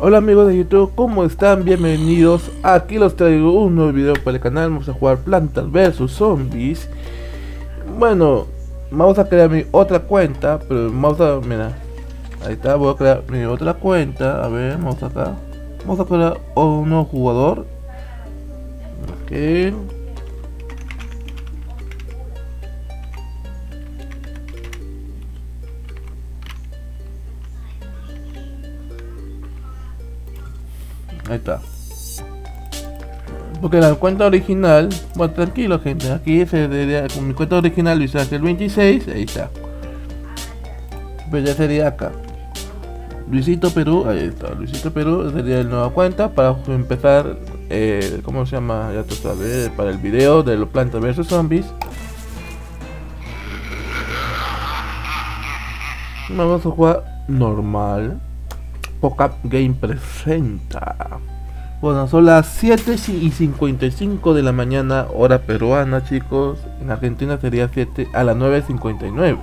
Hola amigos de YouTube, ¿cómo están? Bienvenidos. Aquí los traigo un nuevo video para el canal. Vamos a jugar Plantas vs Zombies. Bueno, vamos a crear mi otra cuenta, pero vamos a, mira, ahí está, voy a crear mi otra cuenta. A ver, vamos acá. Vamos a crear un nuevo jugador. Ok. Ahí está. Porque la cuenta original, bueno, tranquilo gente, aquí se con mi cuenta original Luis el 26, ahí está. Pues ya sería acá. Luisito Perú, ahí está, Luisito Perú sería la nueva cuenta para empezar, eh, ¿cómo se llama? Ya tú sabes, para el video de los plantas versus zombies. Vamos a jugar normal. Pocap Game presenta. Bueno, son las 7 y 55 de la mañana, hora peruana, chicos. En Argentina sería 7 a las 9.59.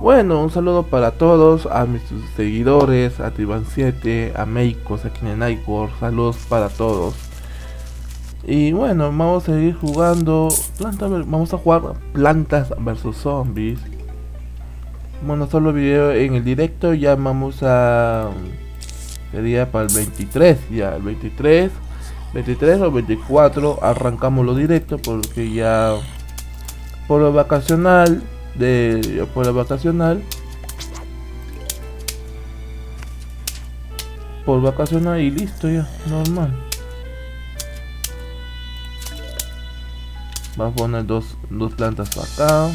Bueno, un saludo para todos, a mis seguidores, a Triban7, a Meikos, a Kinenaicore, saludos para todos. Y bueno, vamos a seguir jugando, planta, vamos a jugar plantas versus zombies. Bueno, solo video en el directo. Ya vamos a. Sería para el 23. Ya, el 23. 23 o 24. Arrancamos lo directo porque ya. Por lo vacacional. De, por lo vacacional. Por vacacional y listo ya. Normal. Vamos a poner dos, dos plantas acá.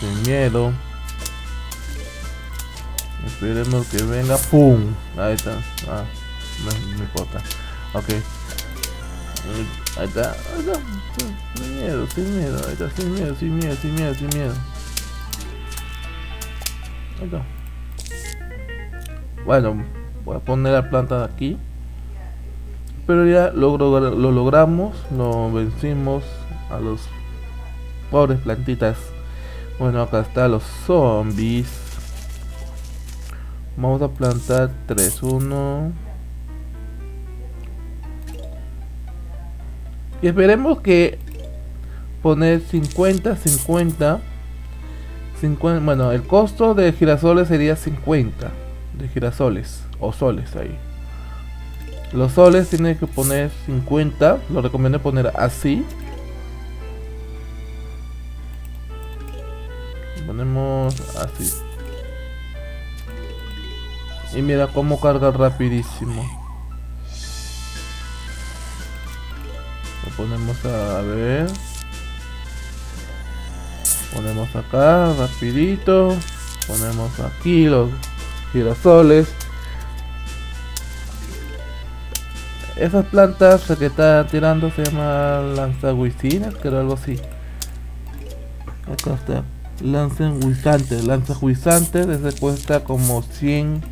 Sin miedo. Esperemos que venga. ¡Pum! Ahí está. Ah, no, importa. Ok. Ahí está. Ahí está. Sin miedo, sin miedo. Ahí está. Sin miedo, sin miedo, sin miedo, sin miedo. Ahí está. Bueno, voy a poner la planta de aquí. Pero ya logro, lo logramos. Lo vencimos a los pobres plantitas. Bueno, acá está los zombies. Vamos a plantar 3, 1. Y esperemos que poner 50, 50. 50 bueno, el costo de girasoles sería 50 de girasoles o soles ahí. Los soles tienen que poner 50, lo recomiendo poner así. Ponemos así. Y mira cómo carga rapidísimo. Lo ponemos a, ver. Ponemos acá, rapidito. Ponemos aquí los girasoles. Esas plantas que está tirando se llama lanzahuicinas, creo algo así. Acá está. Lanzahuizantes, lanzahuizantes, ese cuesta como 100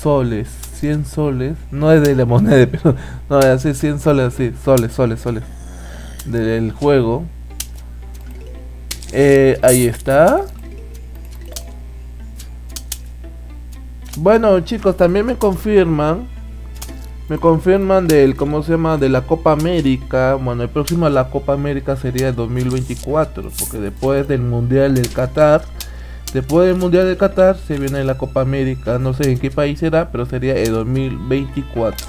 soles, 100 soles, no es de la moneda, pero no, así 100 soles, así, soles, soles, soles del juego. Eh, ahí está. Bueno, chicos, también me confirman. Me confirman del, ¿cómo se llama? De la Copa América. Bueno, el próximo a la Copa América sería el 2024. Porque después del Mundial del Qatar Después del Mundial de Qatar se viene la Copa América, no sé en qué país será, pero sería el 2024.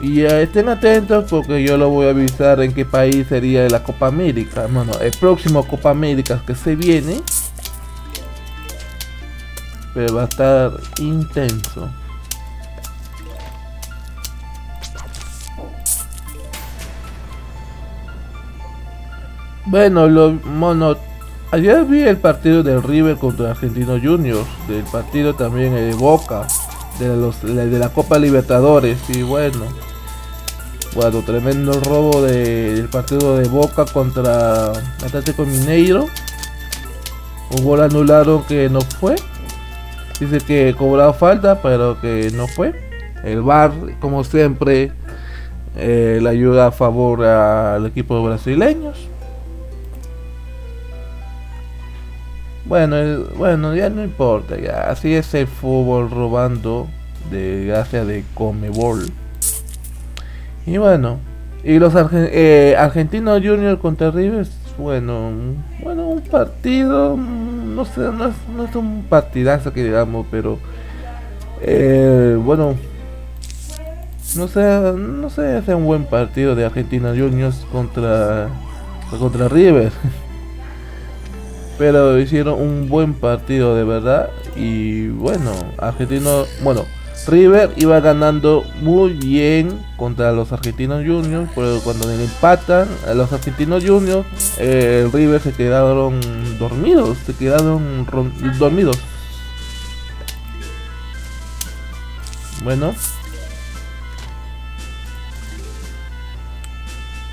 Y estén atentos porque yo lo voy a avisar en qué país sería la Copa América. Bueno, el próximo Copa América que se viene. Pero va a estar intenso. Bueno, lo mono Ayer vi el partido del River contra Argentino Juniors, del partido también de Boca, de, los, de la Copa Libertadores, y bueno, bueno, tremendo robo del partido de Boca contra Atlético Mineiro. Un gol anulado que no fue. Dice que cobraba falta, pero que no fue. El VAR, como siempre, eh, le ayuda a favor al equipo brasileños. Bueno, bueno, ya no importa, ya así es el fútbol robando. de gracia de Comebol. Y bueno, y los eh, Argentinos Junior contra River, bueno, bueno, un partido, no sé, no es, un partidazo que digamos, pero eh, bueno, no sé, no sé, es un buen partido de Argentina Juniors contra contra River. Pero hicieron un buen partido de verdad y bueno, Argentino, bueno, River iba ganando muy bien contra los argentinos juniors, pero cuando le empatan a los argentinos juniors, el River se quedaron dormidos, se quedaron dormidos. Bueno.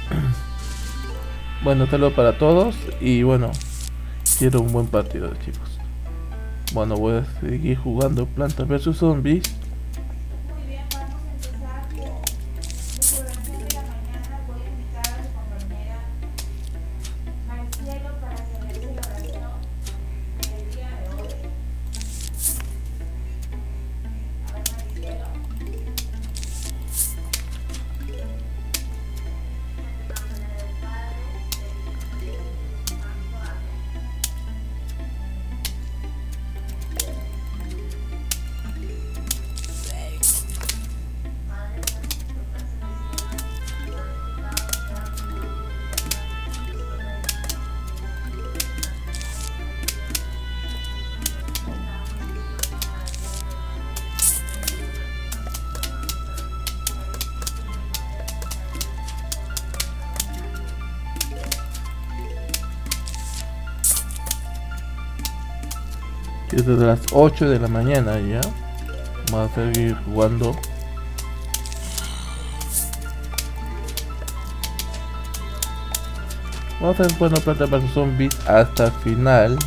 Bueno, saludos para todos y bueno, quiero un buen partido chicos. Bueno, voy a seguir jugando Plantas vs Zombies. Desde las 8 de la mañana ya. Vamos a seguir jugando. Vamos a hacer bueno plata para zombies hasta final.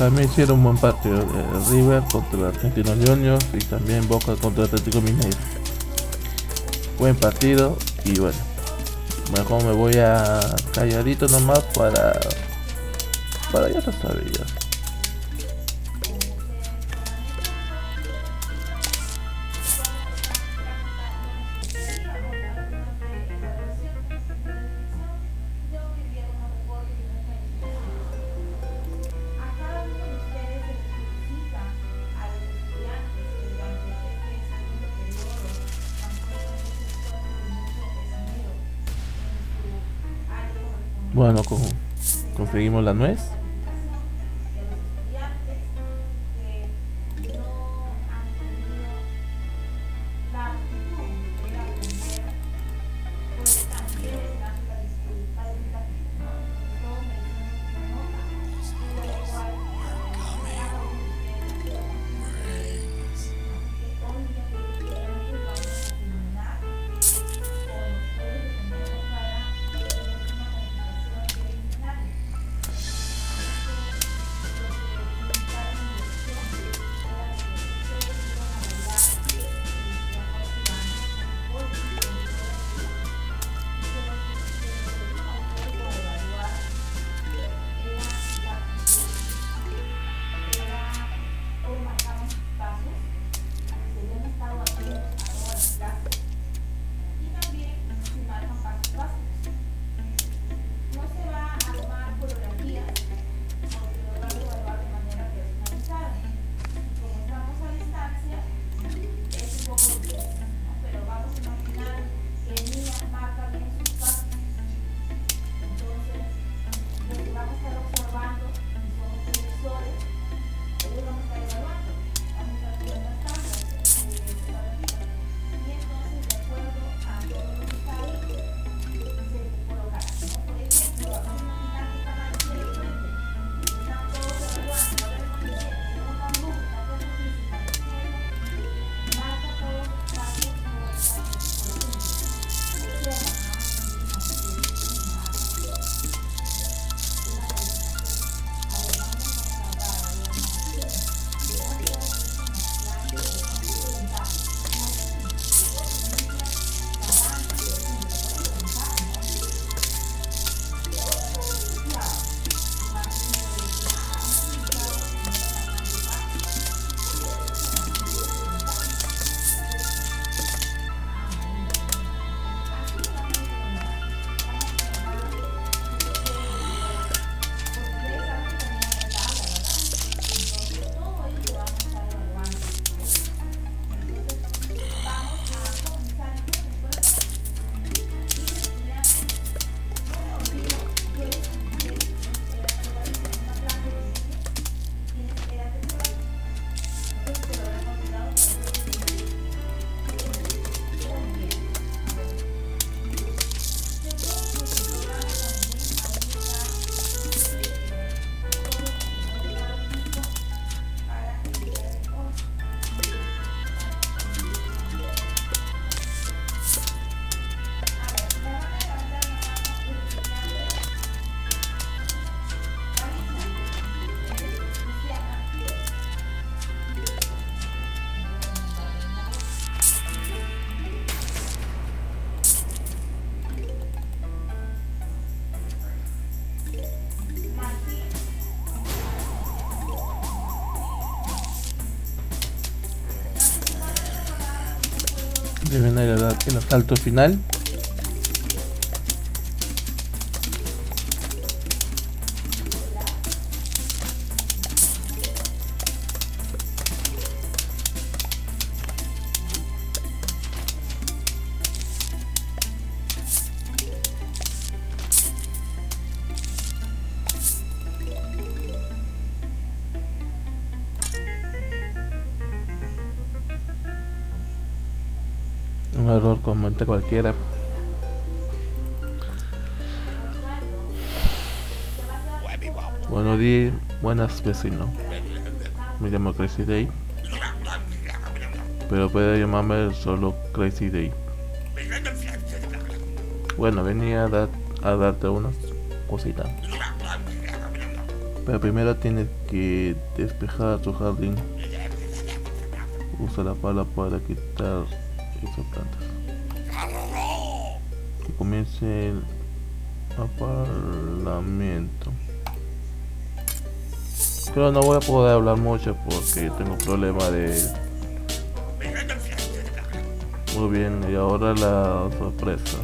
También hicieron un buen partido de River contra Argentinos Juniors y también Boca contra Atlético Mineiro. Buen partido y bueno, mejor me voy a calladito nomás para para ya lo sabía. Bueno, conseguimos la nuez. El, asalto final. Cualquiera. Buenos días buenas vecinos me llamo Crazy Day. Pero puede llamarme solo Crazy Day. Bueno venía a, dar, a darte unas cositas pero primero tienes que despejar tu jardín. Usa la pala para quitar esas plantas comience el aparlamiento pero no voy a poder hablar mucho porque tengo problema de muy bien y ahora la sorpresa.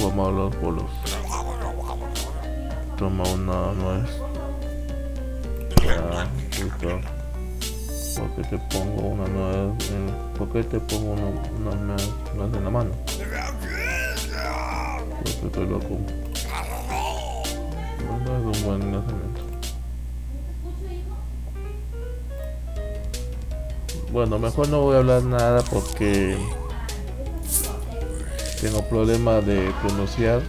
Vamos a los bolos toma una nuez. Ya, listo porque te pongo una nuez en, te pongo una, una nuez en la mano porque estoy loco. No es un buen nacimiento bueno mejor no voy a hablar nada porque tengo problemas de pronunciar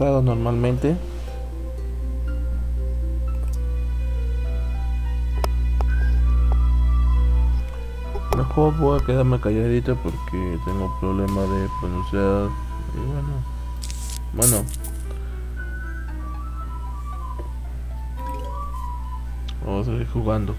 normalmente. Mejor voy a quedarme calladito porque tengo problema de pronunciar. Y bueno. Bueno. Vamos a seguir jugando.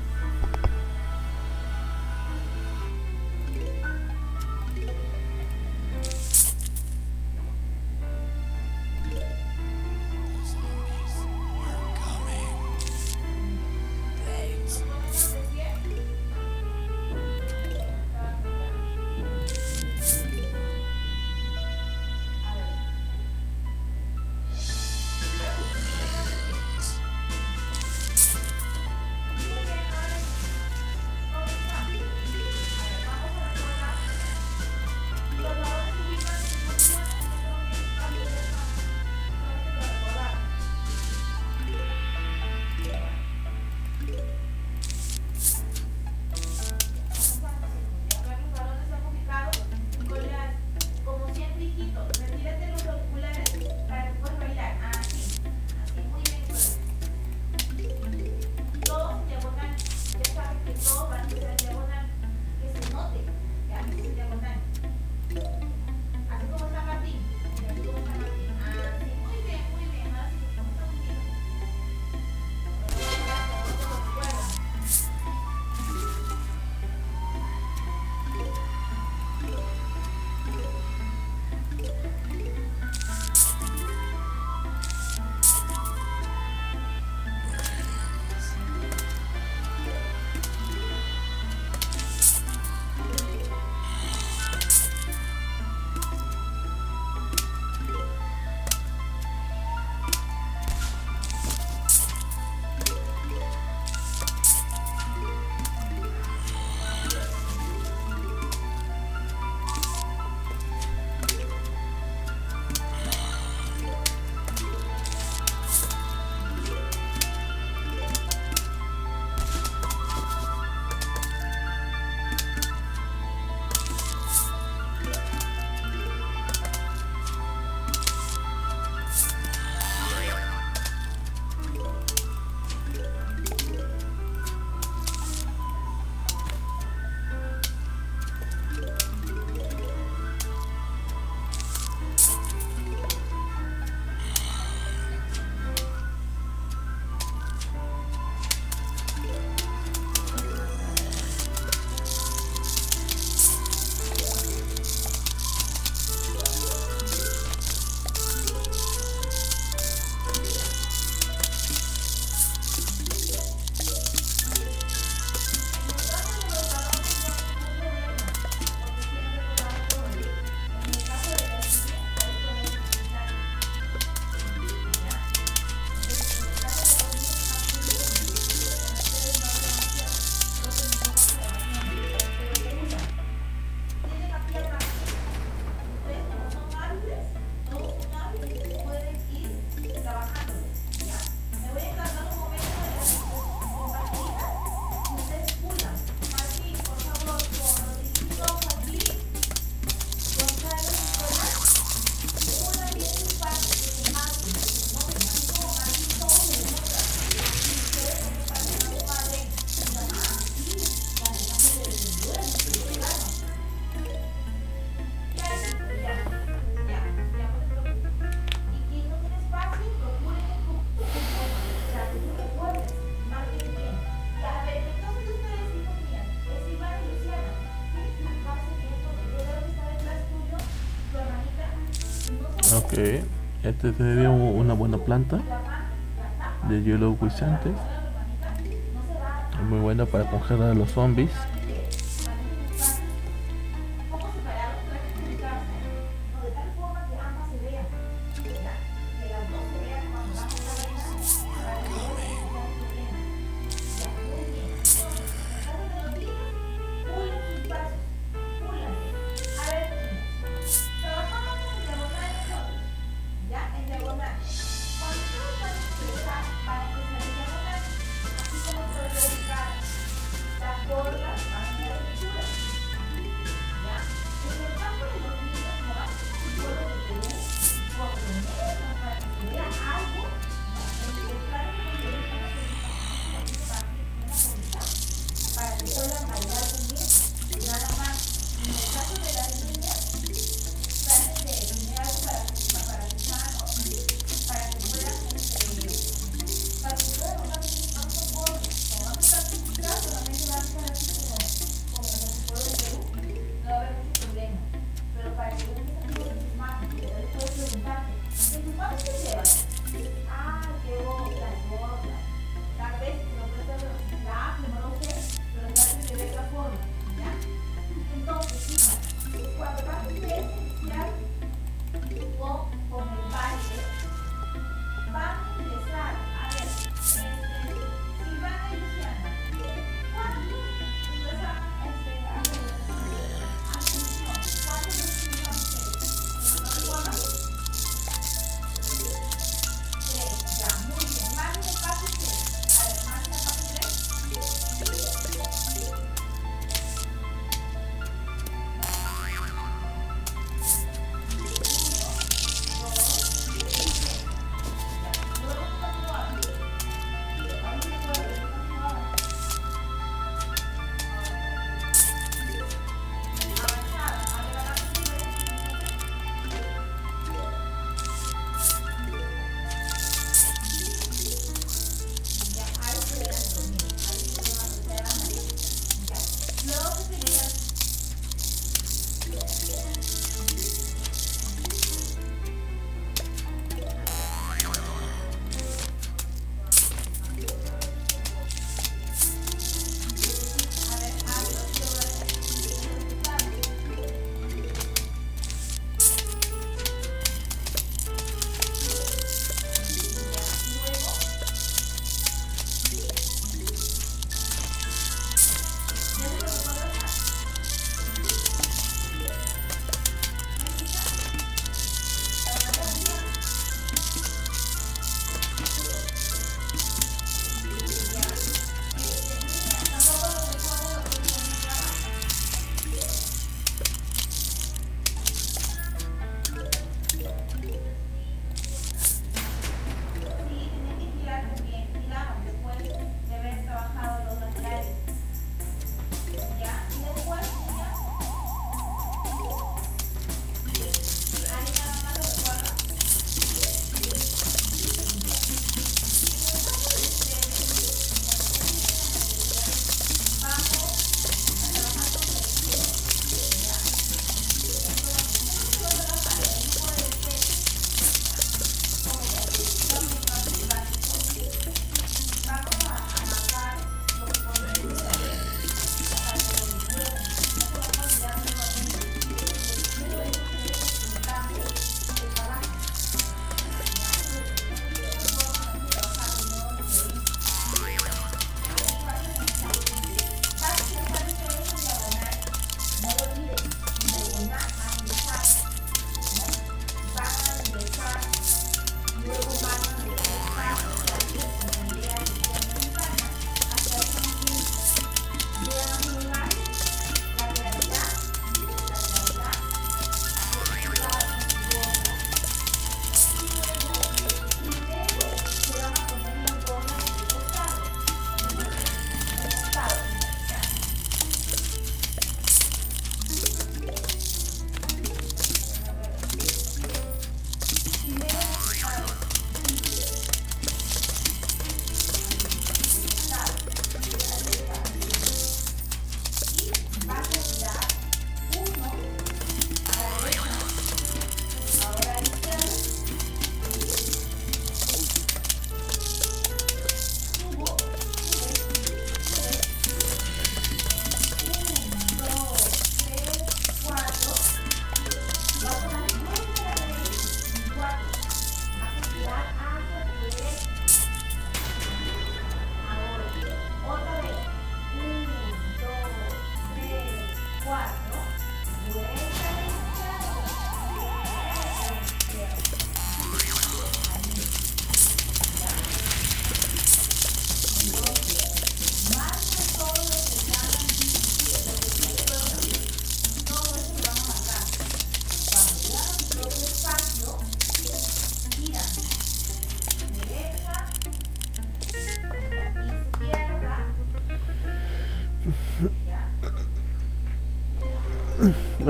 Este sería una buena planta de Yellow Guisantes. Muy buena para congelar a los zombies.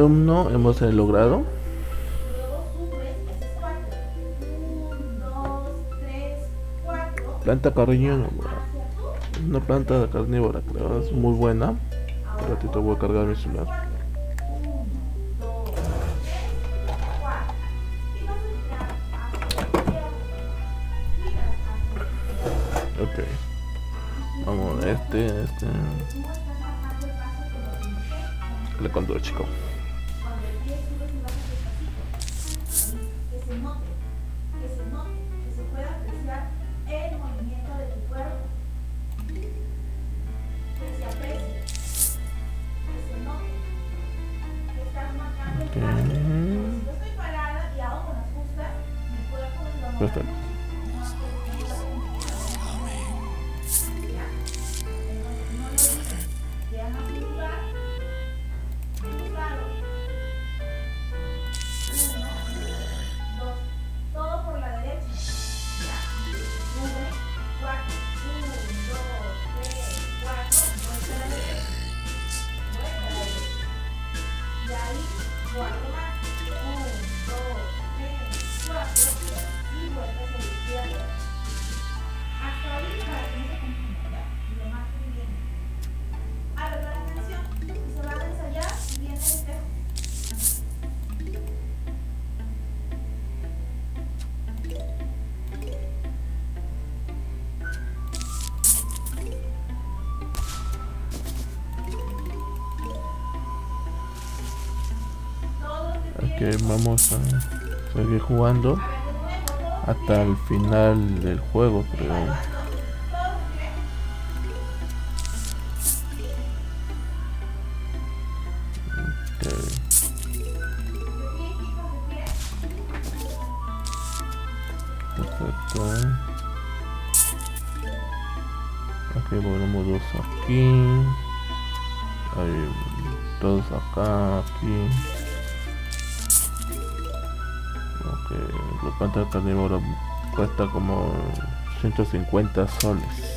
No hemos logrado. Planta carriño, una planta carnívora, creo, es muy buena. Un ratito voy a cargar mi celular. Vamos a seguir jugando hasta el final del juego creo cuesta como 150 soles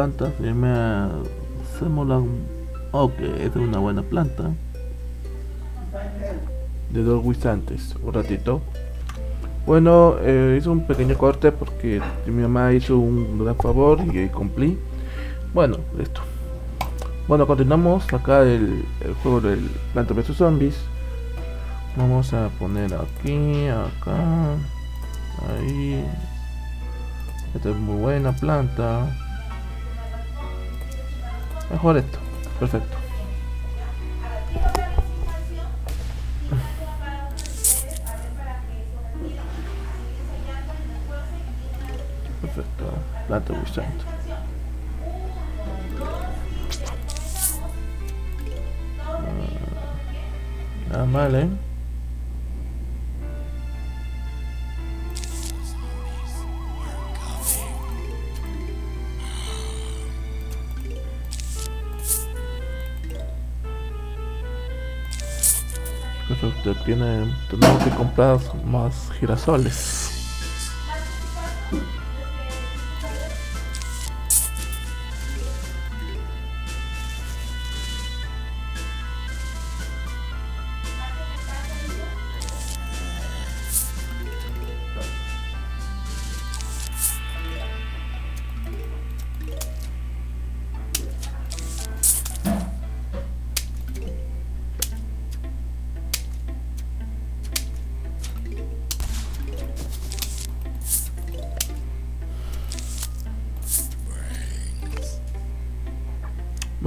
planta se llama Semolan ok es una buena planta. De dos guisantes un ratito. Bueno eh, hice un pequeño corte porque mi mamá hizo un gran favor y cumplí. Bueno listo bueno continuamos acá el, el juego del planta vs zombies. Vamos a poner aquí acá. Ahí. Esta es muy buena planta. Mejor esto. Perfecto. Perfecto. Planta gustante. Nada mal, ¿eh? Pero usted tiene, tenemos que comprar más girasoles.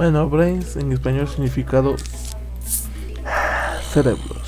Bueno, brains en español significado cerebros.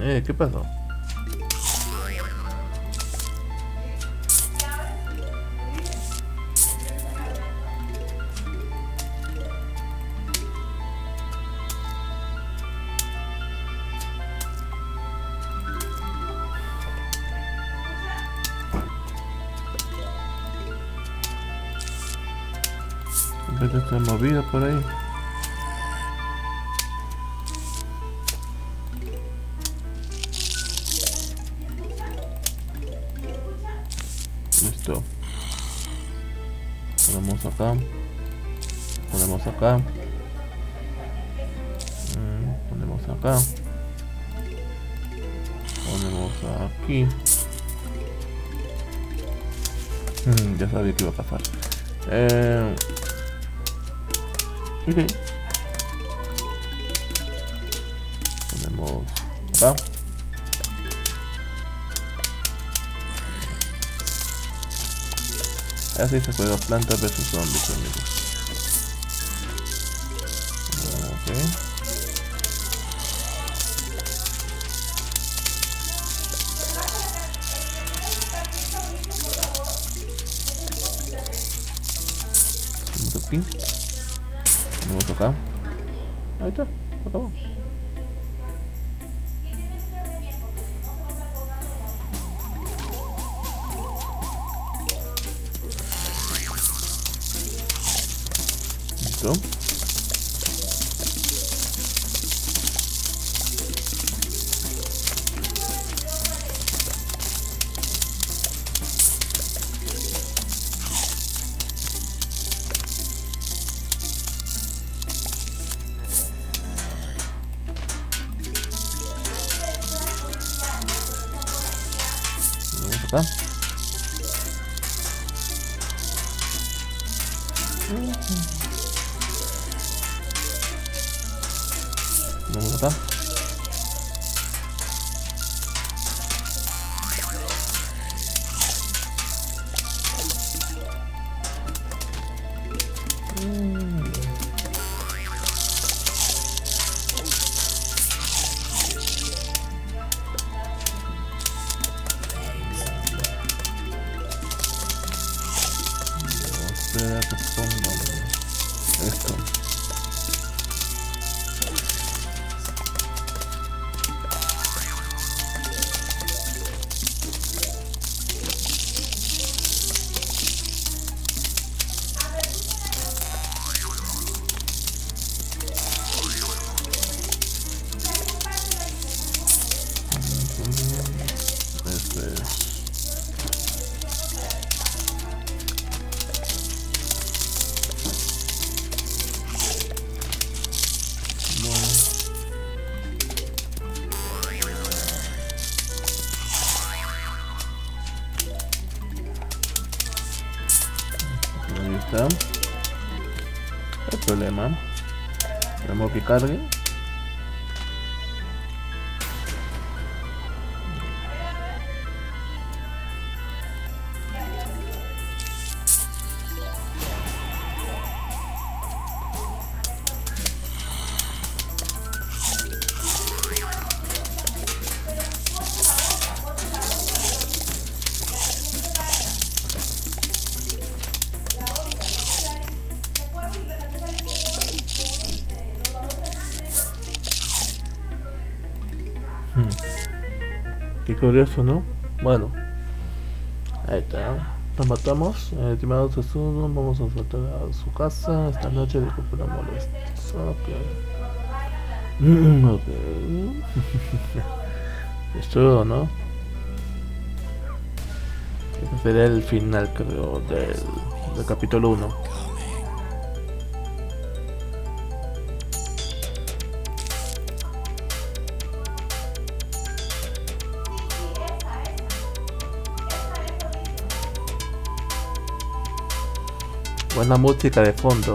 Eh, ¿qué pasó? Está movida por ahí. Acá. Mm, ponemos acá. Ponemos aquí. Mm, ya sabía que iba a pasar. Eh, Ok. Ponemos acá. Así se juega planta versus zombies, amigos. Curioso, ¿no? Bueno. Ahí está. Nos matamos. Eh, estimados Jesús, vamos a faltar a su casa. Esta noche disculpe la molestia. Ok. ok. es todo, ¿no? Este sería el final, creo, del, del capítulo 1. Buena música de fondo.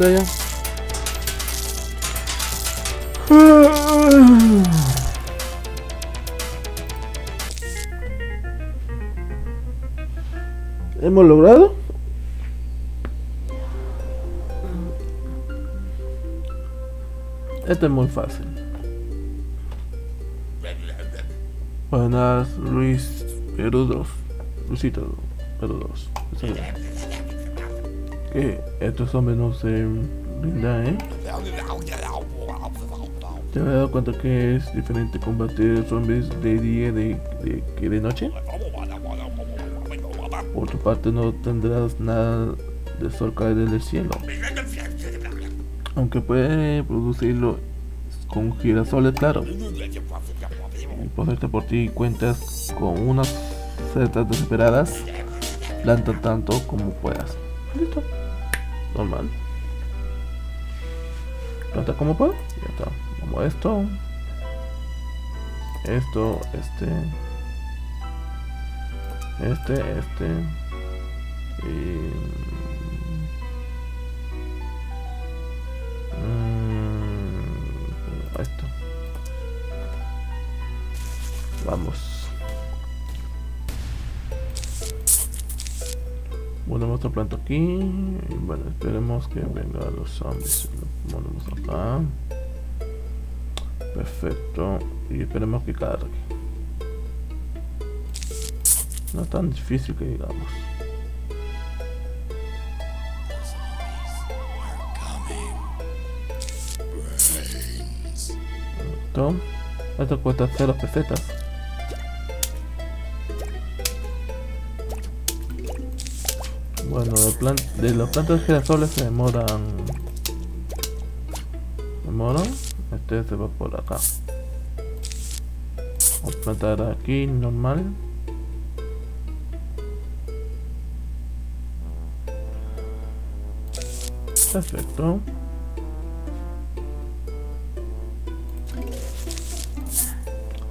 Hemos logrado. Este es muy fácil. Buenas, Luis 2. Luisito Perú 2. Que estos hombres no se brindan, ¿eh? ¿Te has dado cuenta que es diferente combatir zombies de día de, de, que de noche? Por tu parte no tendrás nada de sol caer del cielo. Aunque puede producirlo con girasoles, claro. Y ponerte por ti cuentas con unas setas desesperadas. Planta tanto como puedas. Listo. Normal. Planta como puedo. Ya está. Como esto. Esto, este. Este, este. Y... Mm, esto. Vamos. Ponemos otra planta aquí. Esperemos que vengan los zombies. Lo ponemos acá. Perfecto. Y esperemos que cargue. No es tan difícil que digamos. Esto, esto cuesta cero pesetas. Bueno, de, plan de los plantas girasoles se demoran. ¿Demoran? Este se va por acá. Vamos a plantar aquí normal. Perfecto.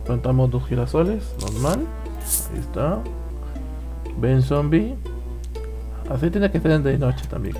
Plantamos dos girasoles, normal. Ahí está. Ven zombie. Así tiene que ser de noche también.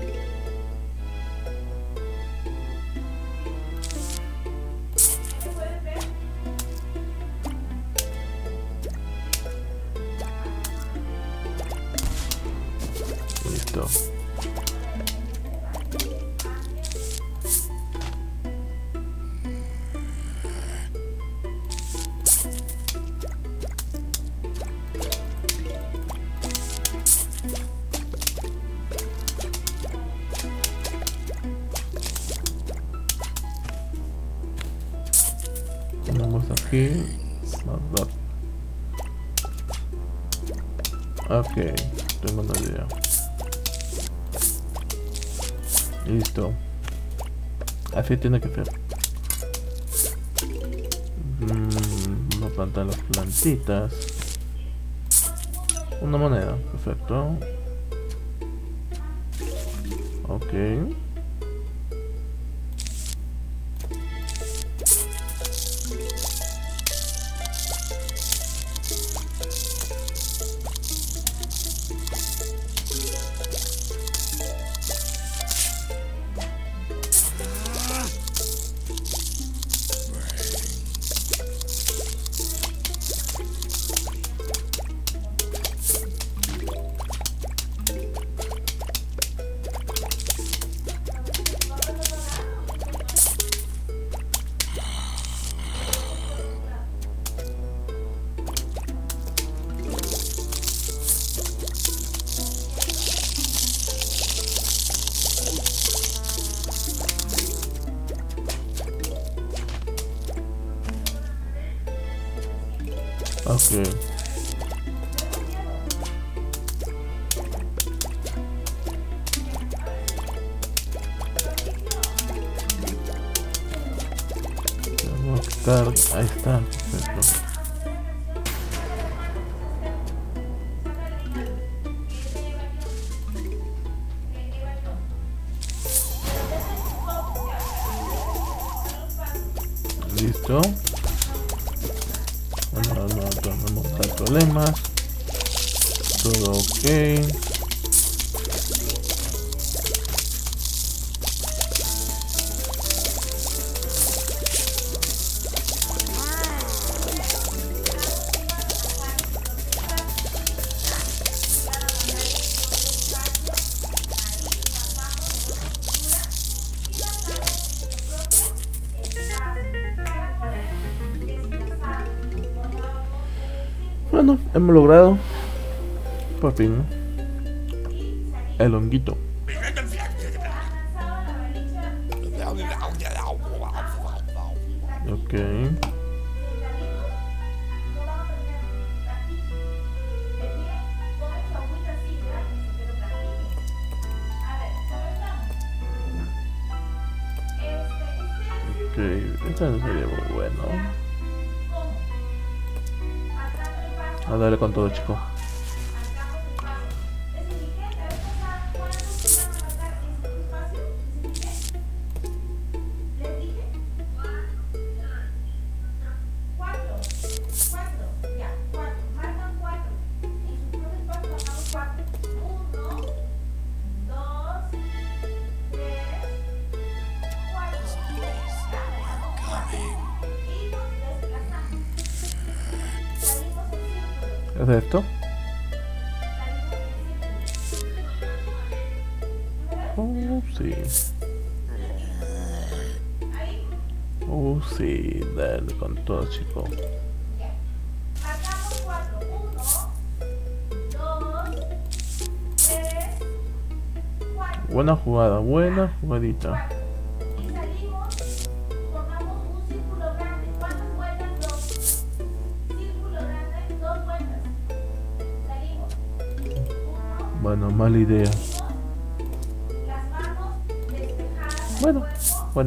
logrado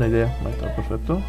idea, maestro, perfecto.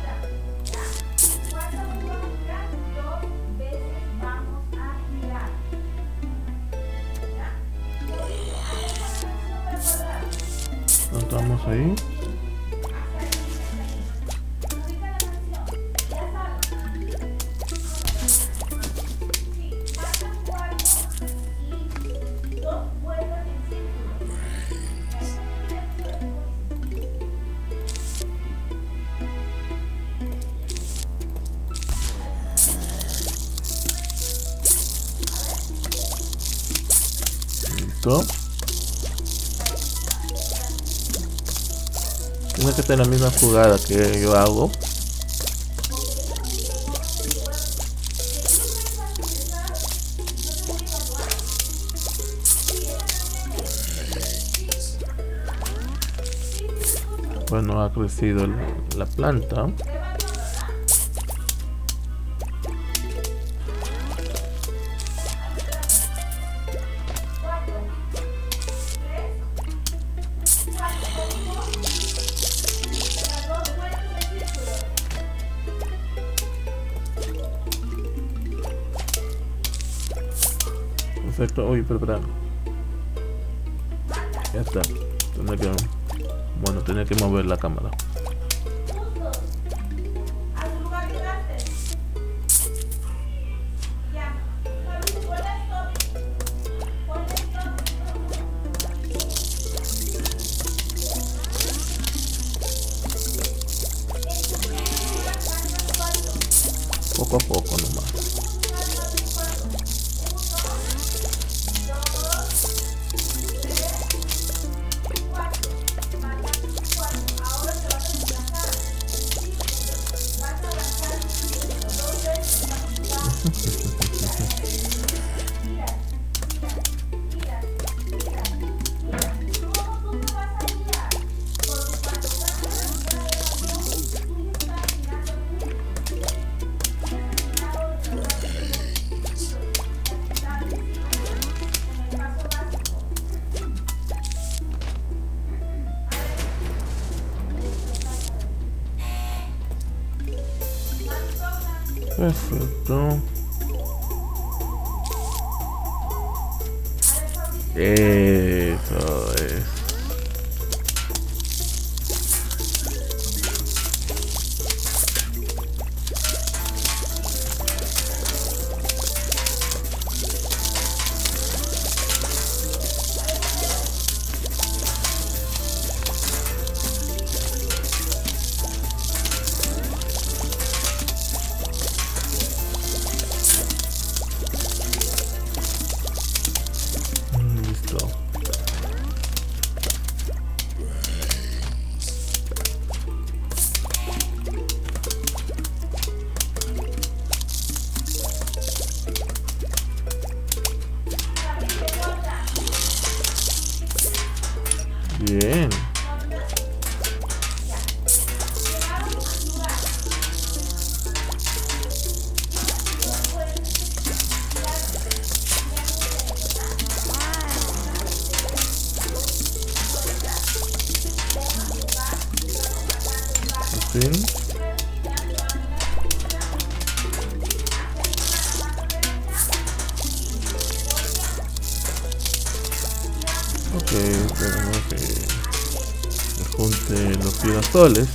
hacer la misma jugada que yo hago. Pues bueno, ha crecido la planta. Soles.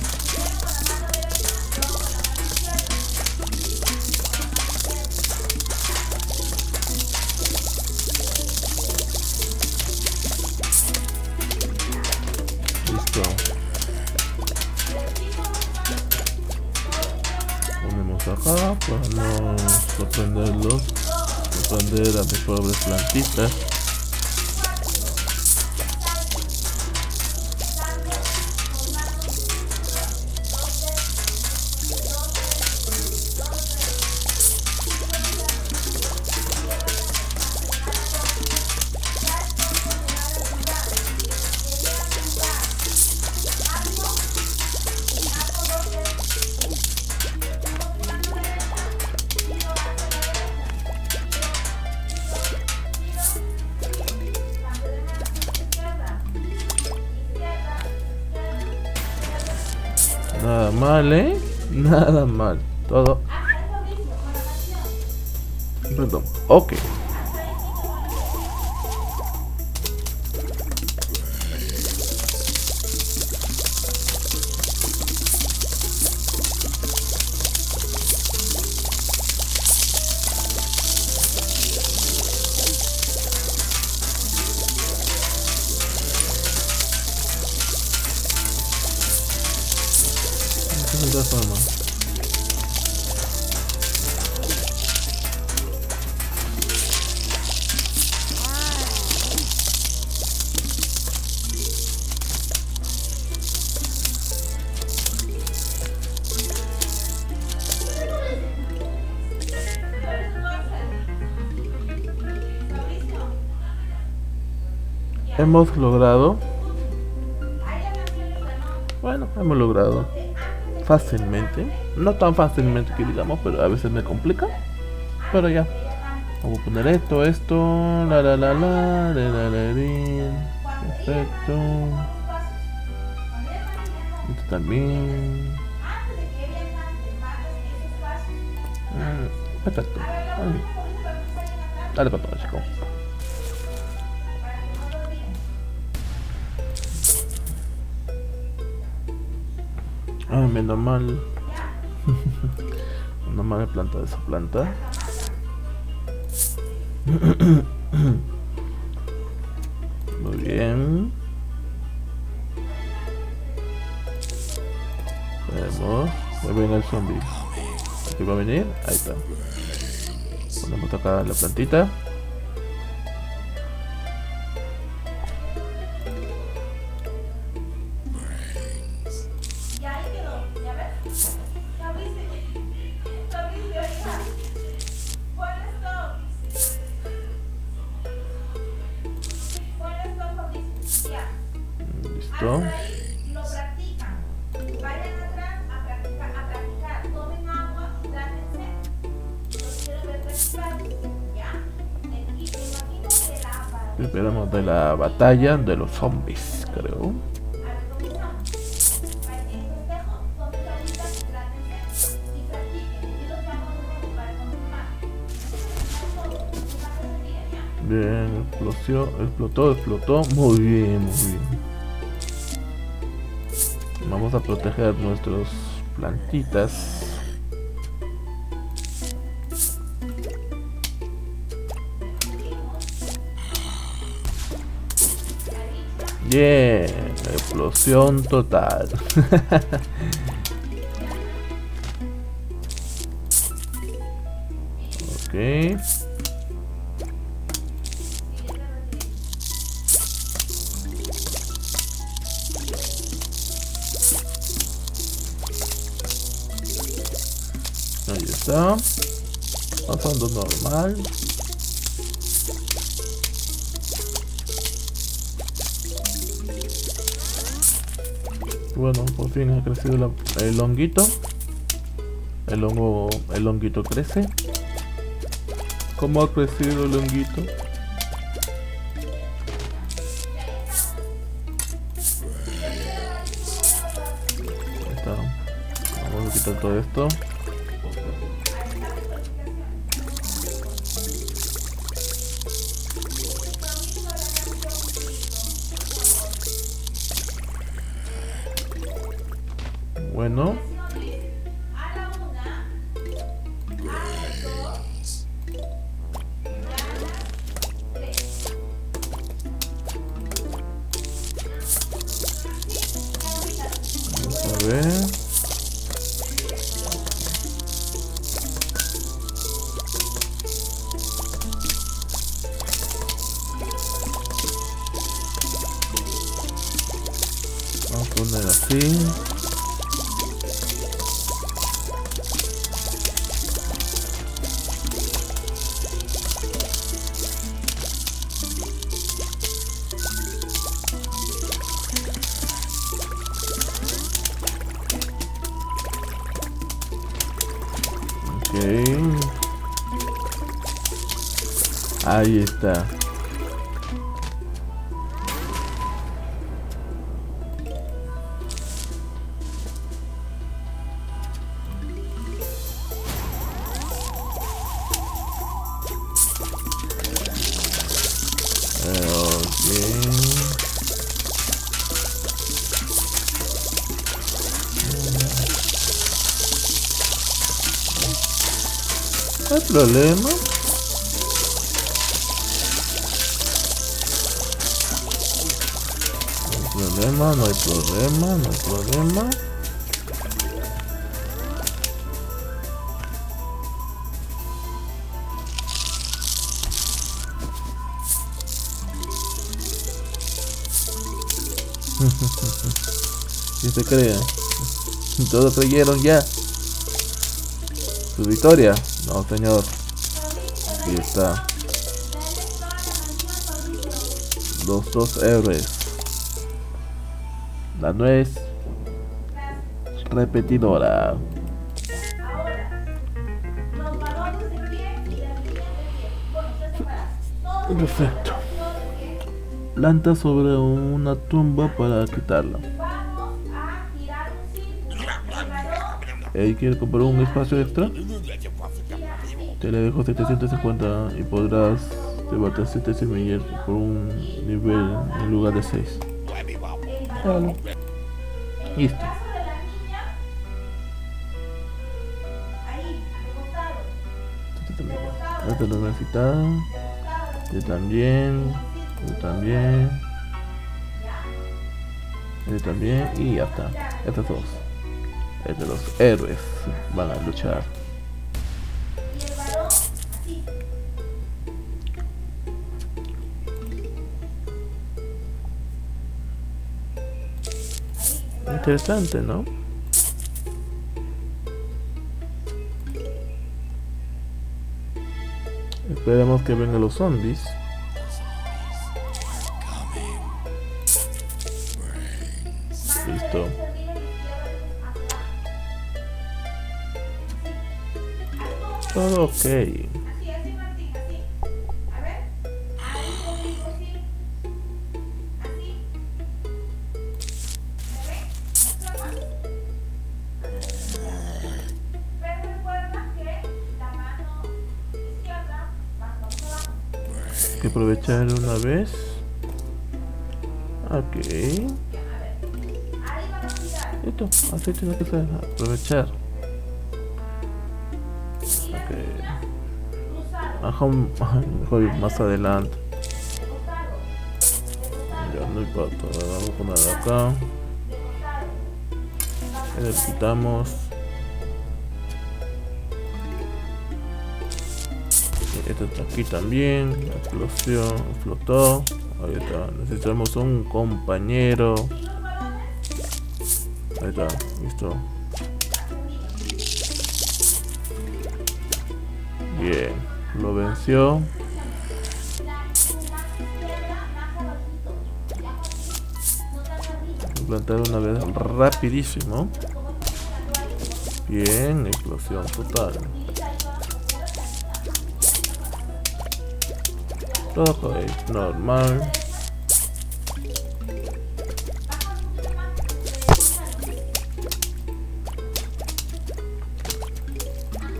Hemos logrado. Bueno, hemos logrado fácilmente. No tan fácilmente que digamos, pero a veces me complica. Pero ya. Vamos a poner esto, esto. La la la la. la, la, la. Perfecto. Esto también. Mm, Perfecto. Dale con todo, chico. Ah, menos mal. menos mal me planta de esa planta. Muy bien. Vemos. Ya viene el zombie. Aquí va a venir. Ahí está. Ponemos acá la plantita. Todo, una vez bien, ¿ya? Bien, explotó, explotó, explotó. Muy bien, muy bien. Vamos a proteger nuestras plantitas. Bien, explosión total. ok. Ahí está. Pasando normal. Ha crecido el honguito. El hongo, el honguito crece. ¿Cómo ha crecido el honguito? Ahí está. Vamos a quitar todo esto. Problema. No hay problema, no hay problema, no hay problema. ¿Quién se cree? Todos creyeron ya. ¿Su victoria? Señor. Aquí está. Los dos héroes. La nuez repetidora. Perfecto. Planta sobre una tumba para quitarla. Vamos a girar un círculo. El balón ¿Ey, quiere comprar un espacio extra? Te le dejo 750 y podrás llevarte 7 semillas por un nivel en lugar de 6. El balón. Vale. Listo. Esta lo necesitas. Yo también. Yo también. Yo también. Y ya está. Estos dos. Estos los héroes van a luchar. Interesante, ¿no? Esperemos que vengan los zombies. Listo. Todo ok. Aprovechar una vez. Ok. Listo. Así tiene que ser. Aprovechar. Ok. Ajá, mejor más adelante. Ya no importa. Vamos a poner acá. le quitamos. Está aquí también. Explosión. Explotó. Ahí está. Necesitamos un compañero. Ahí está. Listo. Bien. Lo venció. Plantar una vez rapidísimo. Bien, explosión total. Todo es normal.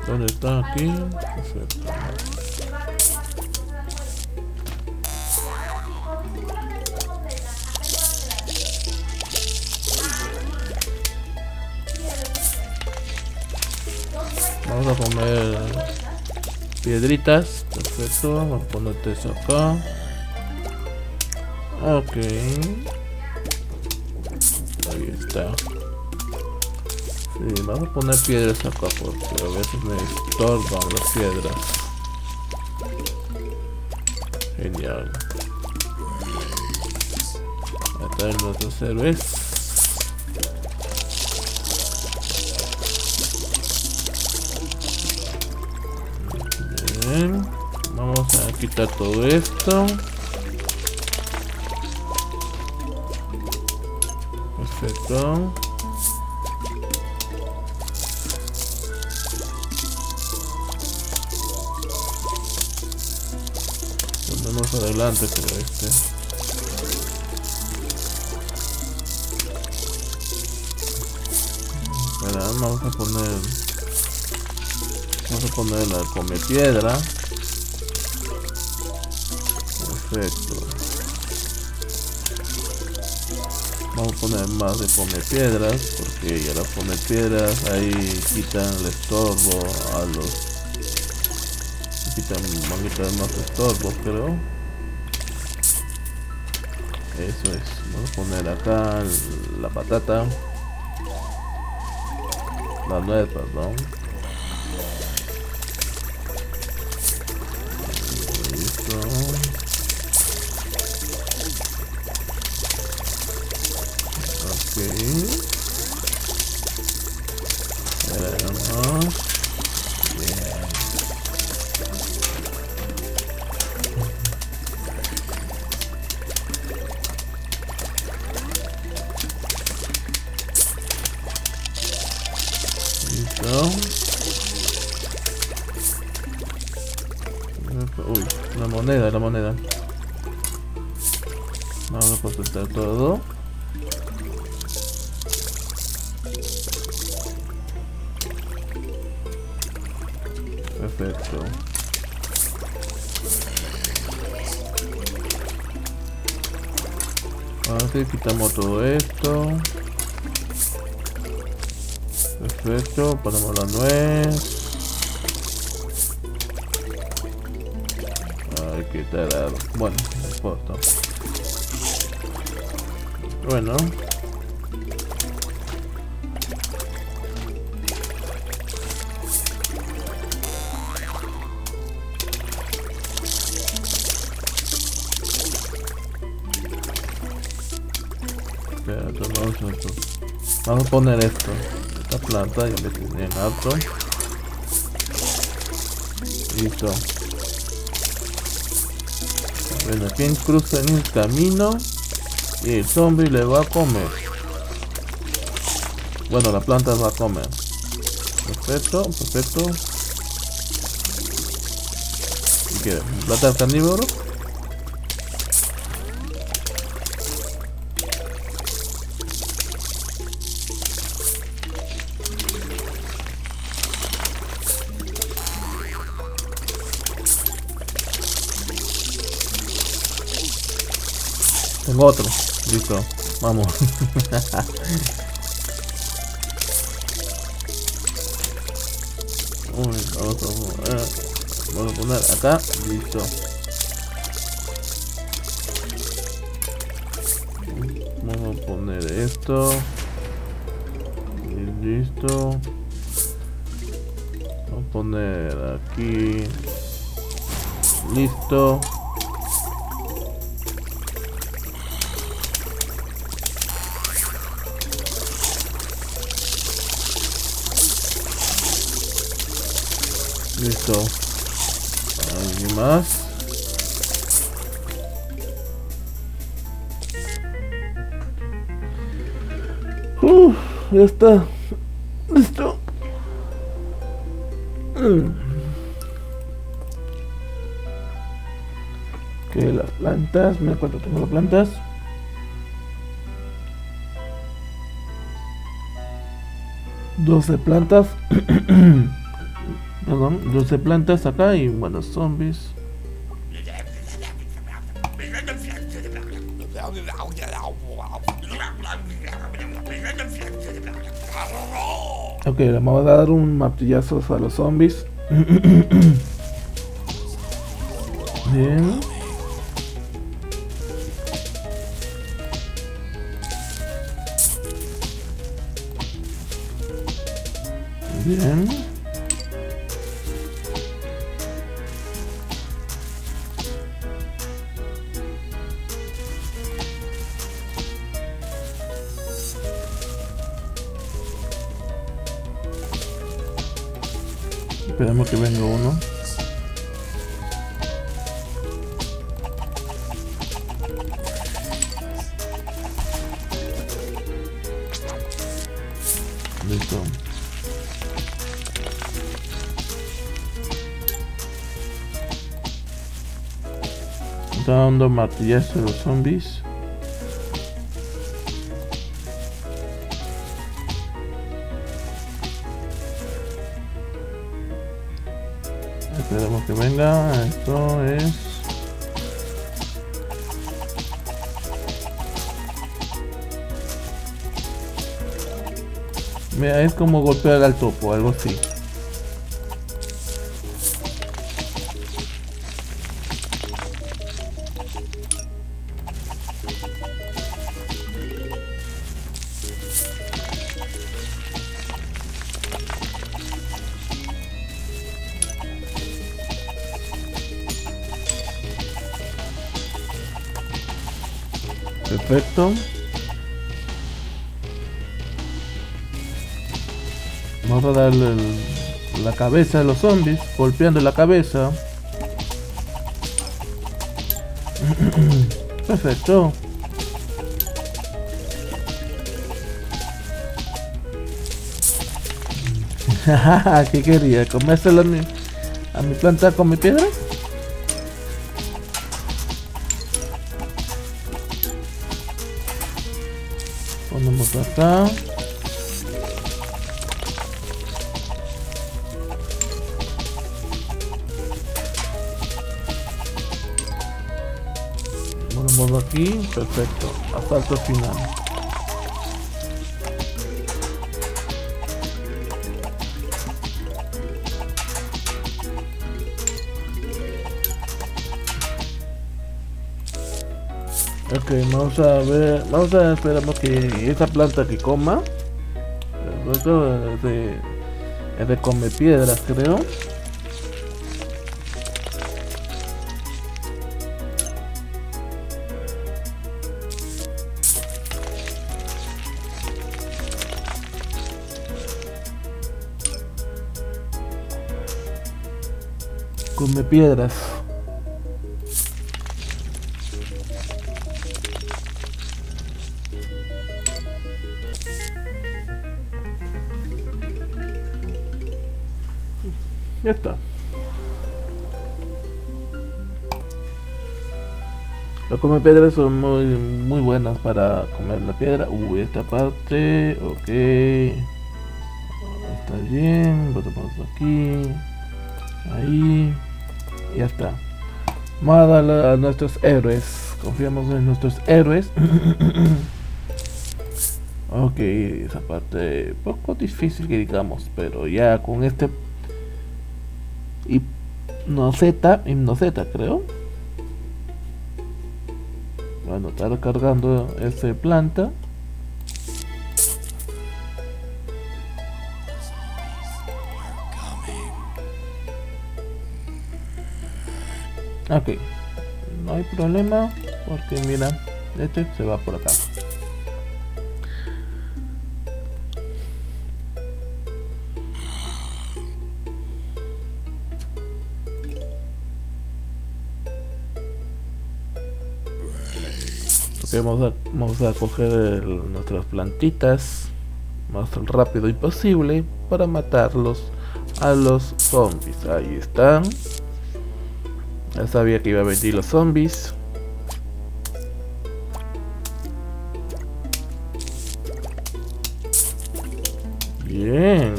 ¿Dónde está aquí? Vamos a poner piedritas. Vamos a ponerte eso acá. Ok. Ahí está. Sí, vamos a poner piedras acá porque a veces me estorban las piedras. Genial. Acá los dos héroes. Bien. Quitar todo esto. Perfecto. Ponemos adelante pero este. Vamos a poner vamos a poner la come piedra perfecto. Vamos a poner más de come piedras porque ya las come piedras ahí quitan el estorbo a los quitan quitar más estorbo creo. Eso es. Vamos a poner acá la patata. La nuez perdón Ahora quitamos poner esto. Esta planta tenía en alto. Listo. Bueno, quien cruza en el camino y el zombie le va a comer. Bueno, la planta va a comer. Perfecto, perfecto. ¿Y qué? ¿Planta carnívoro? Otro. Listo. Vamos. Vamos vamos a poner acá. Listo. Vamos a poner esto. Listo. Vamos a poner aquí. Listo. Listo. ¿Alguien más? Uf, ya está. Listo. Mm. Que las plantas, me cuánto tengo las plantas. Doce plantas. Perdón, 12 plantas acá y bueno, zombies. Ok, le vamos a dar un martillazo a los zombies. Bien. Martillazo a los zombies. Esperemos que venga. Esto es. Mira, es como golpear al topo, algo así. Cabeza a los zombies, golpeando la cabeza. Perfecto. ¿Qué quería? ¿Comérselo a mi, a mi planta con mi piedra? Ponemos acá. Perfecto. Asalto final. Ok, vamos a ver, vamos a esperamos que esa planta que coma, es de, es de come piedras creo. Piedras. Ya está. Los come piedras son muy, muy buenas para comer la piedra. Uy, esta parte, ok. Está bien, lo tomamos aquí. Ahí. Ya está. Vamos a darle a nuestros héroes. Confiamos en nuestros héroes. ok, esa parte poco difícil que digamos, pero ya con este hipnoceta, hipnoceta creo. Bueno, está recargando ese planta. Ok, no hay problema porque mira, este se va por acá. Ok, vamos a, coger nuestras plantitas más rápido y posible para matarlos a los zombies. Ahí están. Ya sabía que iba a venir los zombies. Bien.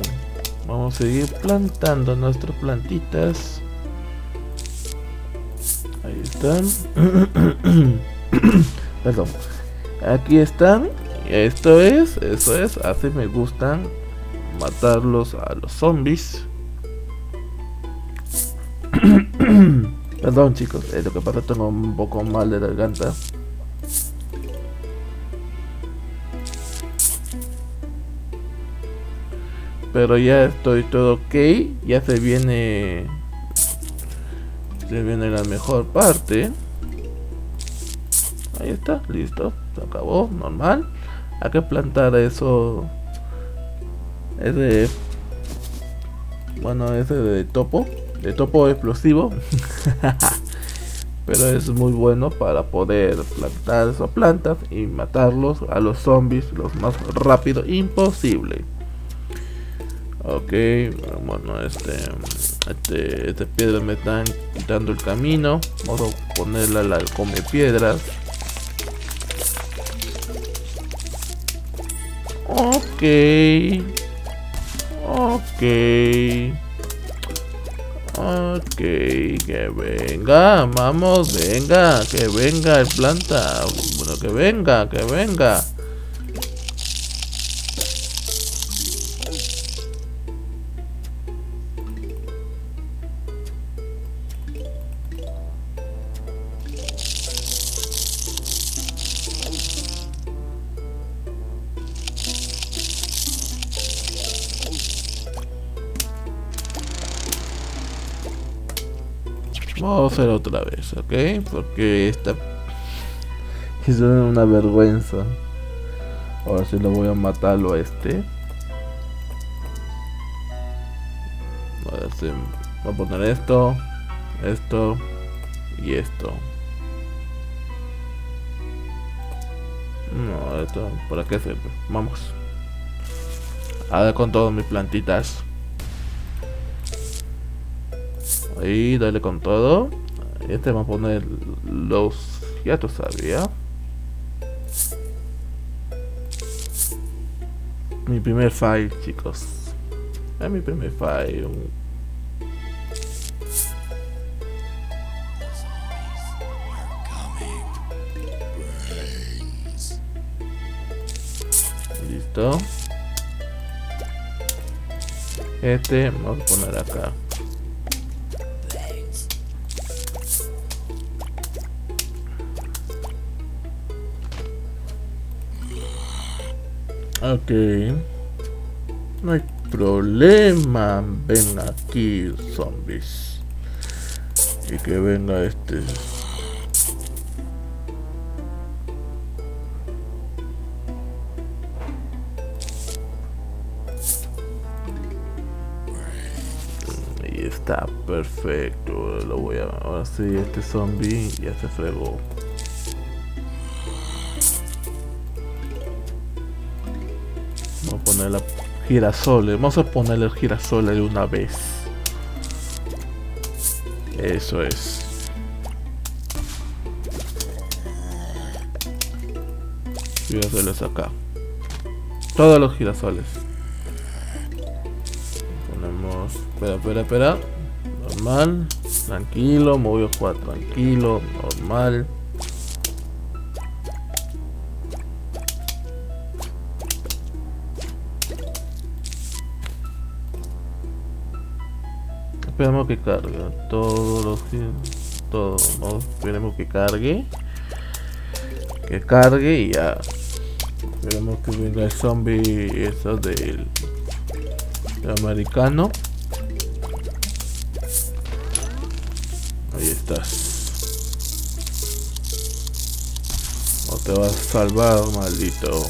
Vamos a seguir plantando nuestras plantitas. Ahí están. Perdón. Aquí están. Esto es, eso es. Así me gustan matarlos a los zombies. Perdón chicos, eh, lo que pasa tengo un poco mal de garganta. Pero ya estoy todo ok, ya se viene... Se viene la mejor parte. Ahí está, listo, se acabó, normal. Hay que plantar eso. Ese. Bueno, ese de topo. De topo explosivo. Pero es muy bueno para poder plantar esas plantas y matarlos a los zombies lo más rápido imposible. Ok, bueno, este, este, este piedra me están quitando el camino. Vamos a ponerla la come piedras. Ok. Ok. Ok, que venga, vamos, venga, que venga el planta. Bueno, que venga, que venga. Vamos a hacer otra vez, ¿ok? Porque esta es una vergüenza. Ahora sí lo voy a matarlo a este. Ahora sí, voy a poner esto, esto y esto. No, esto, ¿para qué sirve? Vamos. A ver con todas mis plantitas. Ahí, dale con todo. Este vamos a poner los... Ya tú sabía. Mi primer file, chicos. Es mi primer file. Listo. Este vamos a poner acá. Ok. No hay problema. Ven aquí, zombies. Y que venga este. Ahí está, perfecto. Lo voy a. Ahora sí, este zombie ya se fregó. Poner la girasoles. Vamos a ponerle el girasole de una vez. Eso es. Girasoles acá. Todos los girasoles. Ponemos. Espera, espera, espera. Normal. Tranquilo. A jugar tranquilo. Normal. Esperemos que cargue. Todos los todos esperemos que cargue. Que cargue y ya. Esperemos que venga el zombie eso del, del americano. Ahí estás. No te vas a salvar maldito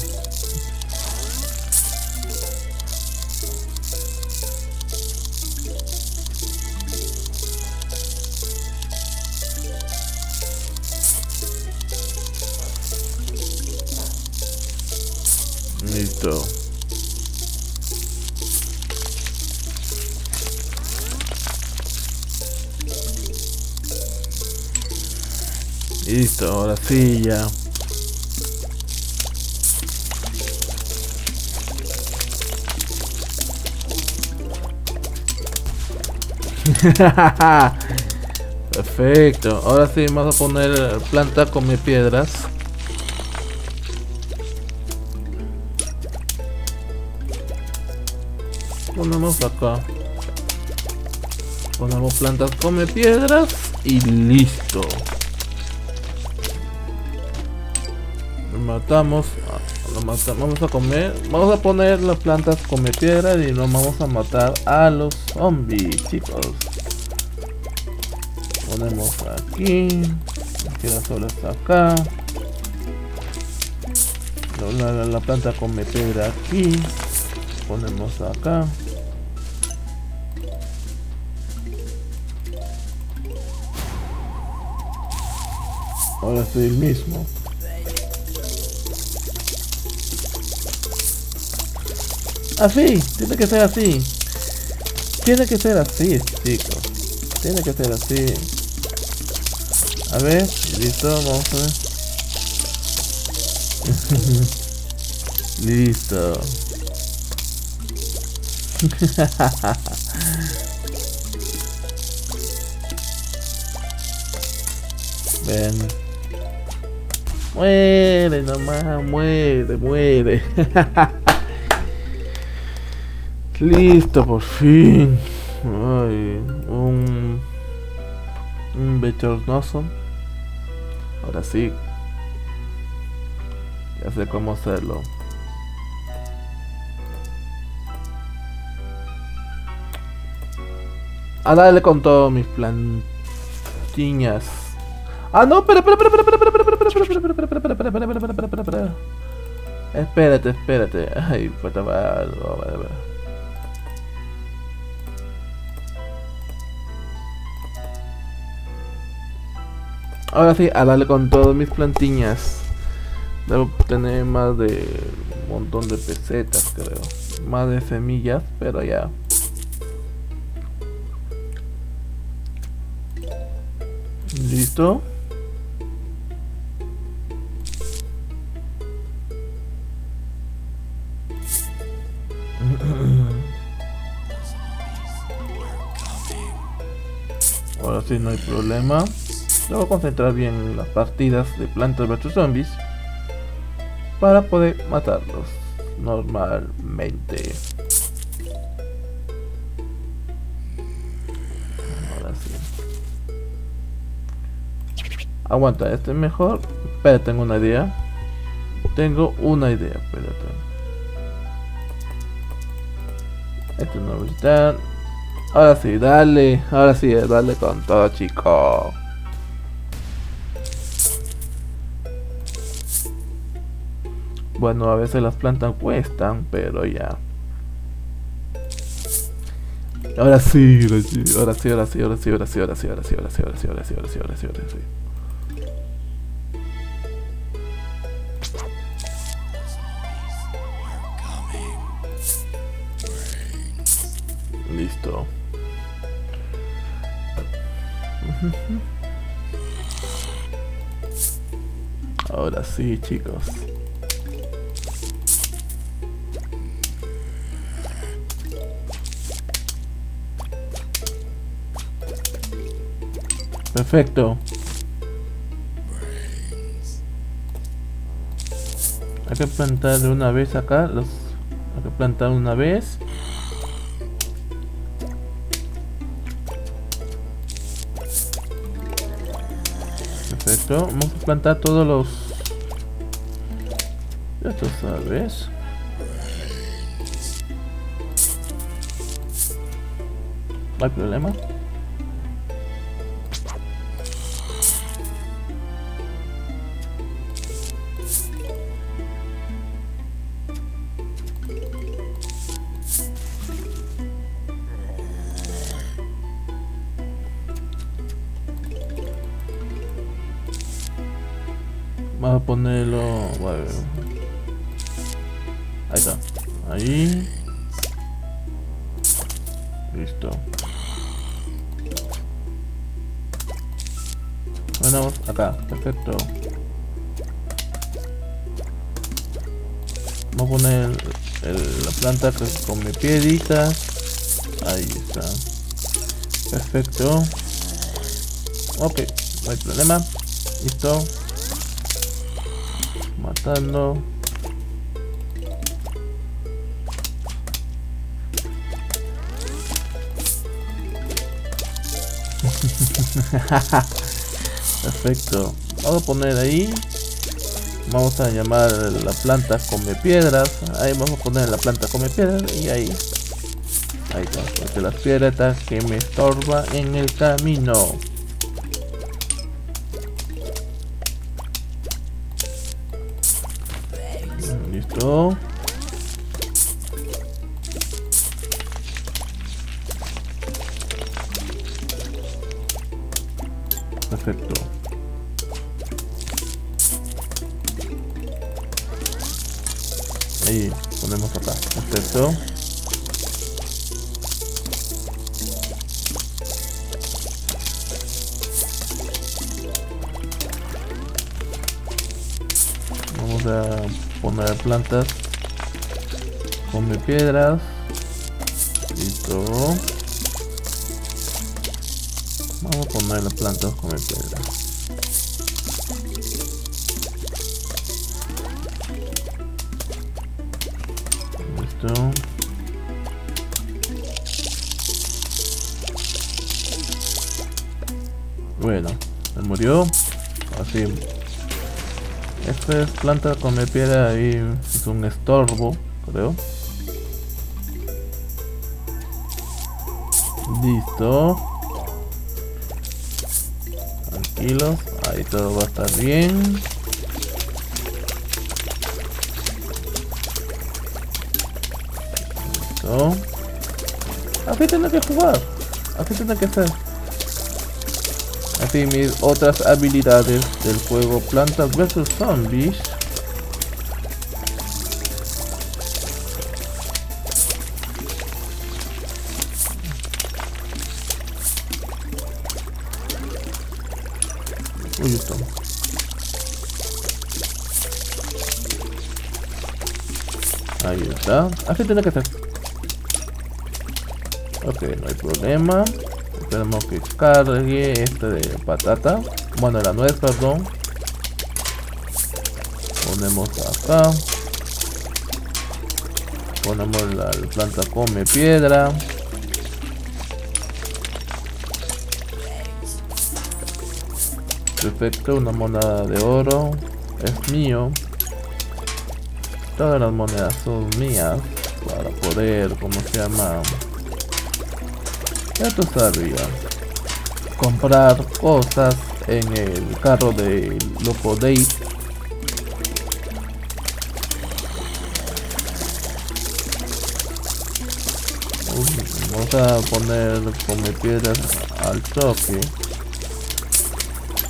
Listo. Listo, ahora sí ya. Perfecto, ahora sí vamos a poner planta con mis piedras. Acá. Ponemos plantas come piedras y listo. Matamos. Vamos a comer. Vamos a poner las plantas come piedras y nos vamos a matar a los zombies, chicos. Ponemos aquí. Aquí las olas acá. La- la planta come piedra aquí. Ponemos acá. Ahora estoy el mismo. Así, tiene que ser así. Tiene que ser así, chicos. Tiene que ser así. A ver, listo, vamos a ver. listo. Ven. Muere nomás, muere, muere. Listo, por fin. Ay, un. Un bechornoso. Ahora sí. Ya sé cómo hacerlo. A darle con todos mis plantiñas. Ah, no, espera, espera, espera, espera, espera, espera, espera, espera, espera, espera, espera, espera, espera, espera, espera, espera, espera, espera. Espérate, espérate. Ay, pues va algo, vale, vale. Ahora sí, a darle con todas mis plantiñas. Debo tener más de un montón de pesetas, creo. Más de semillas, pero ya. ¿Listo? Ahora sí no hay problema. Debo concentrar bien en las partidas de plantas versus zombies para poder matarlos normalmente. Ahora sí. Aguanta, este es mejor. Espera, tengo una idea. Tengo una idea, espérate. Ahora sí, dale. Ahora sí, dale con todo, chico. Bueno, a veces las plantas cuestan, pero ya. Ahora sí, ahora sí, ahora sí, ahora sí, ahora sí, ahora sí, ahora sí, ahora sí, ahora sí, ahora sí, ahora sí, ahora sí, ahora sí, Listo. Ahora sí, chicos. Perfecto. Hay que plantar de una vez acá. Los... Hay que plantar una vez. Vamos a plantar todos los... Esto sabes. No hay problema. Ahí está. Ahí. Listo. Bueno, vamos acá. Perfecto. Vamos a poner el- la planta que come piedritas. Ahí está. Perfecto. Ok, no hay problema. Listo. Perfecto. Vamos a poner ahí. Vamos a llamar la planta come piedras. Ahí vamos a poner la planta come piedras y ahí. Ahí está, porque las piedras que me estorba en el camino. Listo. Perfecto. Ahí ponemos acá. Perfecto. Poner plantas. Come piedras. Listo. Vamos a poner las plantas come piedras. Esta es planta come piedra y es un estorbo, creo. Listo. Tranquilos, ahí todo va a estar bien. Listo. Así tiene que jugar. Así tiene que ser. Así mis otras habilidades del juego Plantas vs Zombies. Uy. Ahí está. Así tiene que ser. Ok, no hay problema. Esperemos que cargue este de patata. Bueno, la nuez, perdón. Ponemos acá. Ponemos la, la planta come piedra. Perfecto, una moneda de oro. Es mío. Todas las monedas son mías. Para poder, como se llama? Tú sabías. Comprar cosas en el carro de Loco Date. Uy, Vamos a poner come piedras al choque.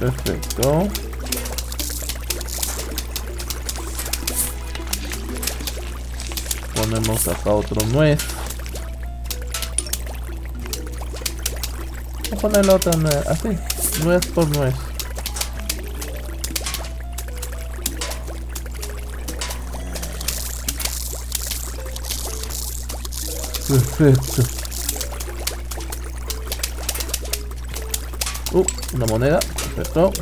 Perfecto. Ponemos acá otro nuez. A poner la otra así, nuez por nuez. Perfecto. Uh, una moneda, perfecto.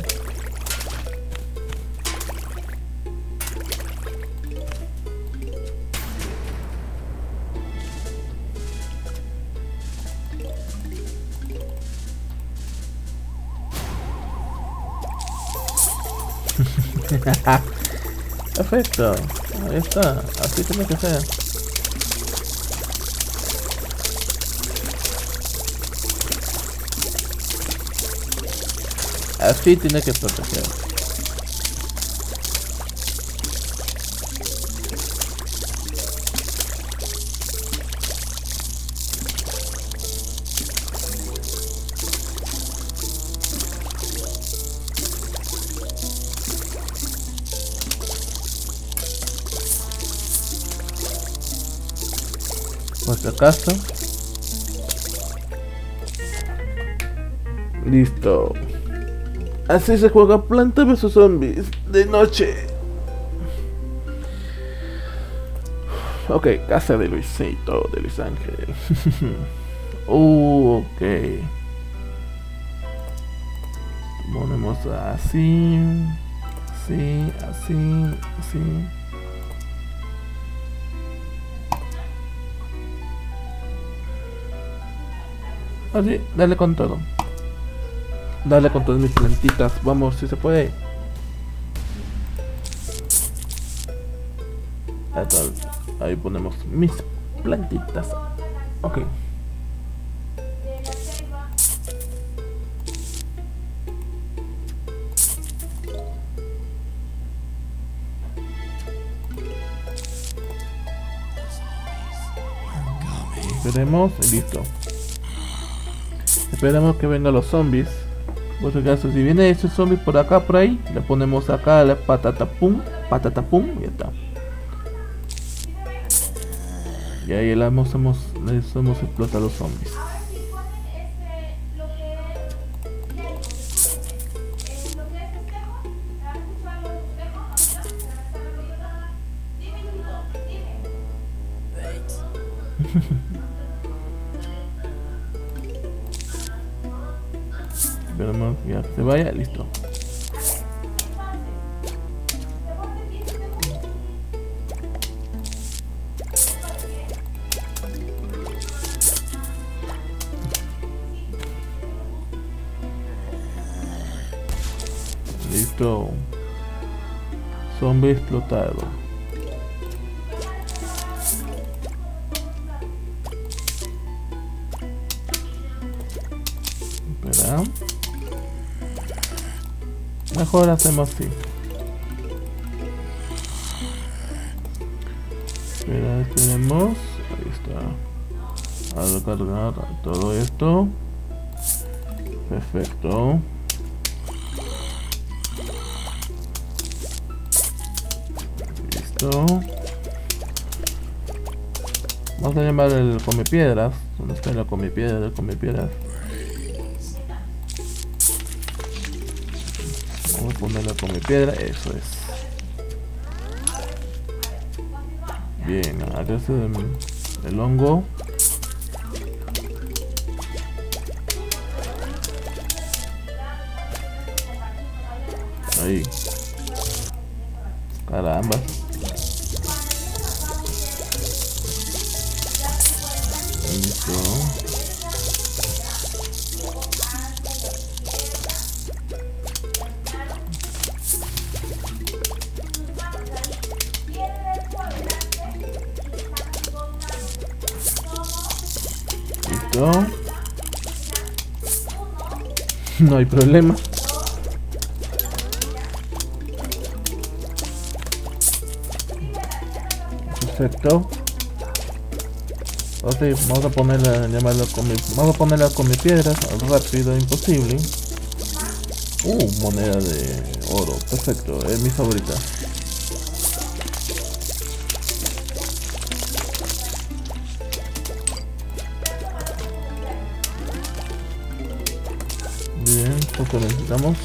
Perfecto, ahí está, así tiene que ser. Así tiene que proteger. Acaso. Listo. Así se juega Planta vs Zombies de noche. Ok, casa de Luisito, de Luis Ángel. uh, ok. Ponemos así, así, así, así. Así, dale con todo. darle con todas mis plantitas. Vamos, si se puede. Ahí ponemos mis plantitas. Ok. y listo. Esperemos que vengan los zombies. Por si acaso, si viene ese zombie por acá, por ahí, le ponemos acá la patata pum, patata pum y ya está. Y ahí le hemos, hemos, hemos explotado los zombies. se vaya, listo. Listo. Zombie explotado. Mejor hacemos así. Espera, esperemos. Ahí está. A recargar todo esto. Perfecto. Listo. Vamos a llamar el come piedras. ¿Dónde está el come piedras? El come piedras. A ponerle come piedra. Eso es. Bien, acá es el, el hongo. Ahí. Hay problema. Perfecto. Vamos a ponerla, llamarla con mi, vamos a ponerla con mi piedras, rápido, imposible. Uh, moneda de oro, perfecto, es mi favorita. Necesitamos.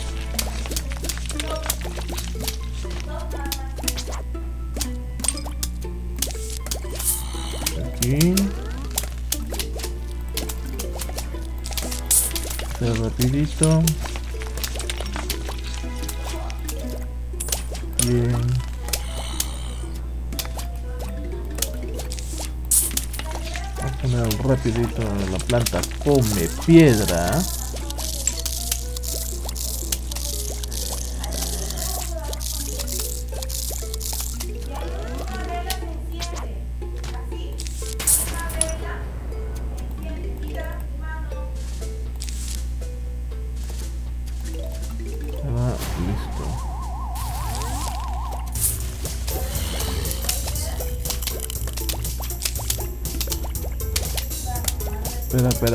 Aquí. Pero rapidito. Bien. Vamos a poner rapidito la planta come piedra.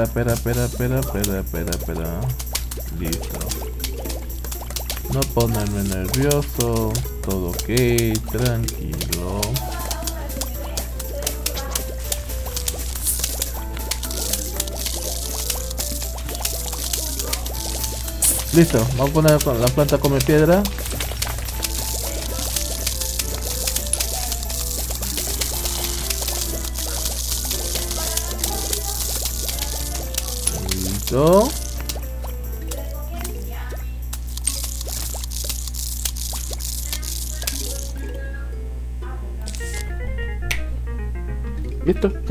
Espera, espera, espera, espera, espera, espera, espera. Listo. No ponerme nervioso. Todo ok, tranquilo. Listo, vamos a poner la planta come piedra.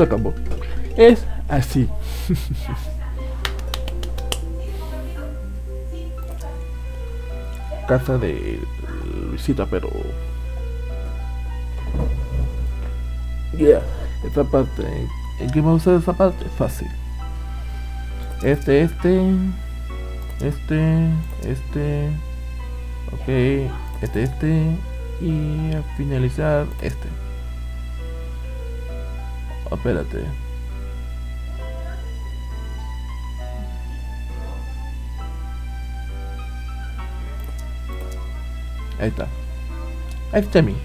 Acabó. Es así. casa de Luisita, pero... Ya, esta parte... ¿En qué vamos a usar esa parte? Fácil. Este, este... Este... Este... Ok. Este, este... Y a finalizar este. Espérate. Ahí está. Ahí está Elisa.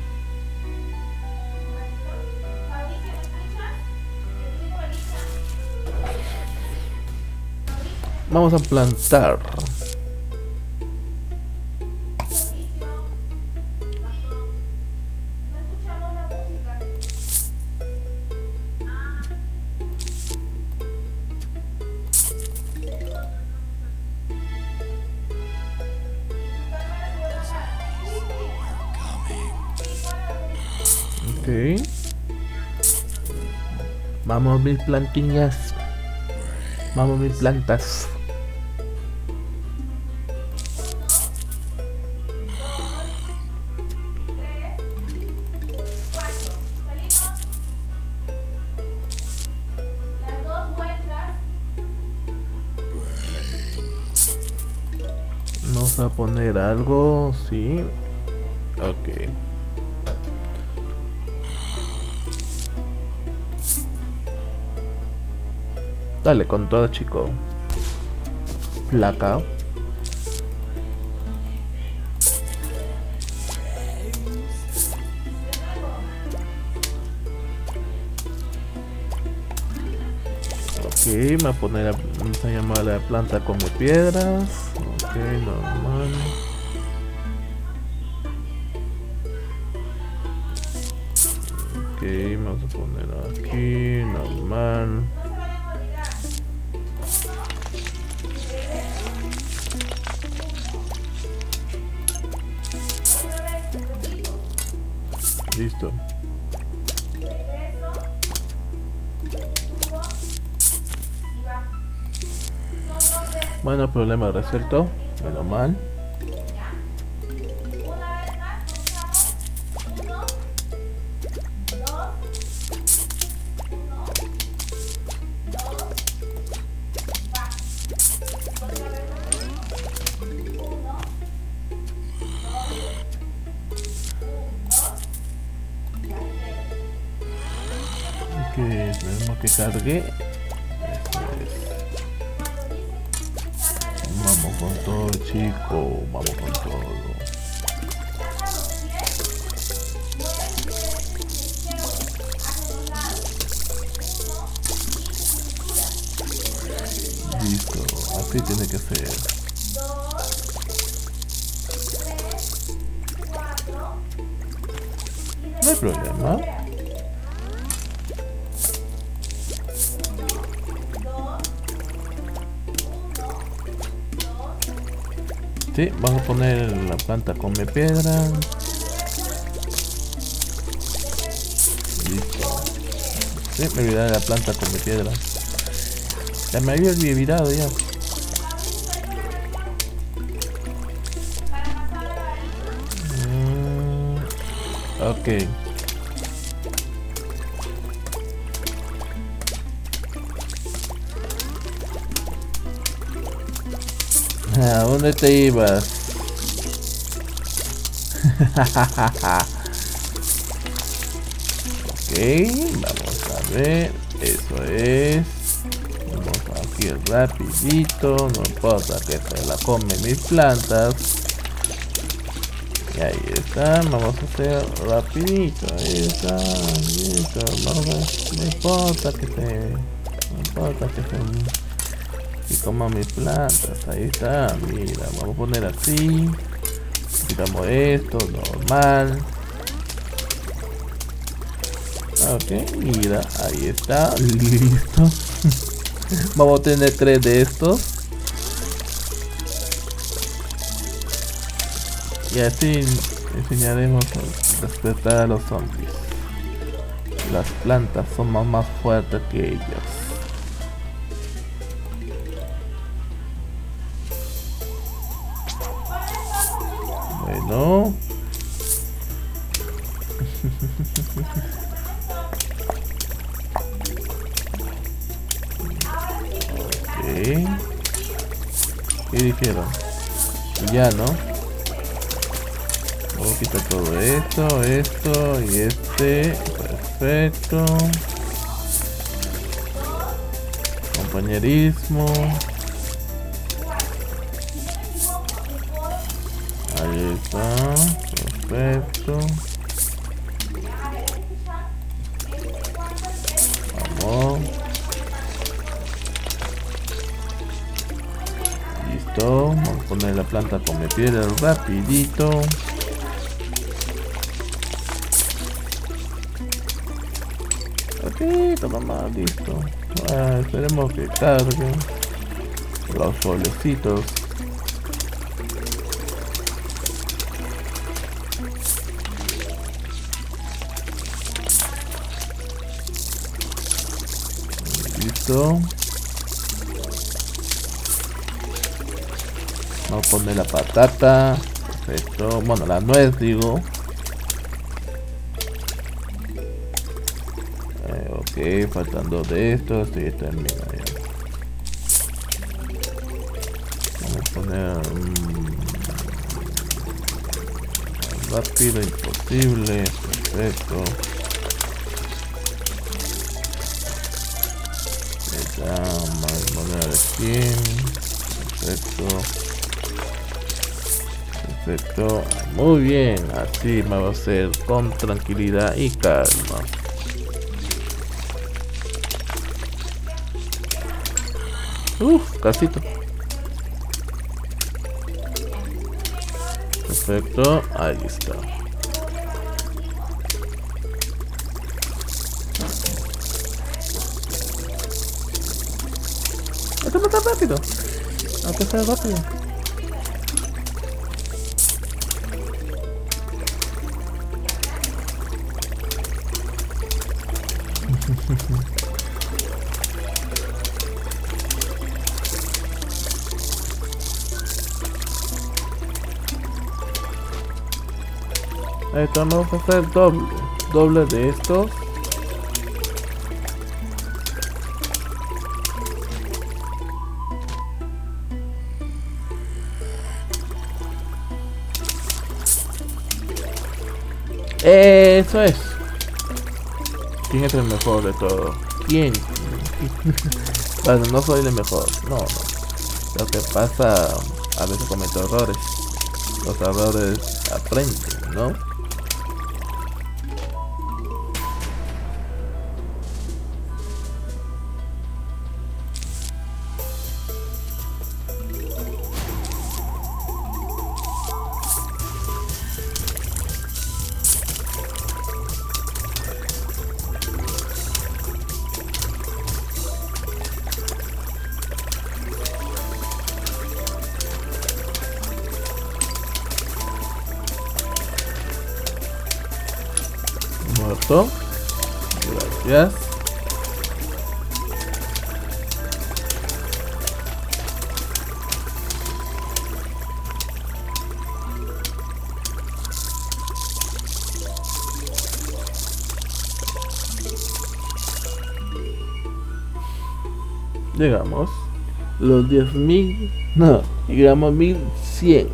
Vamos a plantar. Vamos mis plantiñas. Vamos mis plantas. Vamos a poner algo, sí. Dale con todo, chico. Placa. Ok, me voy a poner a, a la planta como piedras. Ok, normal. Ok, vamos a poner aquí, normal. Bueno, problema resuelto. Menos mal. Poner la planta come piedra. Listo. Sí, me olvidé de la planta come piedra. Ya me había olvidado ya. Mm, ok. ¿A dónde te ibas? Ok, vamos a ver. Eso es. Vamos aquí rapidito. No importa que se la comen mis plantas. Y ahí está. Vamos a hacer rapidito. Ahí está. Listo. Vamos a. No importa que se... No importa que se y como mis plantas, ahí está, mira, vamos a poner así, quitamos esto, normal, ok, mira, ahí está, listo, vamos a tener tres de estos, y así enseñaremos a despertar a los zombies, las plantas son más, más fuertes que ellos. Compañerismo. Ahí está. Perfecto. Vamos. Listo. Vamos a poner la planta con mi piedra rapidito. Ok, toma listo. Ah, esperemos que cargue los solecitos. Listo. Vamos a poner la patata. Perfecto. Bueno, la nuez digo. Ok, faltando de estos. En bien ahí. Vamos a poner... mm, rápido, imposible. Perfecto. Esa más moneda de skin. Perfecto. Perfecto. Muy bien. Así me va a hacer con tranquilidad y calma. Casito. Perfecto. Ahí está. Esto está rápido. Aunque sea rápido. Esto vamos a hacer doble. Doble de estos. Eso es. ¿Quién es el mejor de todo? ¿Quién? bueno, no soy el mejor. No, no. Lo que pasa, a veces cometo errores. Los errores aprenden, ¿no? 10.000. No, llegamos 1100.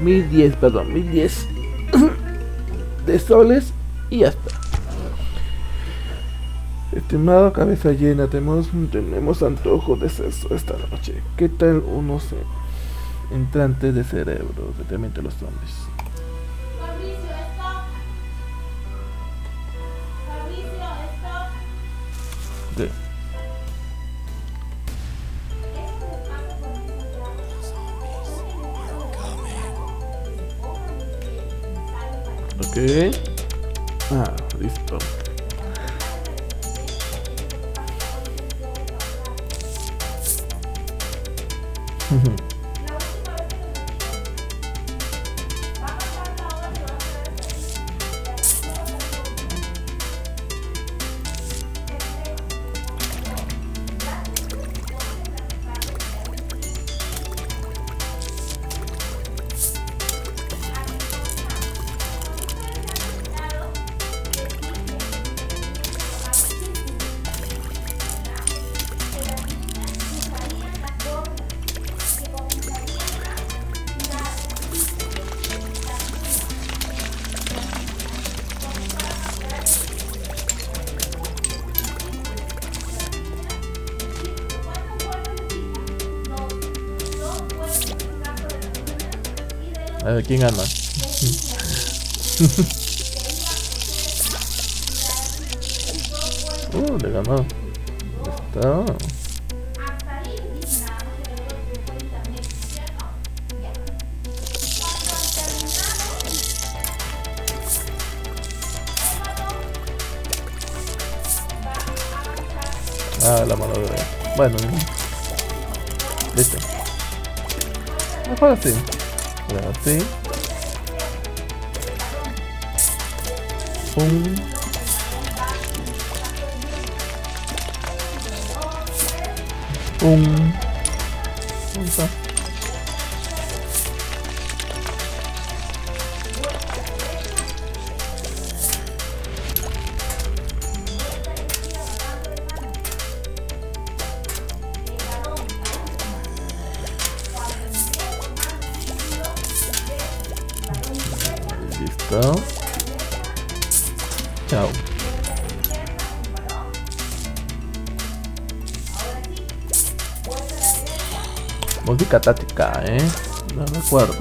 1010, perdón, 1010 de soles y ya está. Estimado cabeza llena, tenemos, tenemos antojo de sexo esta noche. ¿Qué tal unos entrantes de cerebro? Detente los zombies. Ok. y 来吗 acuerdo.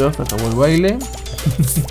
Minecraft, hagamos el baile.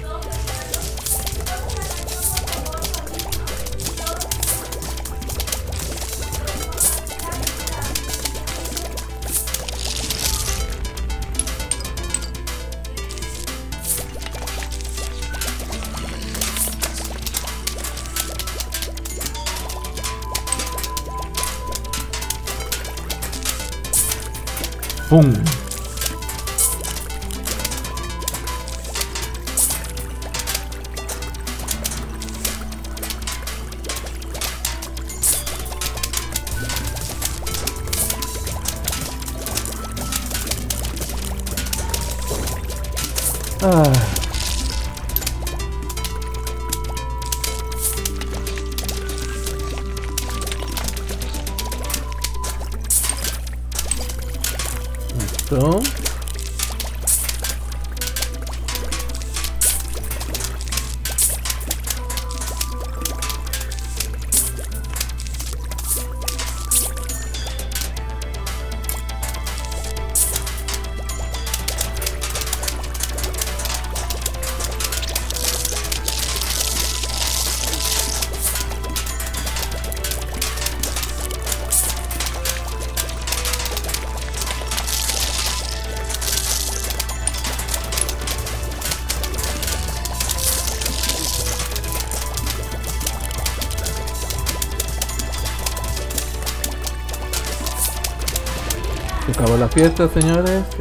fiestas, señores.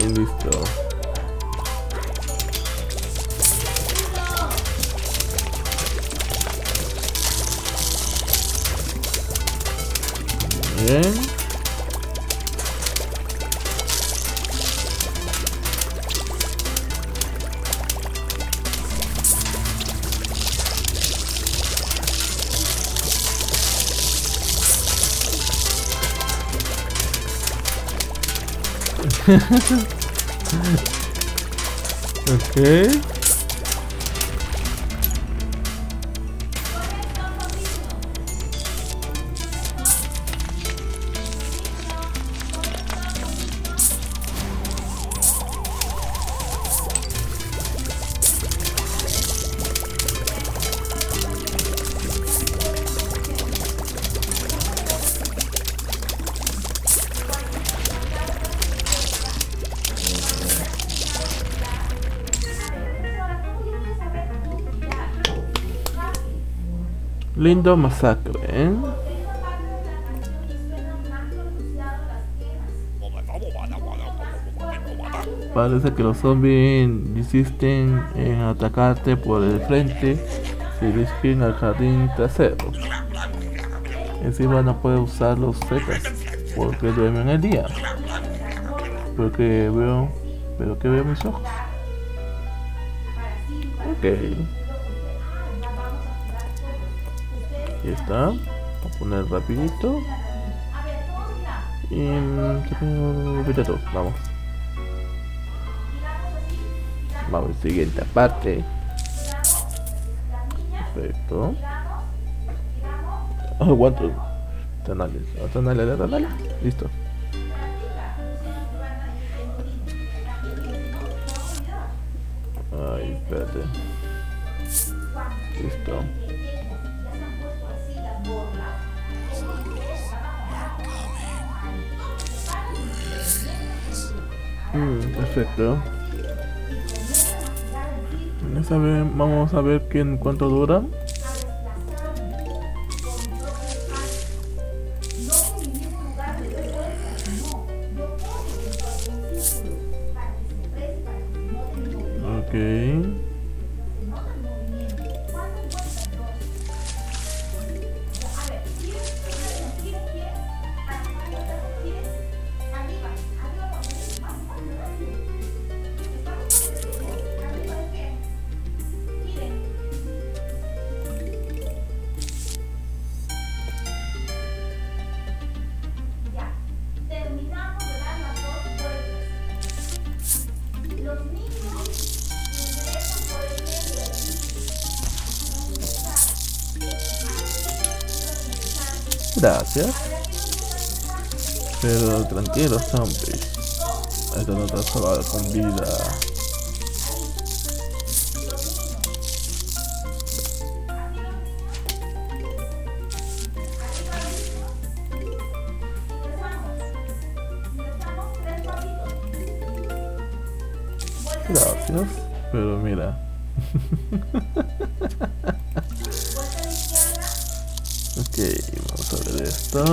okay. Pronunciado las quejas. Parece que los zombies insisten en atacarte por el frente si dirigen al jardín trasero. Encima no puede usar los zetas porque duermen el día. Porque veo, pero que veo mis ojos. Ok, está. A poner rapidito. Y todo, vamos. Vamos, siguiente parte. Perfecto. Oh, aguanto. Tonales, tonales, tonales. Listo. Mm, perfecto. Esta vez vamos a ver cuánto dura. Pero tranquilo, zombies. Esto no te salva con vida. Gracias. Pero mira. ok, vamos a ver esto.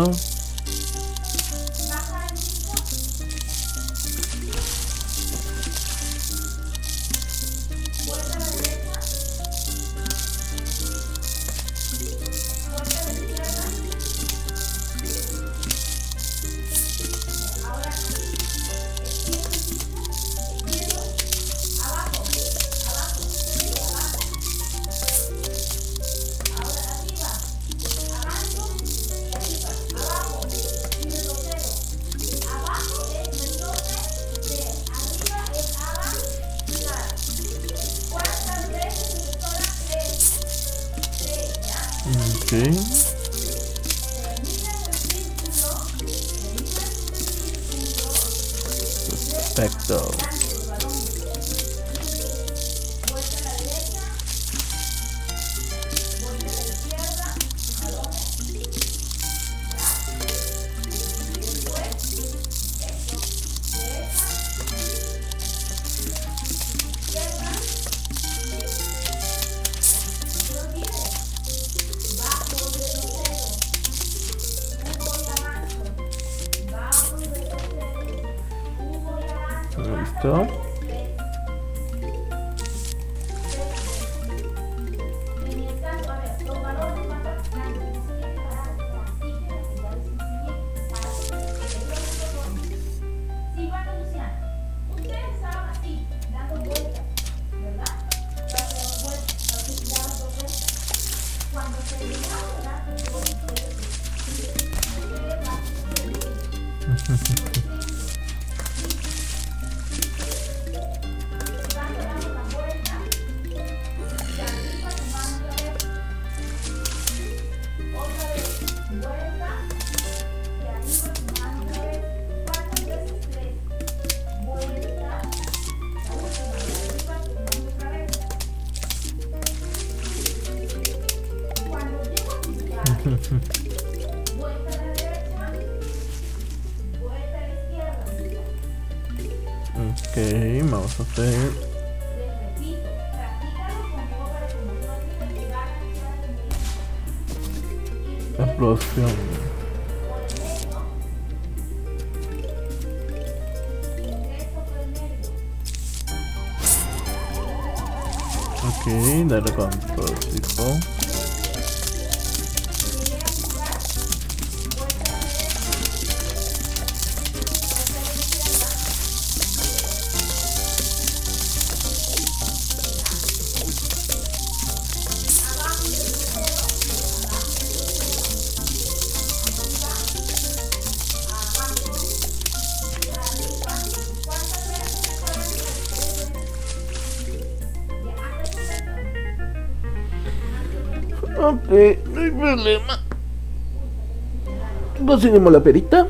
Conseguimos la perita.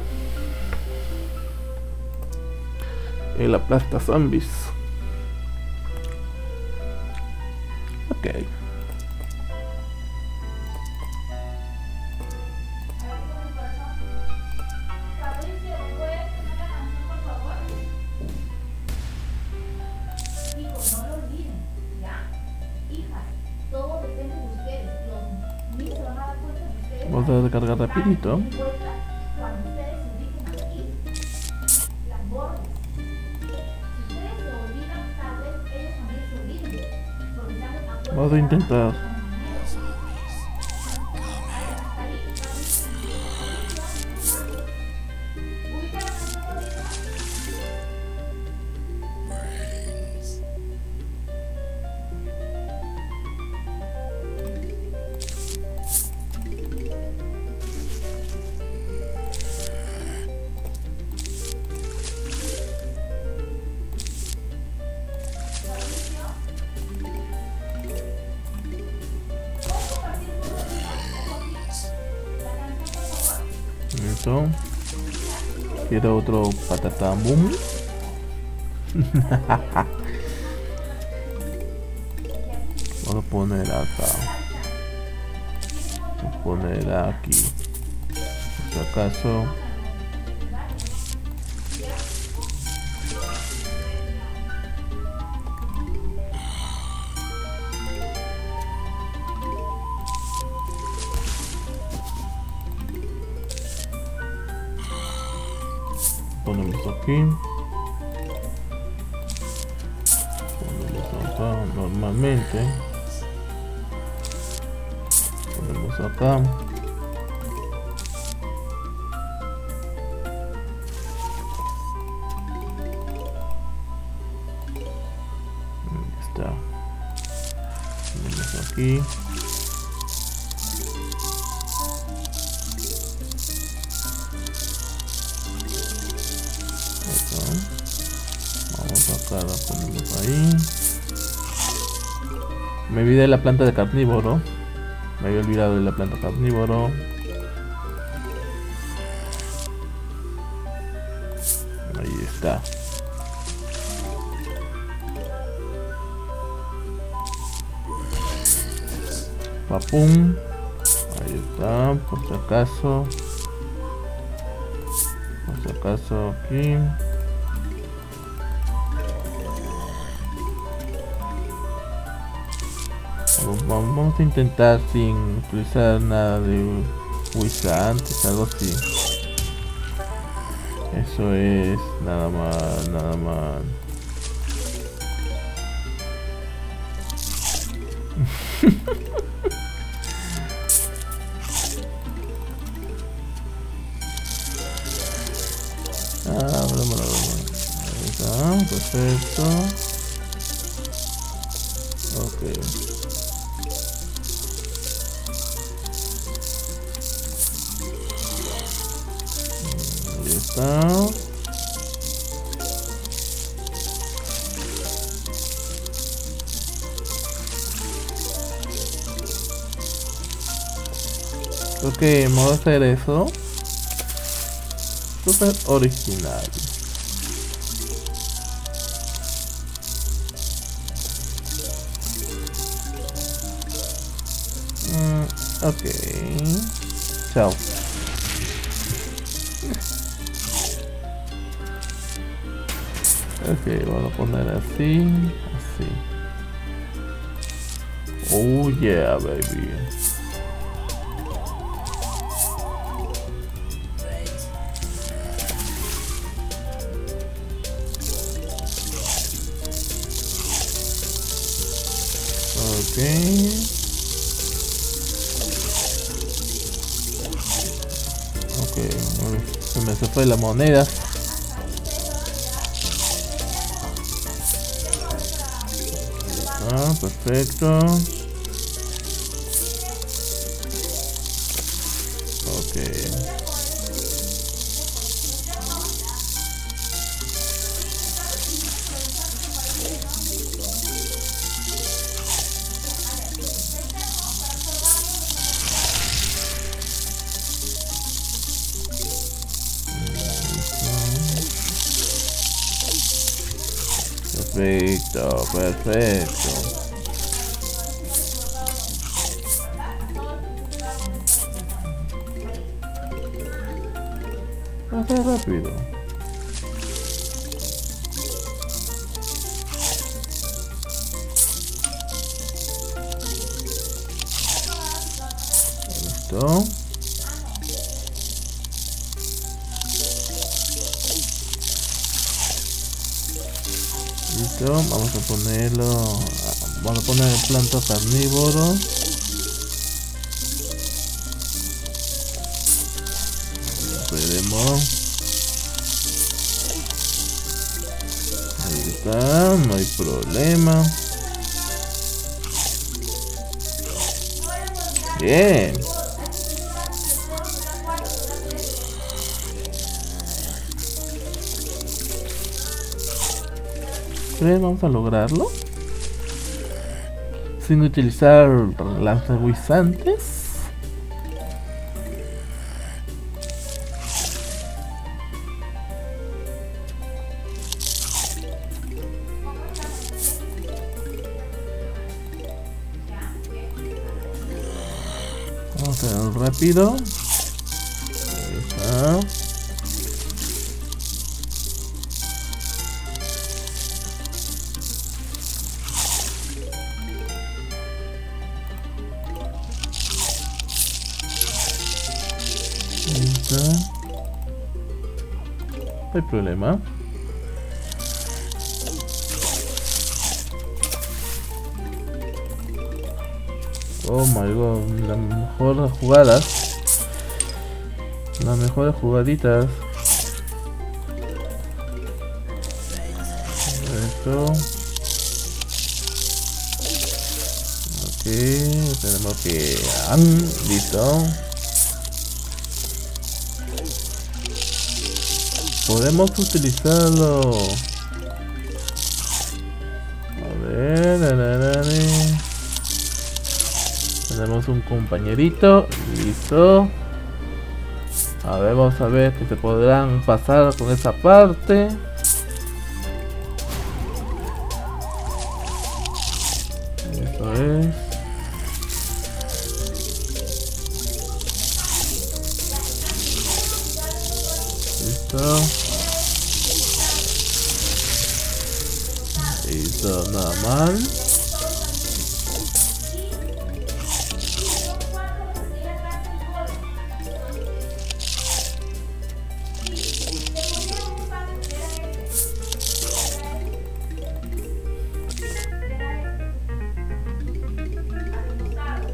El aplasta zombies. Vamos a poner acá. Vamos a poner aquí. Por si acaso. ponemos acá normalmente ponemos acá. Está. Aquí de la planta de carnívoro. Me había olvidado de la planta carnívoro. Ahí está. Papum. Ahí está, por si acaso. Por si acaso aquí. Intentar sin utilizar nada de Wisa antes, algo así. Eso es nada más, nada más. Que modo hacer eso. Super original. Mm, ok. Chao. Ok, vamos a poner así, así. Oh yeah, baby. Se me se fue la moneda. Ah, perfecto. Sin utilizar lanzaguisantes. Vamos a hacer rápido. La mejor jugadas. Las mejores jugaditas. Esto. Ok, tenemos que... ah, Listo. Podemos utilizarlo. Un compañerito. Listo. A ver, vamos a ver que se podrán pasar con esa parte. Eso es. Listo. Listo, nada mal.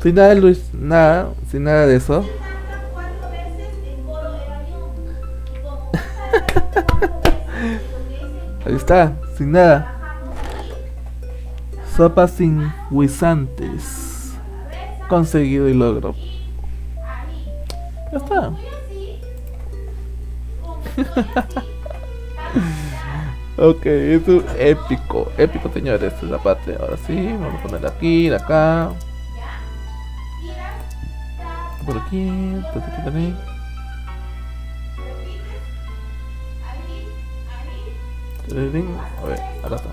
Sin nada, Luis, nada, sin nada de eso. Ahí está, sin nada. Sopa sin guisantes. Conseguido y logro. Ya está. Ok, eso es épico, épico señores, esta es la parte. Ahora sí, vamos a poner aquí, acá, por aquí, por aquí también. repites. Ahí, ahí. Tirirín. A ver, acá está.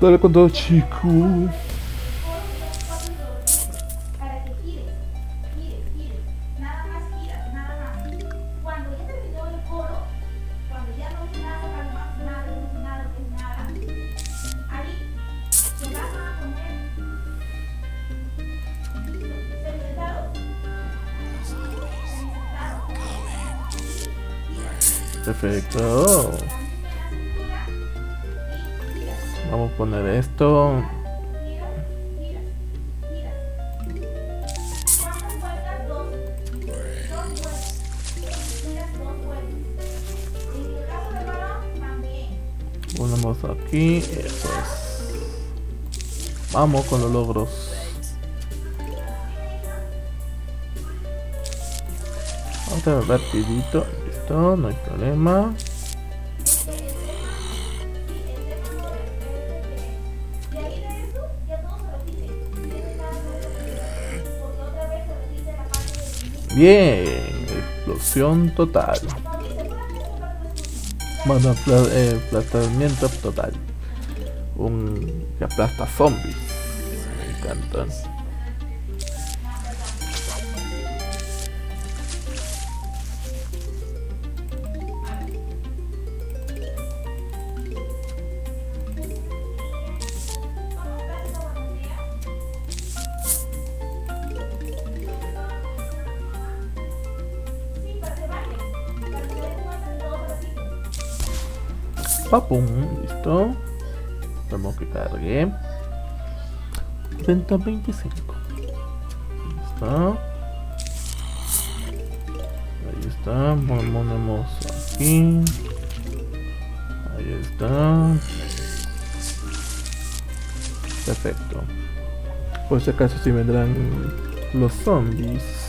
Dale con todo, chico. Perfecto. Vamos a poner esto. Ponemos aquí. Eso es. Vamos con los logros. Vamos a ver rapidito. Listo, no hay problema. Bien, explosión total. Bueno, eh, aplastamiento total. Un que aplasta zombies. Me encantan. Papum, listo. Vamos que cargue. 125. Listo. Ahí está. Ponemos aquí. Ahí está. Perfecto. Por si acaso si vendrán los zombies.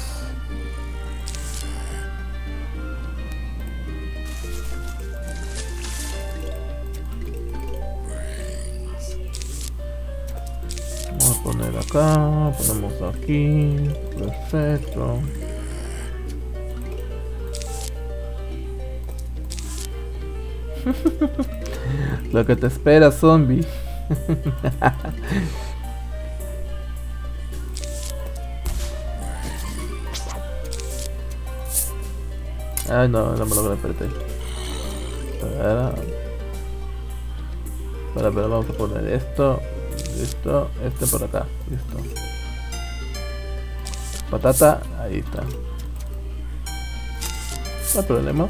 Ponemos aquí, perfecto. Lo que te espera, zombie. Ay, no, no me logré, espérate. Espera. Espera, pero vamos a poner esto. Listo. Este por acá. Listo. Patata. Ahí está. No hay problema.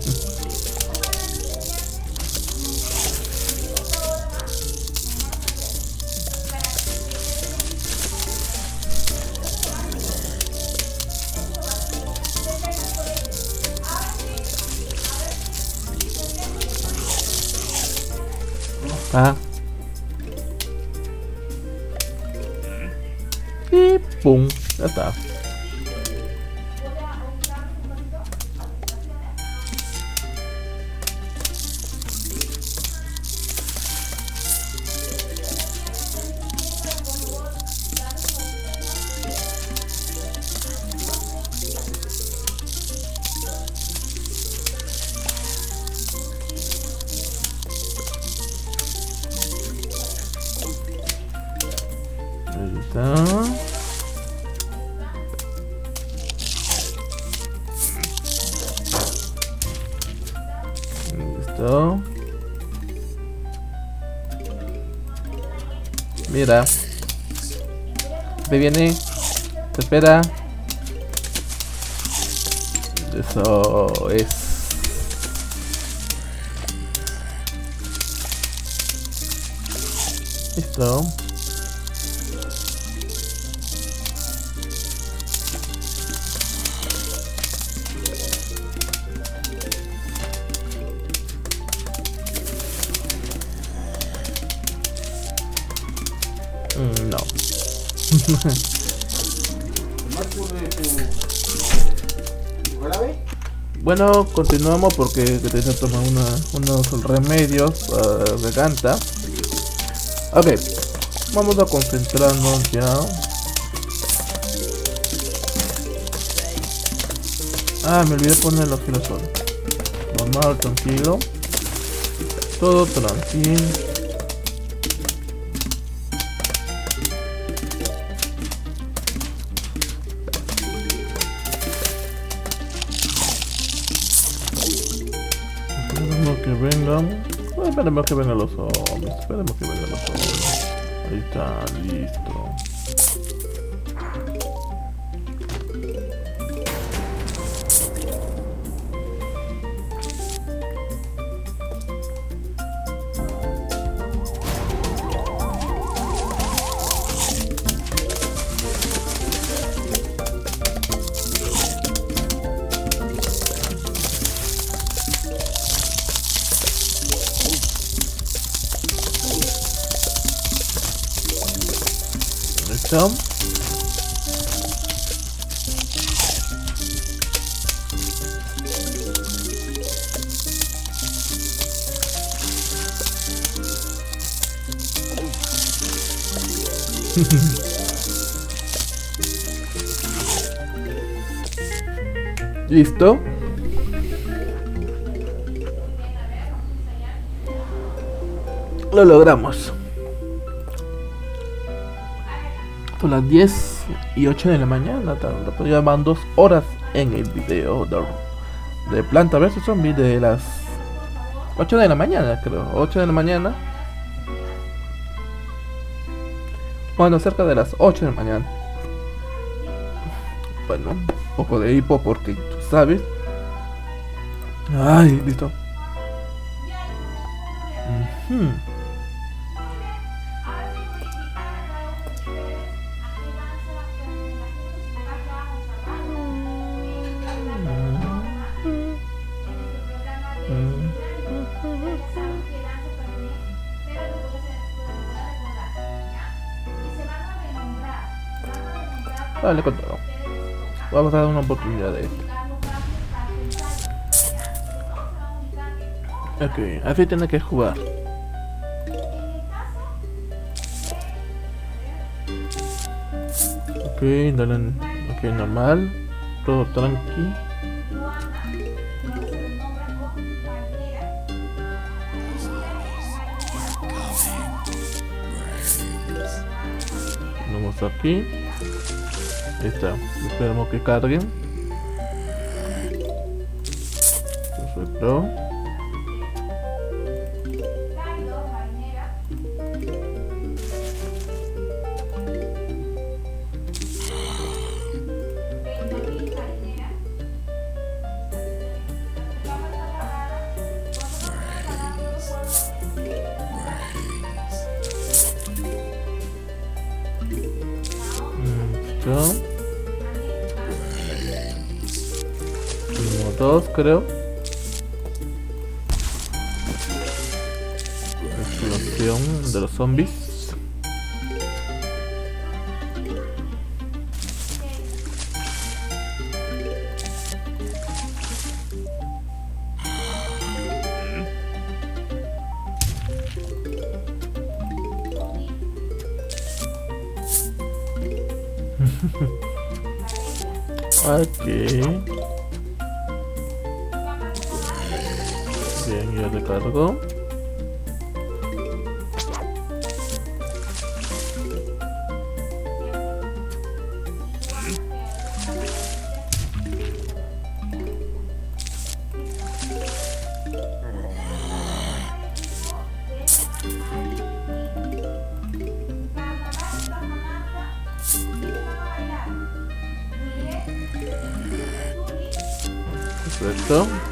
espera. Continuamos porque tengo que tomar una- unos remedios para la garganta. Ok, vamos a concentrarnos ya. Ah, me olvidé poner los girasoles. Normal, tranquilo. Todo tranquilo. Esperemos que vengan los zombies. Esperemos que vengan los zombies. Ahí está, listo. ¿Listo? Lo logramos. Son las 10 y 8 de la mañana, ya van dos horas en el video de, de Planta vs Zombie de las 8 de la mañana, creo. 8 de la mañana. Bueno, cerca de las 8 de la mañana. Bueno, un poco de hipo porque sabes. Ay, listo. Renombrar Dale con todo. Vamos a dar una oportunidad de esto. Ok, así tiene que jugar. Ok, dale. Ok, normal. Todo tranqui. Vamos aquí. Ahí está. Esperamos que carguen. Perfecto. Perfecto.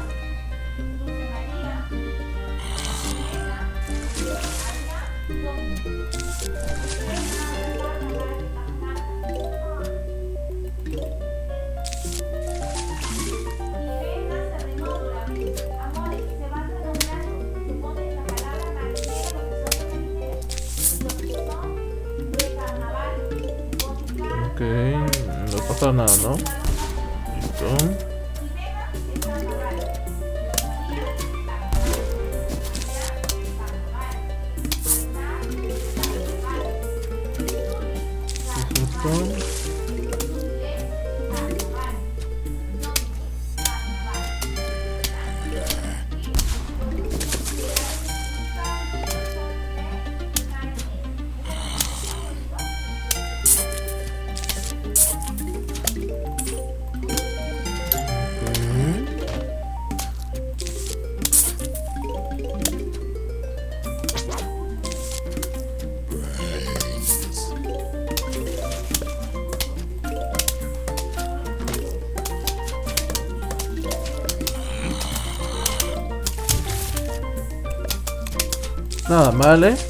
tamales.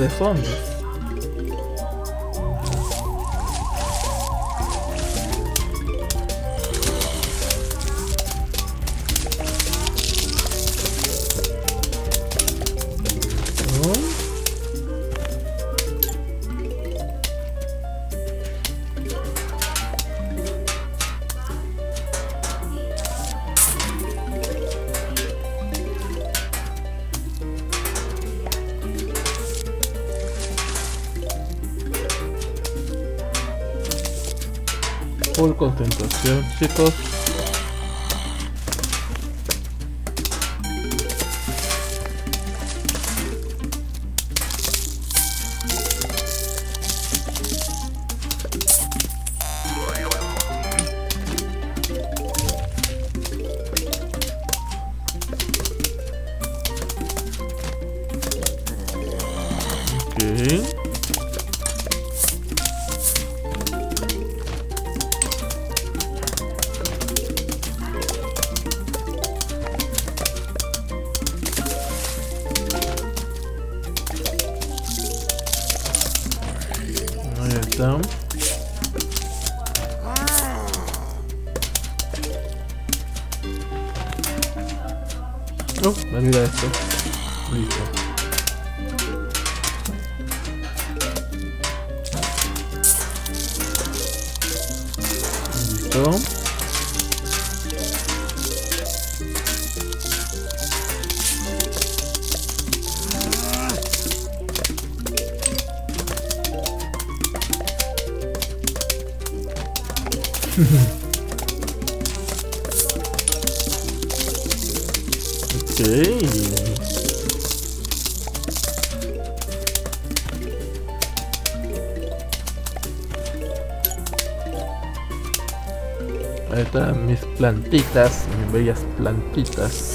Other Phones? people. plantitas, mis bellas plantitas.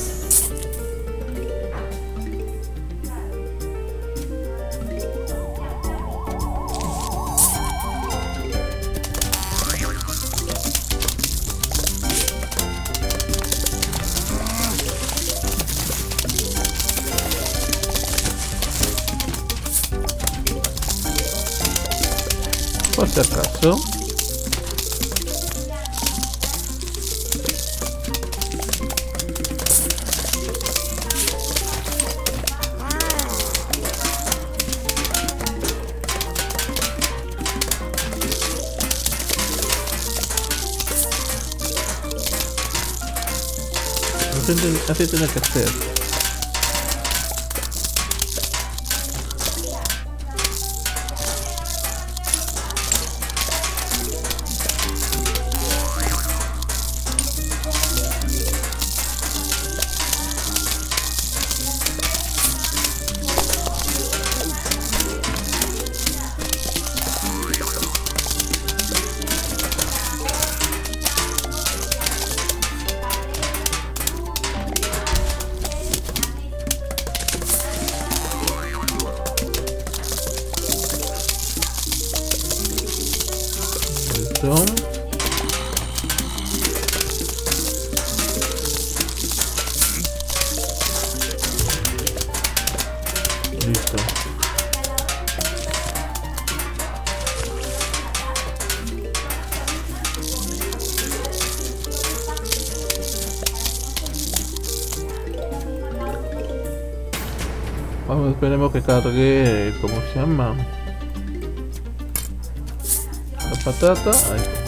させてなかったよ que. ¿Cómo se llama? La patata. Ahí.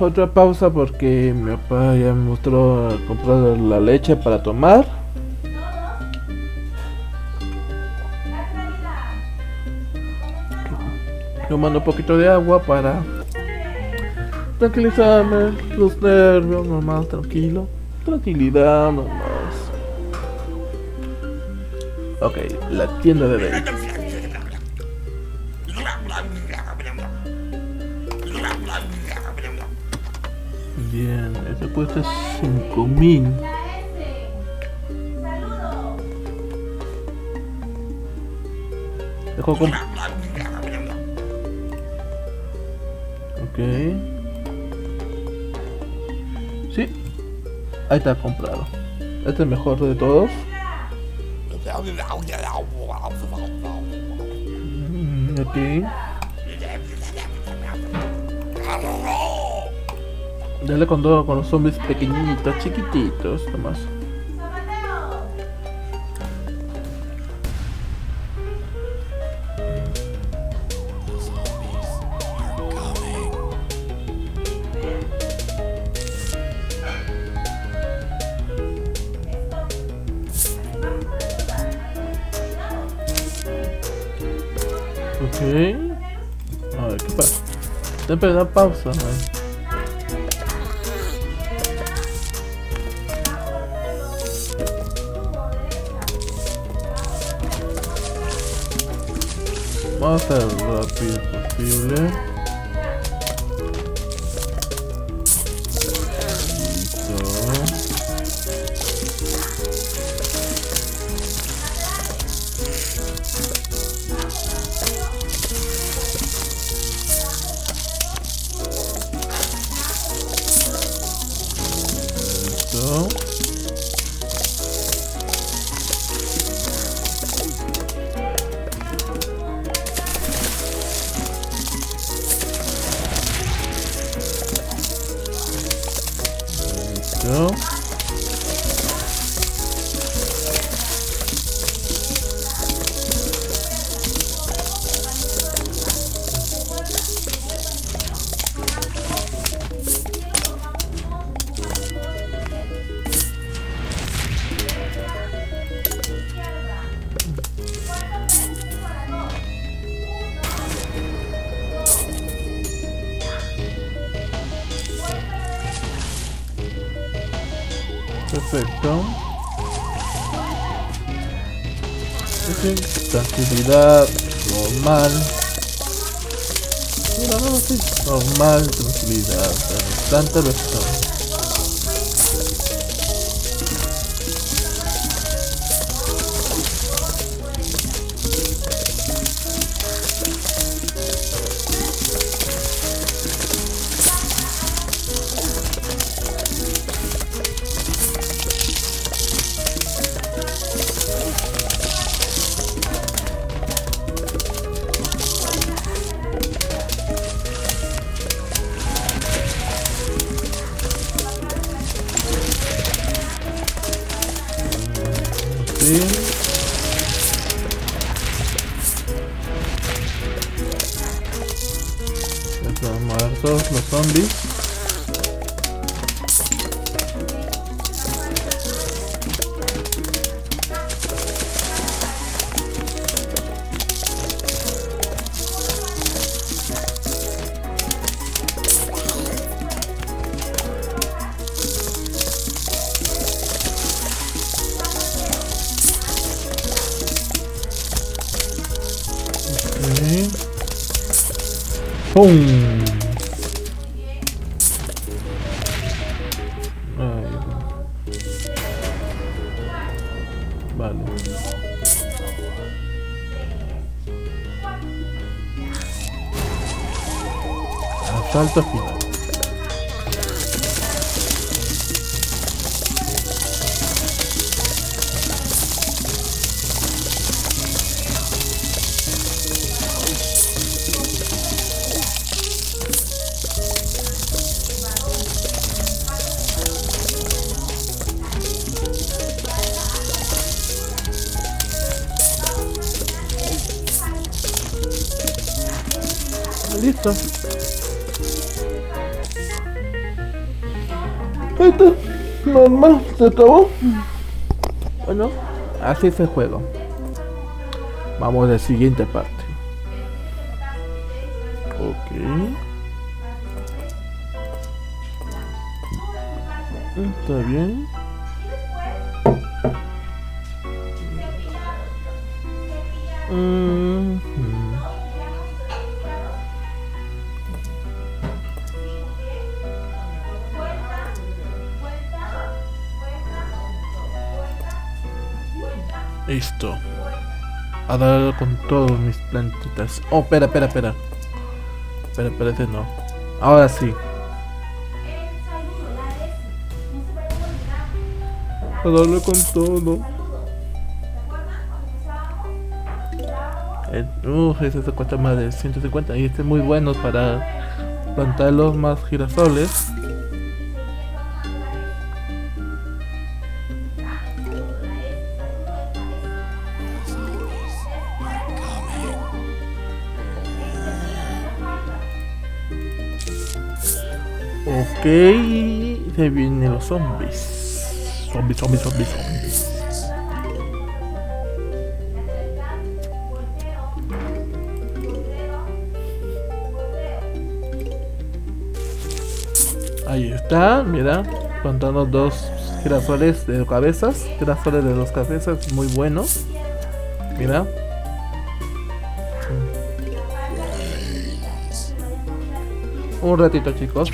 Otra pausa porque mi papá ya me mostró comprar la leche para tomar. Tomando un poquito de agua para tranquilizarme los nervios, nomás, tranquilo. Tranquilidad, nomás. Ok, la tienda de Bake. 5000. La S. Saludo. Dejo con... Ok. Sí. Ahí está comprado. Este es el mejor de todos. Dale con todo con los zombies pequeñitos, chiquititos, nomás. Ok. A ver, ¿qué pasa? Siempre da pausa. ¿no? Vamos a ser lo Listo. Ahí está. Normal, se acabó. Bueno, así se juega. Vamos a la siguiente parte. Ok. Está bien. A dar con todas mis plantitas. Oh, espera, espera, espera. Espera, espera, no. Ahora sí. A darle con todo. El, uf, ese se cuesta más de 150 y este es muy bueno para plantar los más girasoles. Ok, se vienen los zombies. Zombies, zombies, zombies, zombies. Ahí está, mira, contando dos girasoles de cabezas, girasoles de dos cabezas, muy buenos. Mira. Un ratito chicos.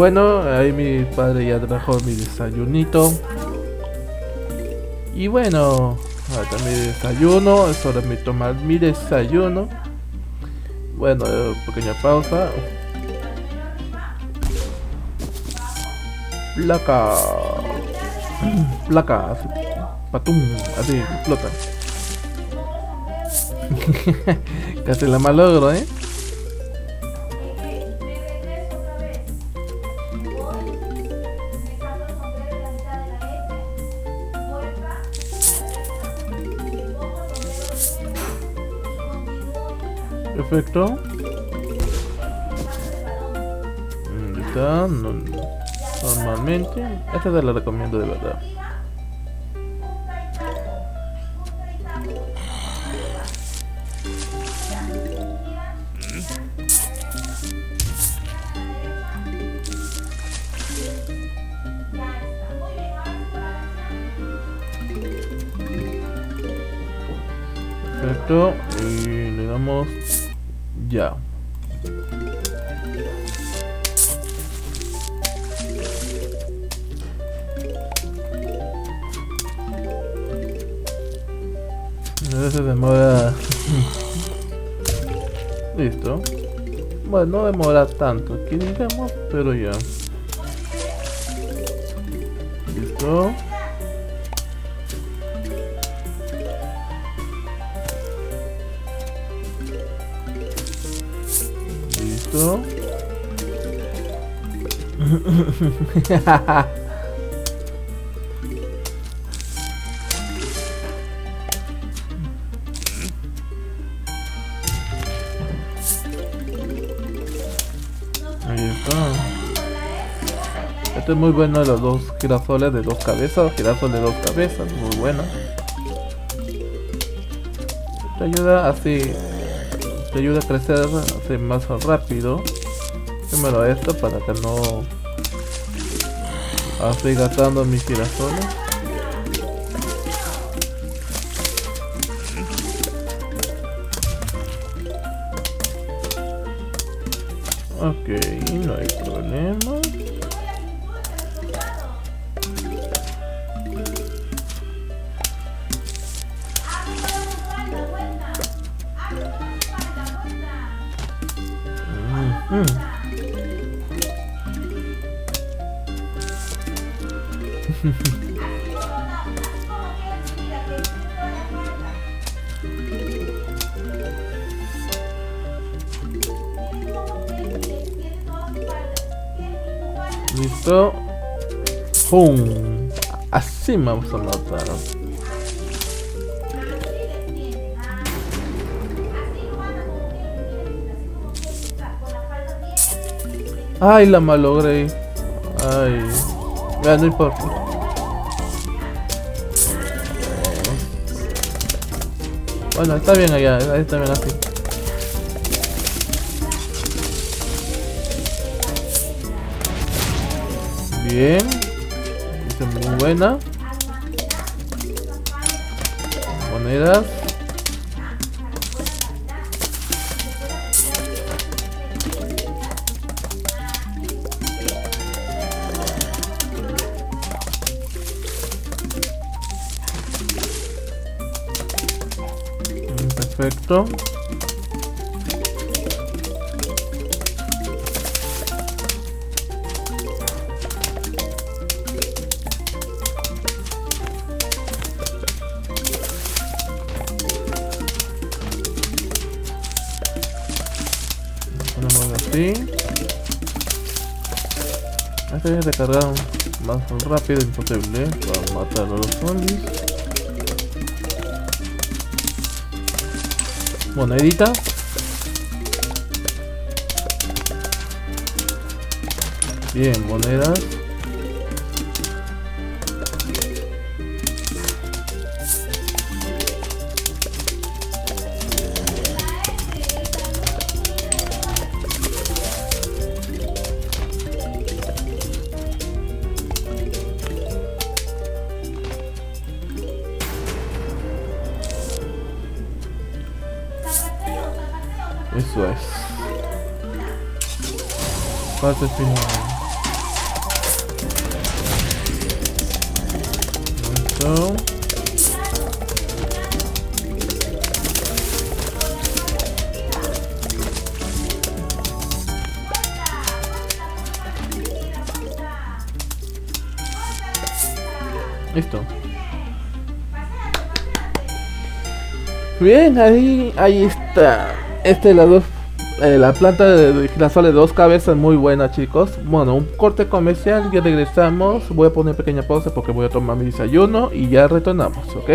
Bueno, ahí mi padre ya trajo mi desayunito. Y bueno, está mi desayuno, es hora de tomar mi desayuno. Bueno, eh, pequeña pausa. Placa. Placa. Patum. Así, explota. Casi la malogro, eh. Perfecto. No- normalmente. Esta te la recomiendo de verdad. Bueno, no demora tanto aquí digamos, pero ya. Listo. Listo. Es muy bueno los dos girasoles de dos cabezas, girasol de dos cabezas, muy bueno. Te ayuda así, te ayuda a crecer así más rápido. Primero esto para que no así gastando mis girasoles. Ay, la malogré. Ay. Ya, no importa. Bueno, está bien allá, está bien así. Bien. Muy buena. Monedas. Perfecto. Ponemos así. Este es recargar más rápido imposible para matar a los zombies. Monedita. Bien, monedas. Fase final. Listo. Listo. Bien, ahí, ahí está. Este la dos, eh, la planta de girasol de dos cabezas muy buena, chicos. Bueno, un corte comercial, ya regresamos. Voy a poner pequeña pausa porque voy a tomar mi desayuno y ya retornamos, ¿ok?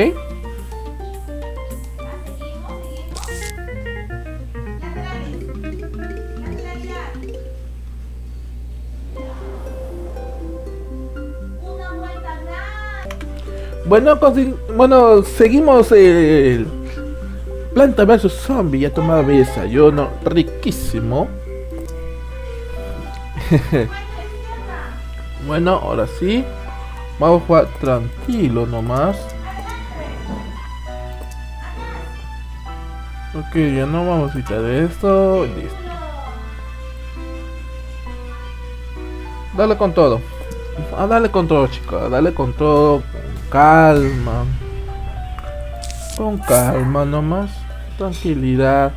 Bueno, bueno, seguimos el Planta vs Zombie. Ya tomaba mi desayuno, riquísimo. bueno, ahora sí. Vamos a jugar tranquilo nomás. Ok, ya no vamos a quitar esto. Listo. Dale con todo. A darle con todo, chicos. A darle con todo. Con calma. Con calma nomás. Tranquilidad.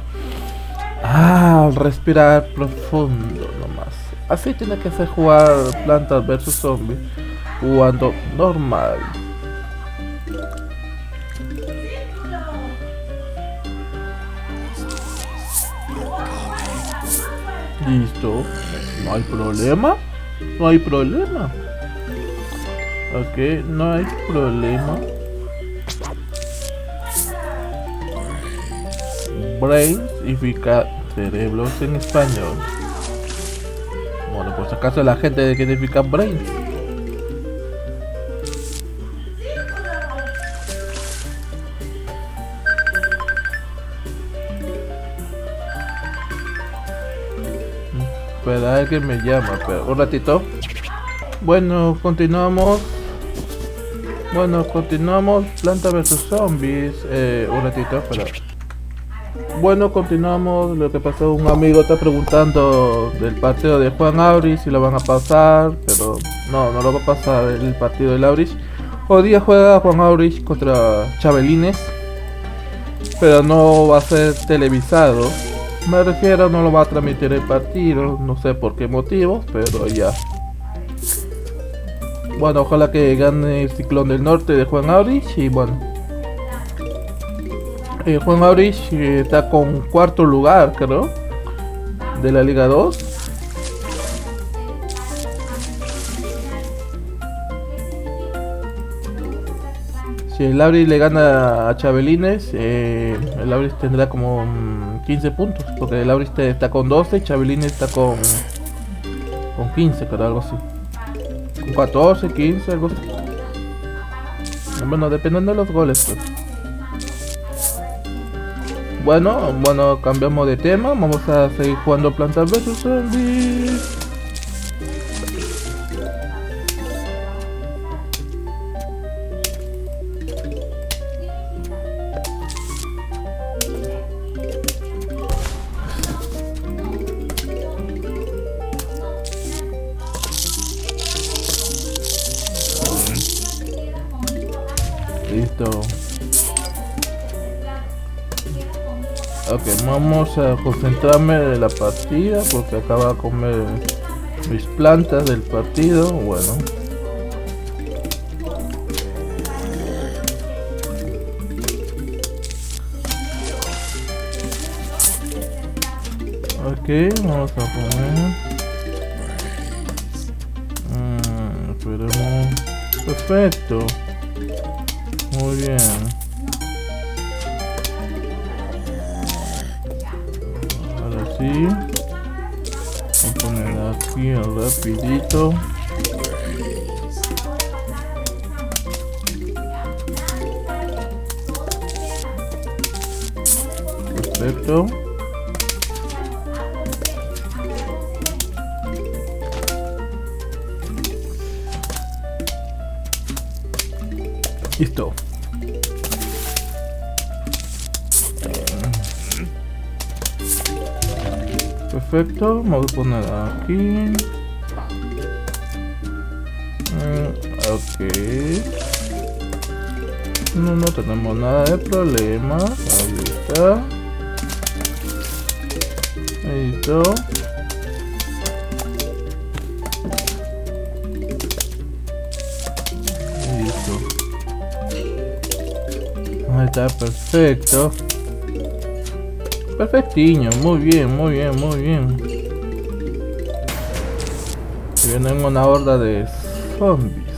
Ah, respirar profundo nomás. Así tiene que ser jugar plantas versus zombies. Jugando normal. Listo. No hay problema. No hay problema. Ok, no hay problema. Brain significa cerebros en español. Bueno, pues acaso la gente de que significa brain. Espera, que me llama, pero un ratito. Bueno, continuamos. Bueno, continuamos. Planta versus zombies. Eh, un ratito, espera. Bueno, continuamos. Lo que pasó, un amigo está preguntando del partido de Juan Auris si lo van a pasar, pero no, no lo va a pasar el partido del Auris. Hoy día juega Juan Auris contra Chabelines, pero no va a ser televisado. Me refiero, no lo va a transmitir el partido, no sé por qué motivos, pero ya. Bueno, ojalá que gane el Ciclón del Norte de Juan Aurich y bueno. Eh, Juan Aurich eh, está con cuarto lugar, creo, de la Liga 2. Si el Aurich le gana a Chabelines, eh, el Aurich tendrá como mm, 15 puntos, porque el Aurich está con 12 y Chabelines está con, con 15, creo, algo así. Con 14, 15, algo así. Bueno, dependiendo de los goles, pues. Bueno, bueno, cambiamos de tema. Vamos a seguir jugando Plantas vs Zombies. A concentrarme en la partida porque acaba de comer mis plantas del partido. Bueno. Ok, vamos a poner. Mm, esperemos. Perfecto. Muy bien. Ahora sí. Vamos a poner aquí rapidito. Perfecto. Perfecto, vamos a poner aquí. Mm, ok. No, no tenemos nada de problema. Ahí está. Listo. Listo. Ahí está, perfecto. Perfectiño, muy bien, muy bien, muy bien. Y vienen una horda de zombies.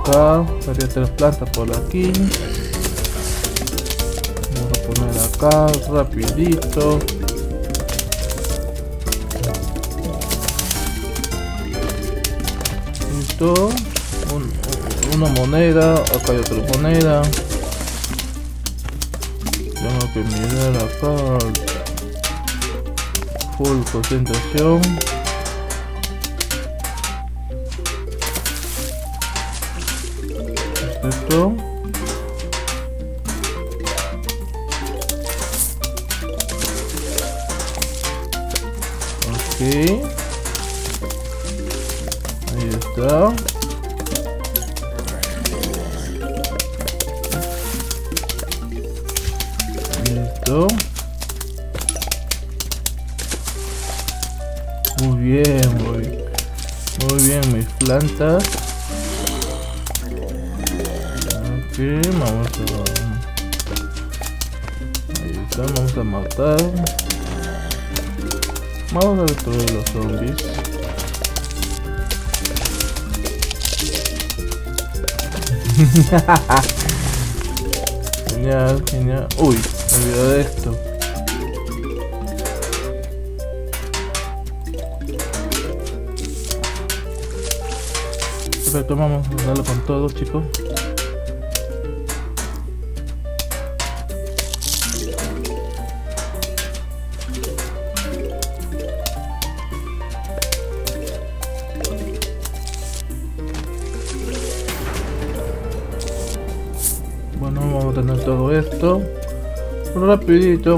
Acá, sería tres plantas por aquí. Vamos a poner acá, rapidito. Listo. Un- una moneda, acá hay otra moneda. Tengo que mirar acá. Full concentración.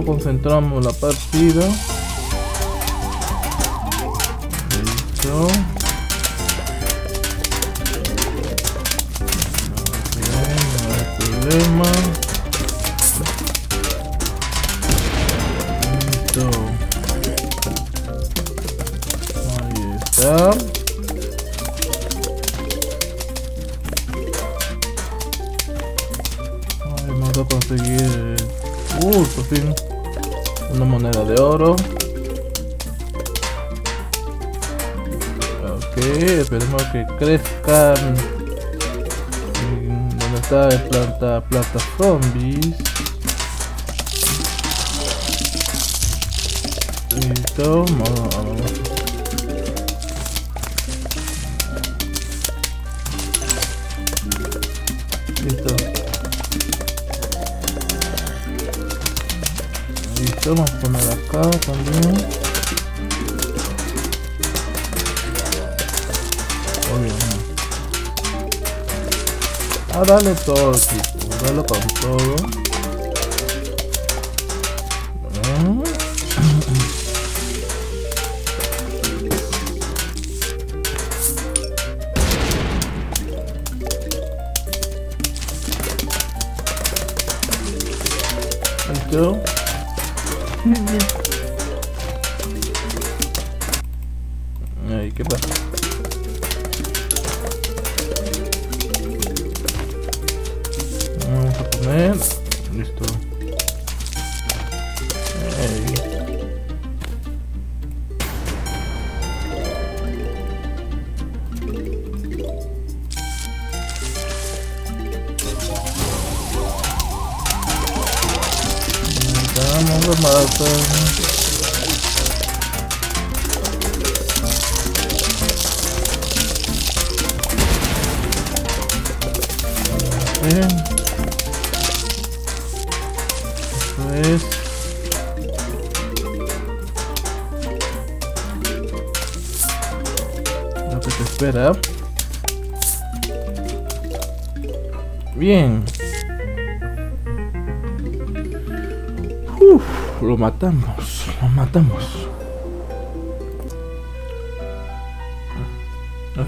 Concentramos la partida.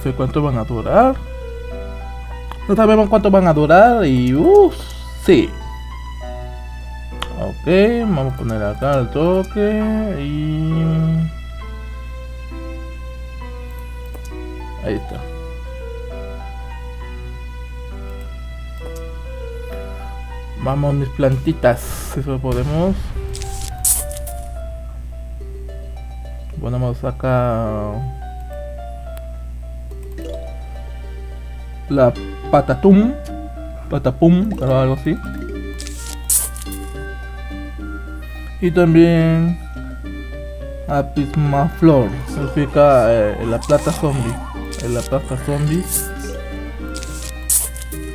Sé cuánto van a durar. No sabemos cuánto van a durar y uff, sí. Ok, vamos a poner acá el toque y... Ahí está. Vamos mis plantitas, eso podemos. Ponemos acá la patatum, patapum, o algo así. Y también apismaflor, significa eh, la plata zombie, eh, la plata zombie.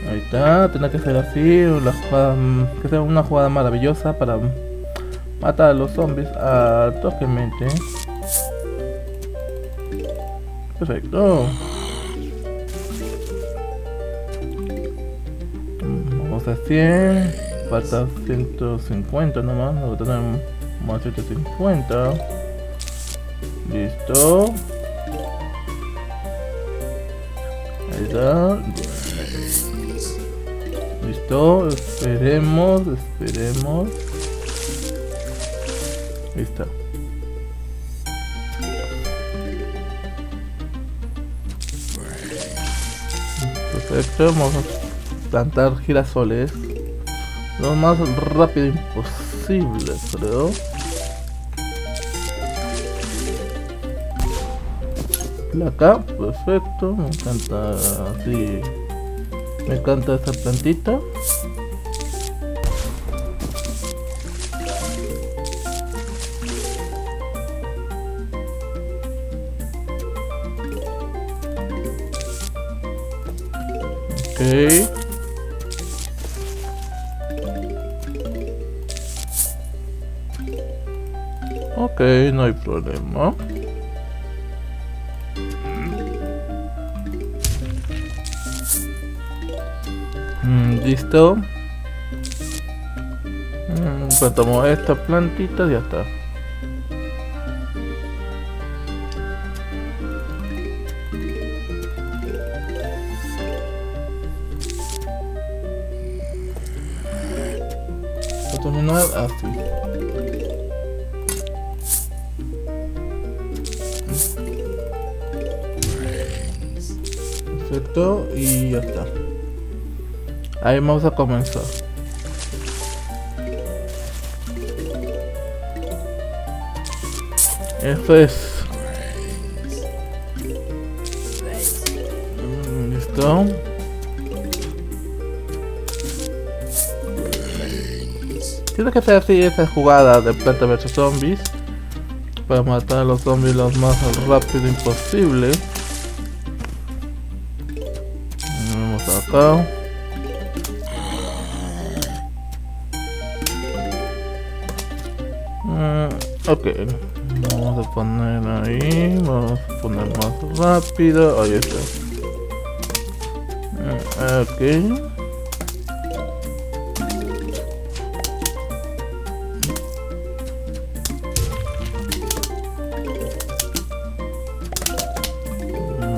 Ahí está, tiene que ser así, la jugada, mm, que sea una jugada maravillosa para matar a los zombies a toquemente. Perfecto. 100, falta 150 nomás, no tenemos más 150. Listo. Ahí está. Listo, esperemos, esperemos. Ahí está. Perfecto, vamos plantar girasoles lo más rápido imposible, creo. Placa, perfecto, me encanta así. Me encanta esta plantita. Ok. Hay problema. Mm, Listo. Mm, Plantamos esta plantita y ya está. Vamos a comenzar. Eso es. Listo. Tienes que hacer así esa jugada de planta vs zombies para matar a los zombies lo más rápido imposible. Vamos acá. Ok, vamos a poner ahí, vamos a poner más rápido. Ahí está. Mm, Ok.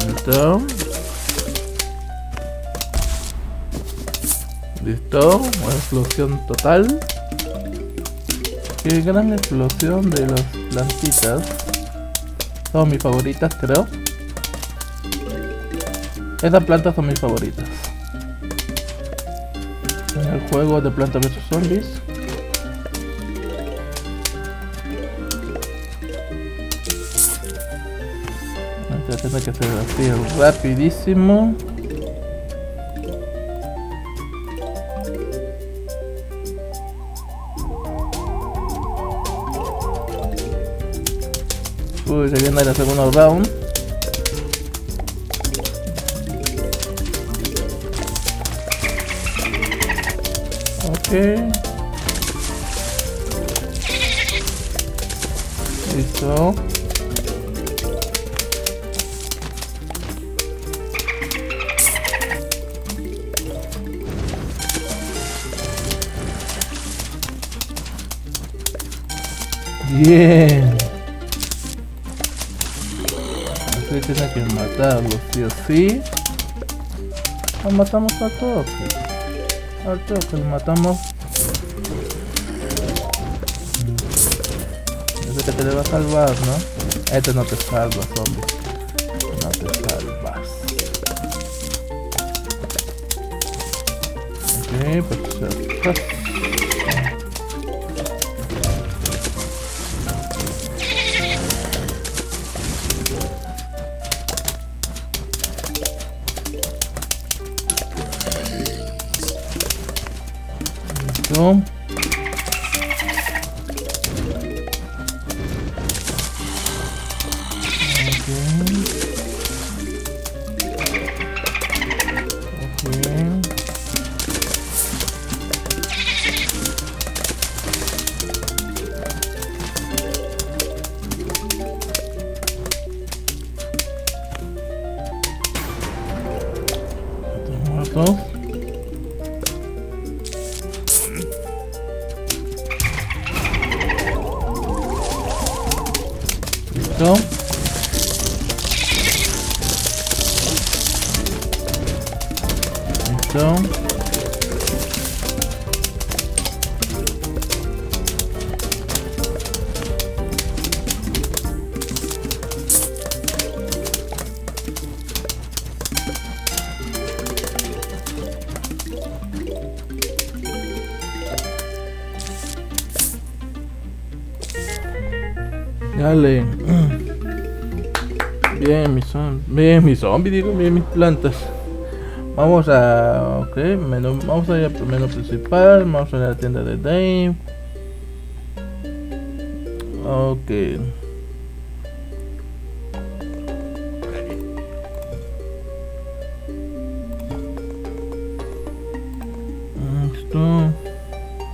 Listo. Listo. Explosión total. Qué gran explosión de las plantitas. Son mis favoritas, creo. Estas plantas son mis favoritas. En el juego de Planta vs Zombies. Tener que hacer así rapidísimo. Uy, se viene el segundo round. Ok. Matarlo, sí o sí. Lo matamos a toque. Al toque lo matamos. Yo sé que te le va a salvar, ¿no? Este no te salva, zombie. No te salvas. Ok, perfecto. Listo. Mis zombies, digo, bien, mis plantas. Vamos a. Ok, menú, vamos a ir al menú principal. Vamos a la tienda de Dave. Ok. Esto.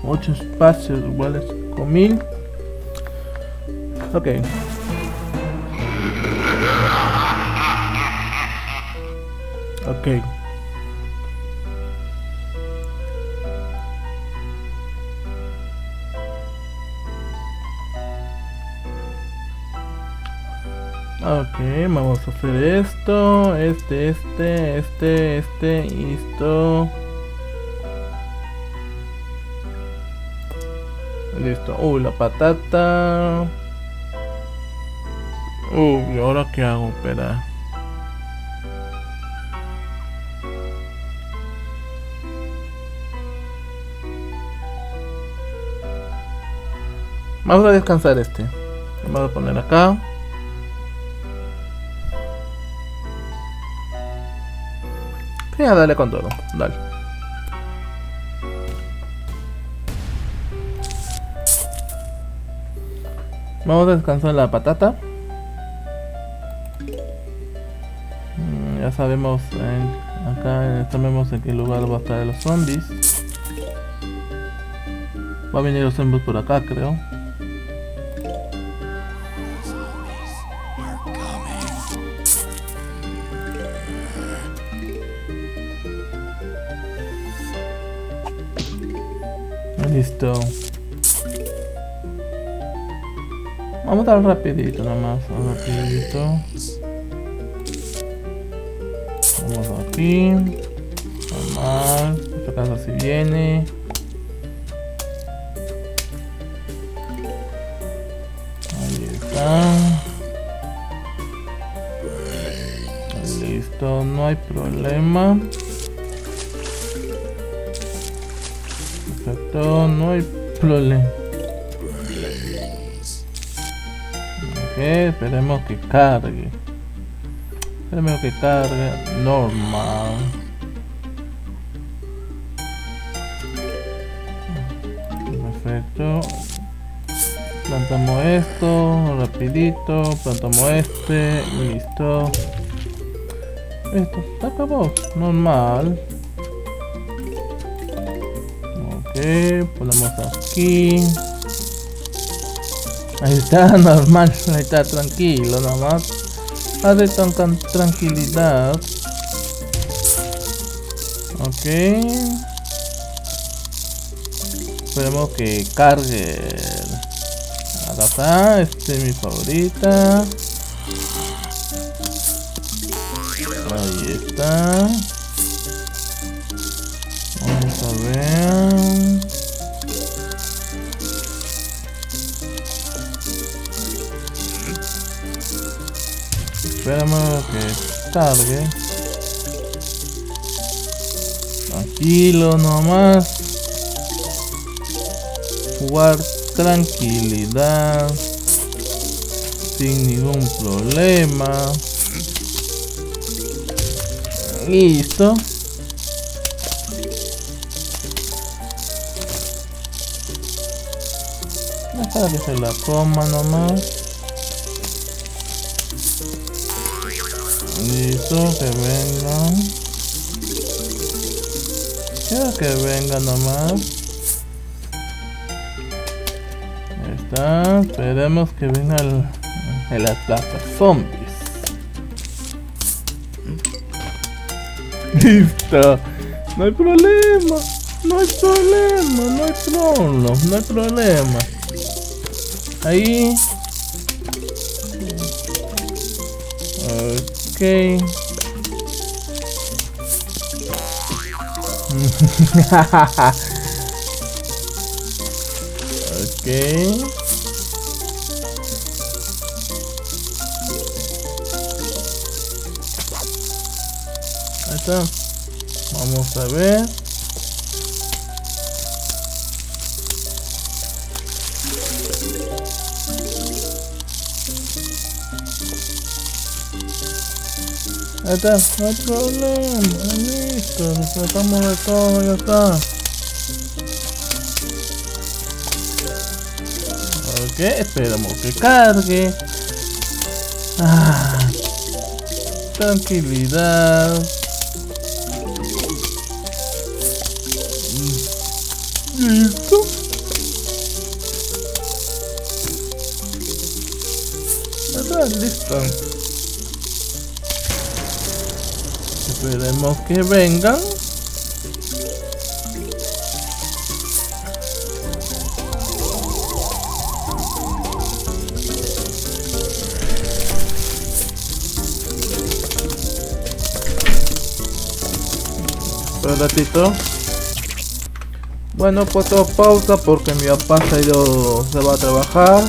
8 espacios iguales con 1000. Ok. Ok. Ok, vamos a hacer esto, este, este, este, este y esto. Listo. Uy, la patata. Uy, ¿ahora qué hago? Espera. Vamos a descansar este. Vamos a poner acá. Sí, a darle con todo. Dale. Vamos a descansar la patata. Mm, Ya sabemos, en- acá sabemos en qué lugar va a estar los zombies. Va a venir los zombies por acá, creo. Vamos a dar rapidito nomás, rapidito. Vamos aquí. Normal. Esta casa si viene. Ahí está. Listo, no hay problema. No hay problema. Ok, esperemos que cargue. Esperemos que cargue. Normal. Perfecto. Plantamos esto, rapidito. Plantamos este, listo. Esto, se acabó. Normal. Ponemos aquí. Ahí está, normal, ahí está, tranquilo, nomás. Hace con, con tranquilidad. Ok. Esperemos que cargue. Acá está, este es mi favorita. Ahí está. Cargue. Tranquilo nomás. Jugar tranquilidad. Sin ningún problema. Listo. Deja que se la coma nomás. Que vengan. Quiero que venga nomás. Ahí está. Esperemos que venga el, el atlapa zombies. Listo. No hay problema. No hay problema. No hay problema. No hay problema. Ahí. Ok. Ok. Ahí está. Vamos a ver. Ahí está, no hay problema, listo, tratamos de todo, ya está. Ok, esperamos que cargue. Ah, tranquilidad. Que vengan. Un ratito. Bueno, pues todo pausa porque mi papá se ha ido, se va a trabajar.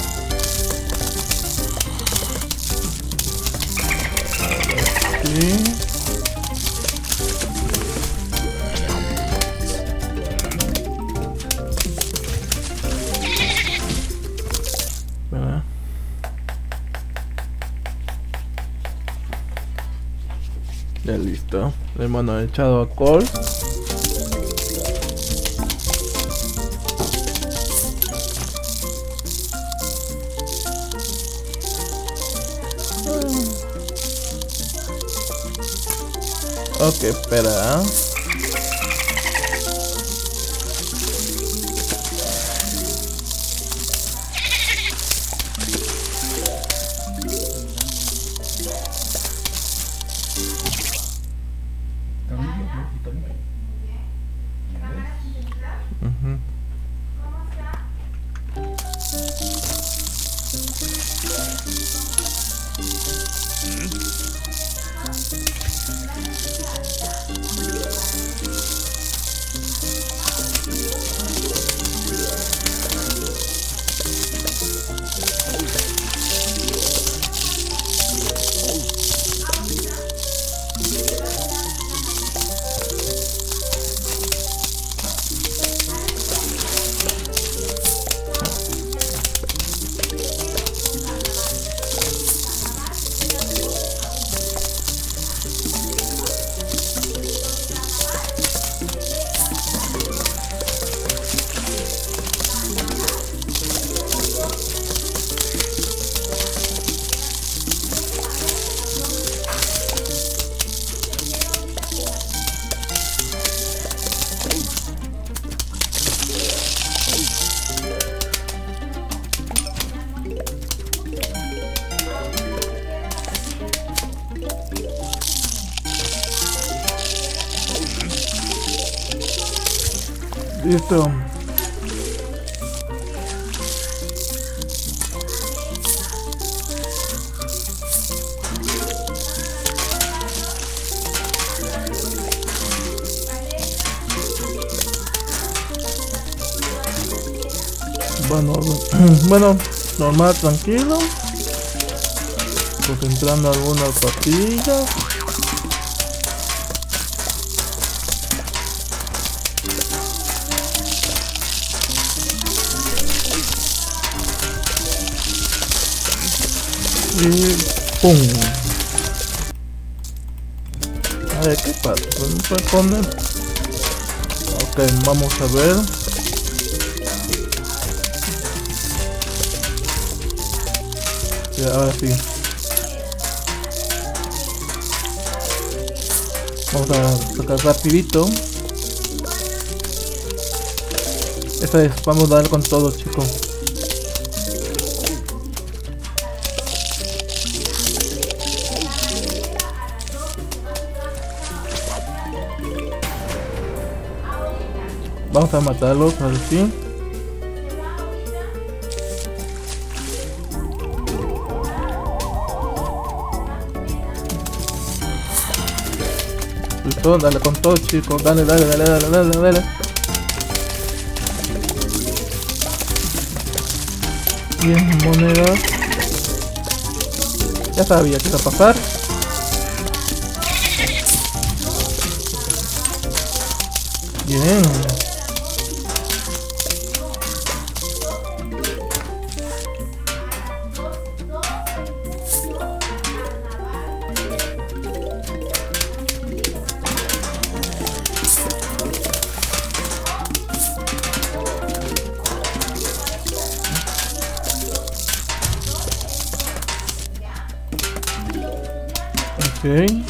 Le hemos echado alcohol. Ok, espera. Tranquilo. Pues entrando algunas partidas. Y ¡pum! A ver, ¿qué pasa? ¿No responde? Ok, vamos a ver. Ya, ahora sí. Vamos a sacar rapidito. Esta vez vamos a dar con todo, chicos. Vamos a matarlos al fin. Dale con todo chicos, dale, dale, dale, dale, dale, dale. Bien, monedas. Ya sabía que iba a pasar. Bien. Ok.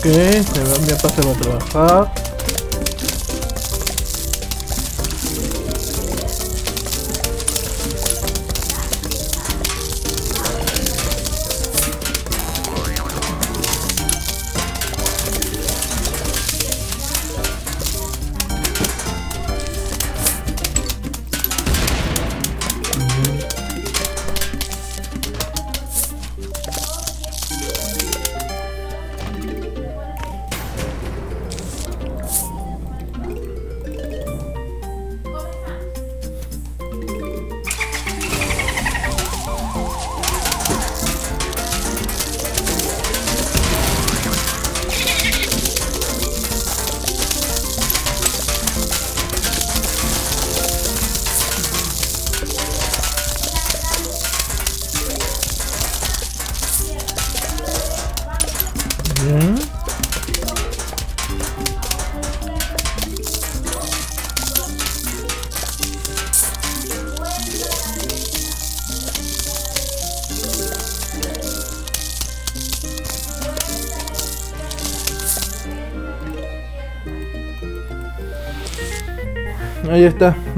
Ok, se va, mi papá se va a trabajar.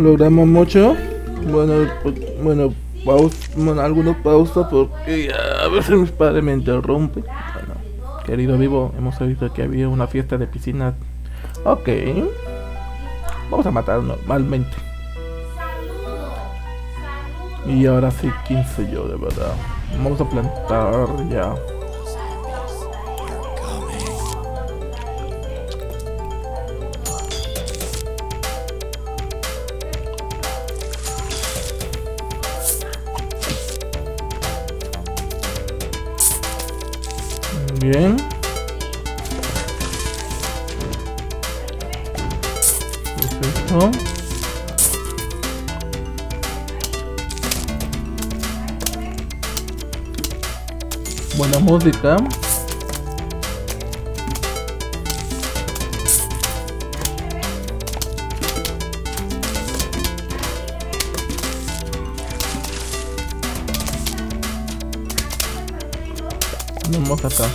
Logramos mucho. Bueno, pues, bueno, pausa, bueno, algunos pausa porque a veces mis padres me interrumpen. Bueno, querido vivo, hemos visto que había una fiesta de piscina. Ok, vamos a matar normalmente. Y ahora sí, 15 yo, de verdad. Vamos a plantar ya. Buena música. Vamos acá.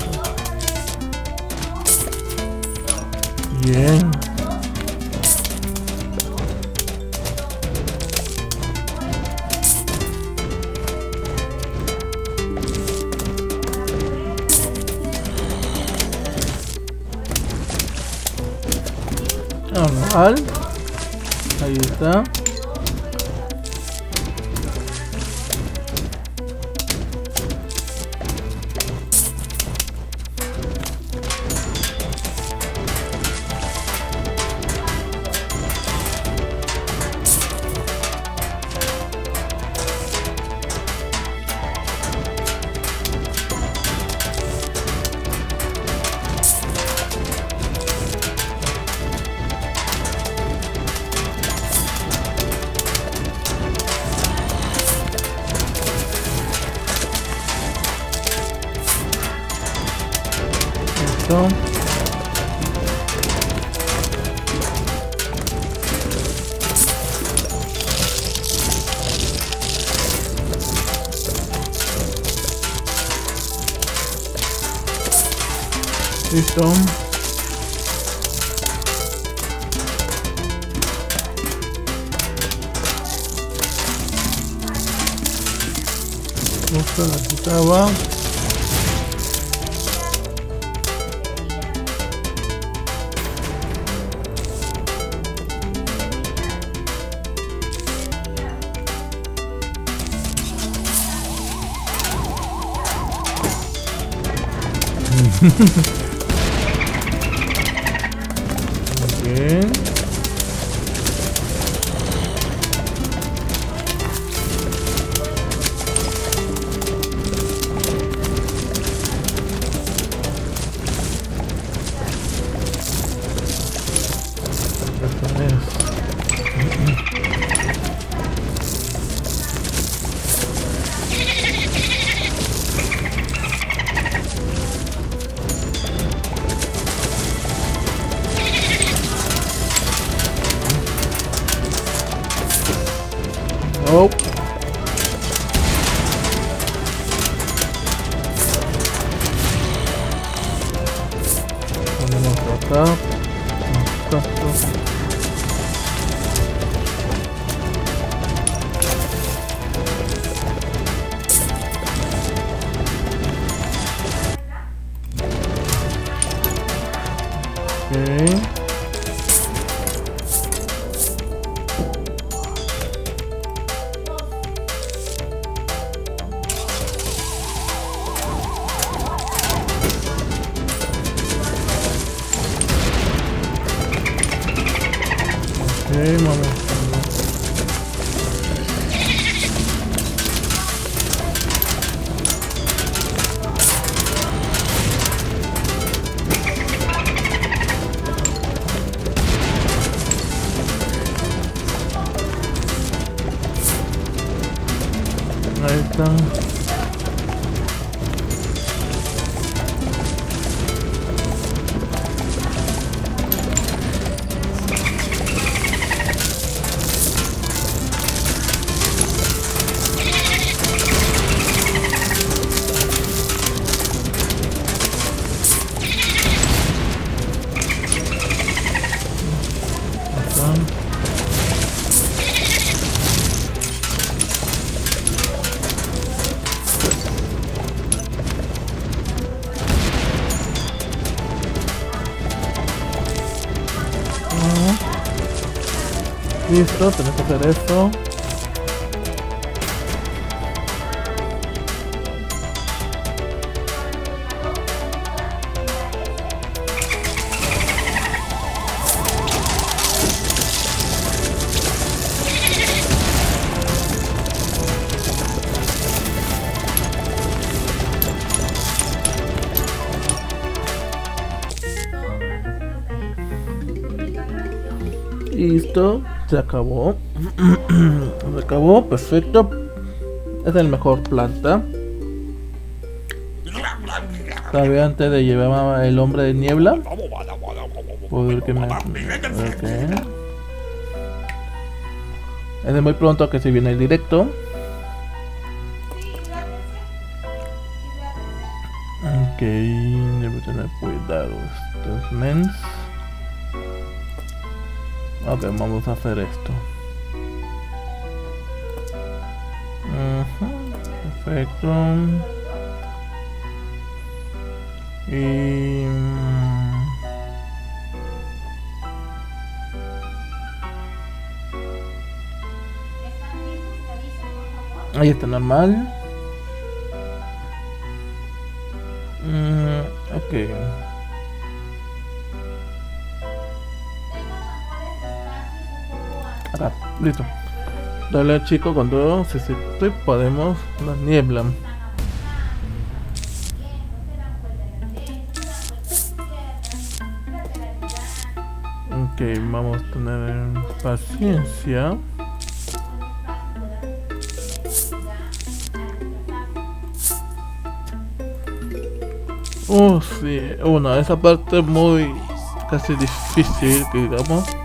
Bien. Normal. Mm-hmm. Listo, tenés que hacer esto. Acabó. se acabó, perfecto. Es el mejor planta. Todavía antes de llevar el hombre de niebla. Porque me. ok. Es de muy pronto que se viene el directo. Ok, debo tener cuidado. Estos mens. Ok, vamos a hacer esto. Perfecto. Y... mm. Ahí está normal. Listo. Dale chico con todo. Si sí, podemos. La niebla. Ok, vamos a tener paciencia. Oh, sí. Bueno, esa parte es muy casi difícil, digamos.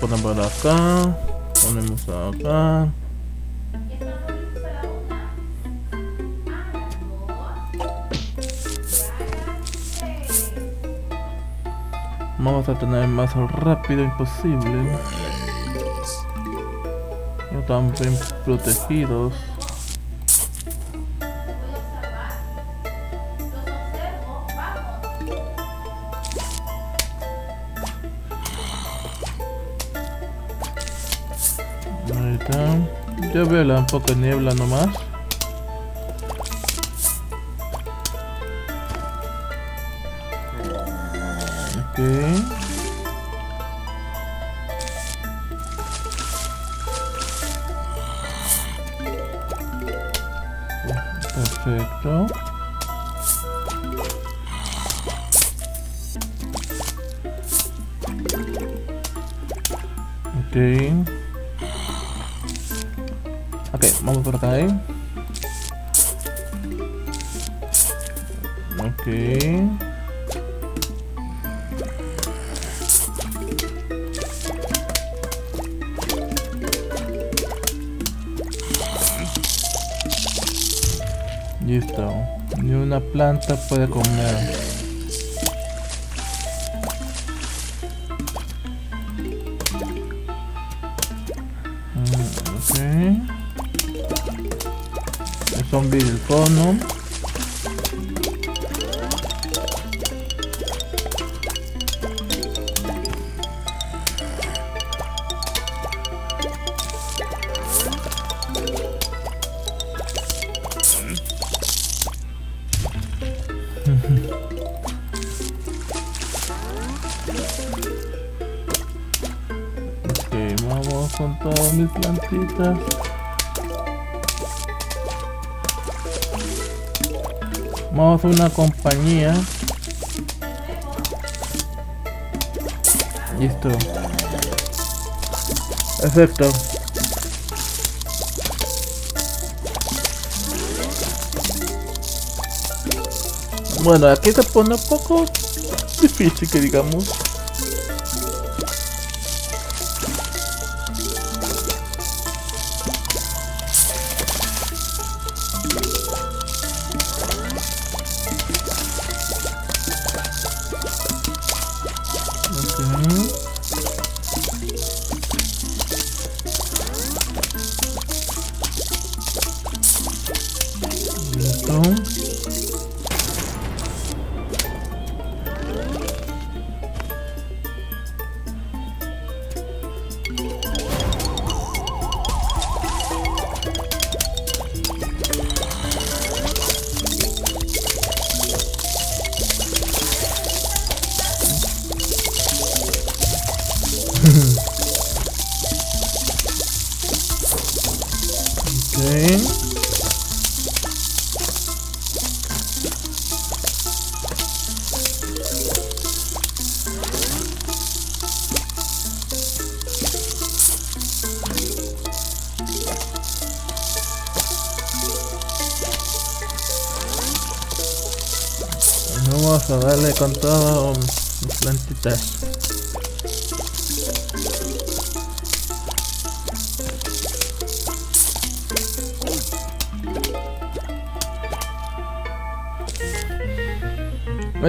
Poner por acá. Ponemos acá. Vamos a tener más rápido imposible. Están bien protegidos. Poco de niebla nomás. Ok. Listo. Ni una planta puede comer. Mm, ok. El zombie del cono. Plantitas. Vamos a una compañía. Listo. Perfecto. Bueno, aquí se pone un poco difícil que digamos.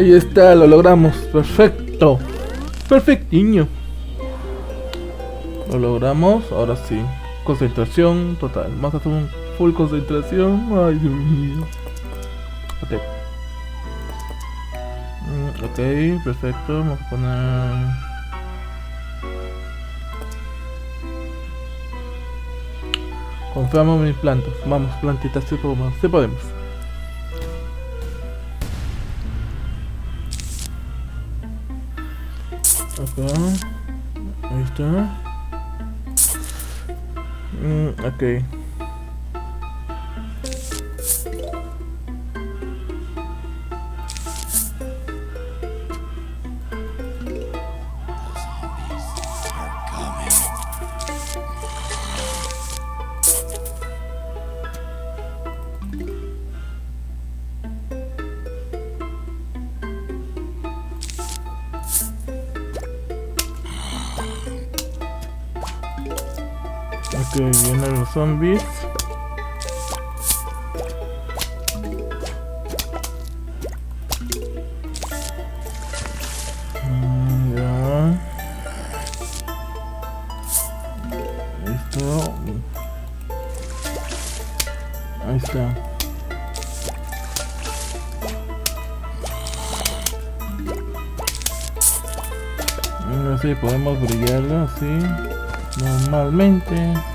Ahí está, lo logramos. Perfecto. Perfectiño. Lo logramos. Ahora sí. Concentración total. Vamos a un full concentración. Ay, Dios mío. Ok. Mm, ok, perfecto. Vamos a poner... Confiamos en mis plantas. Vamos, plantitas, sí podemos. Sí podemos. Acá. Zombies. Mm, ya. Ahí está. Podemos brillarlo así. Normalmente.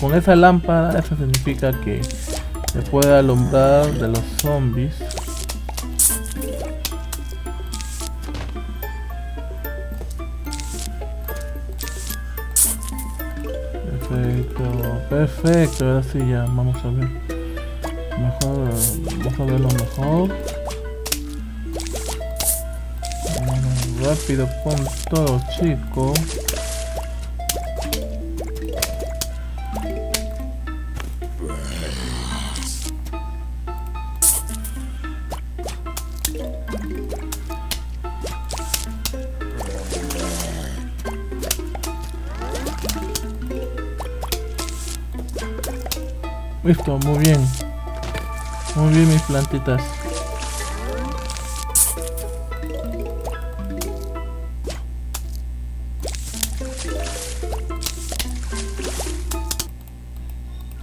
Con esa, lámpara, eso significa que se puede alumbrar de los zombies. Perfecto, perfecto, ahora sí ya, vamos a ver. Mejor, vamos a ver lo mejor. Bueno, rápido con todo chico. Muy bien. Muy bien mis plantitas.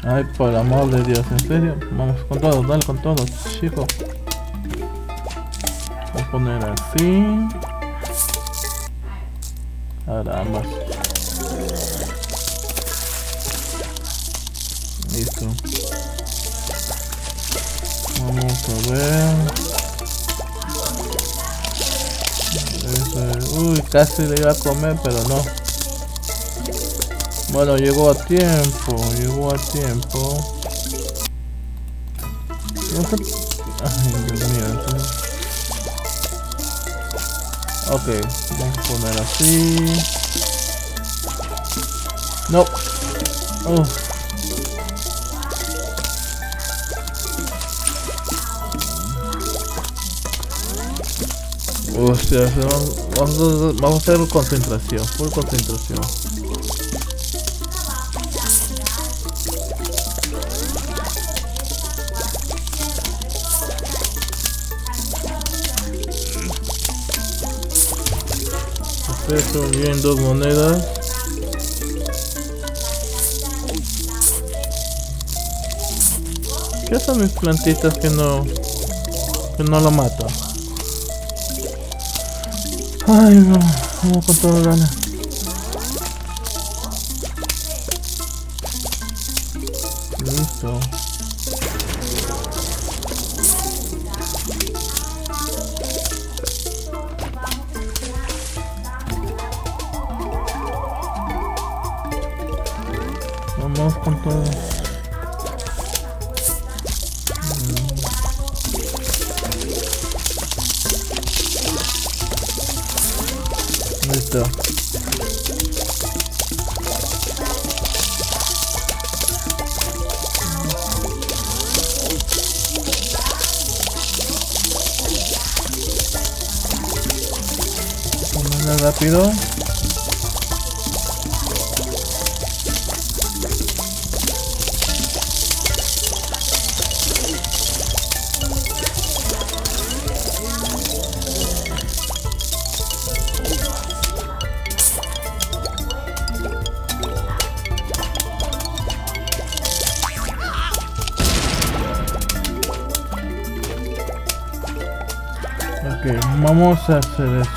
Ay, por amor de Dios, en serio. Vamos con todo, dale con todo, chico. Voy a poner así. Ahora ambas. Casi le iba a comer, pero no. Bueno, llegó a tiempo, llegó a tiempo. Ay, Dios mío. eso- Ok, vamos a poner así. No. Oh. Vamos vamos a hacer concentración, full concentración. Perfecto, bien, dos monedas. ¿Qué son mis plantitas que no que no lo matan? Ay, no, vamos con todo ganas. Vamos a hacer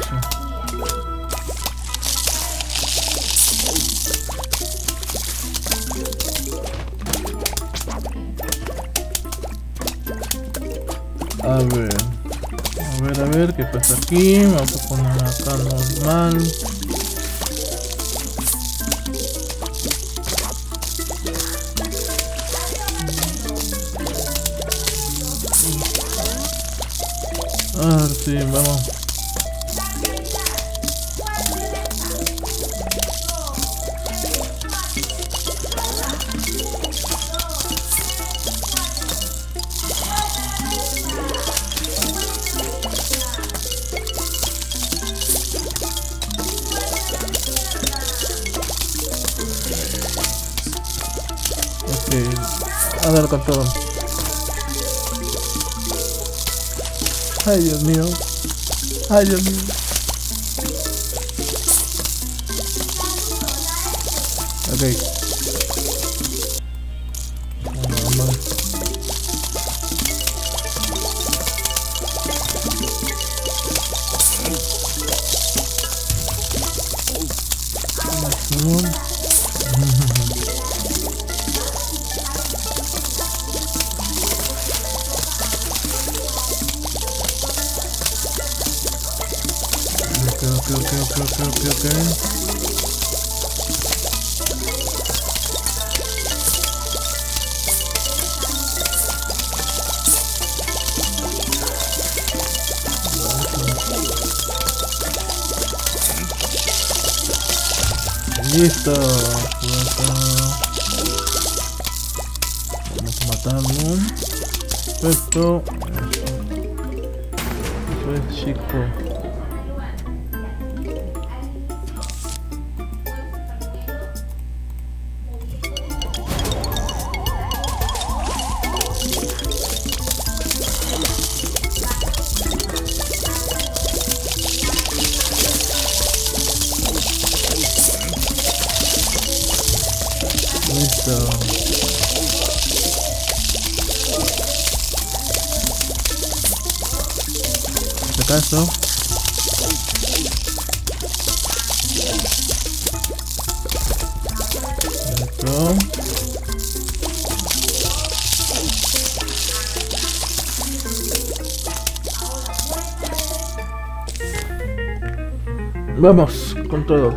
Vamos, con todo.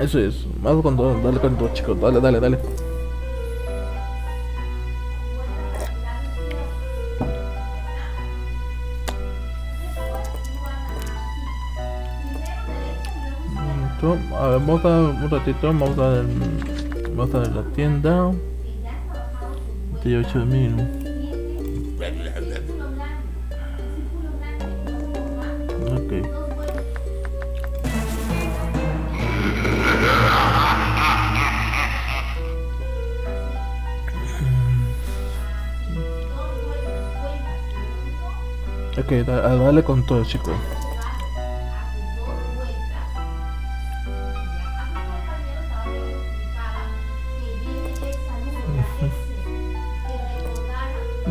Eso es, vamos con todo, dale con todo chicos, dale, dale, dale. A ver, vamos a un ratito, vamos a ver, vamos a la tienda. 28 mil. Ok, da- a darle con todo chicos.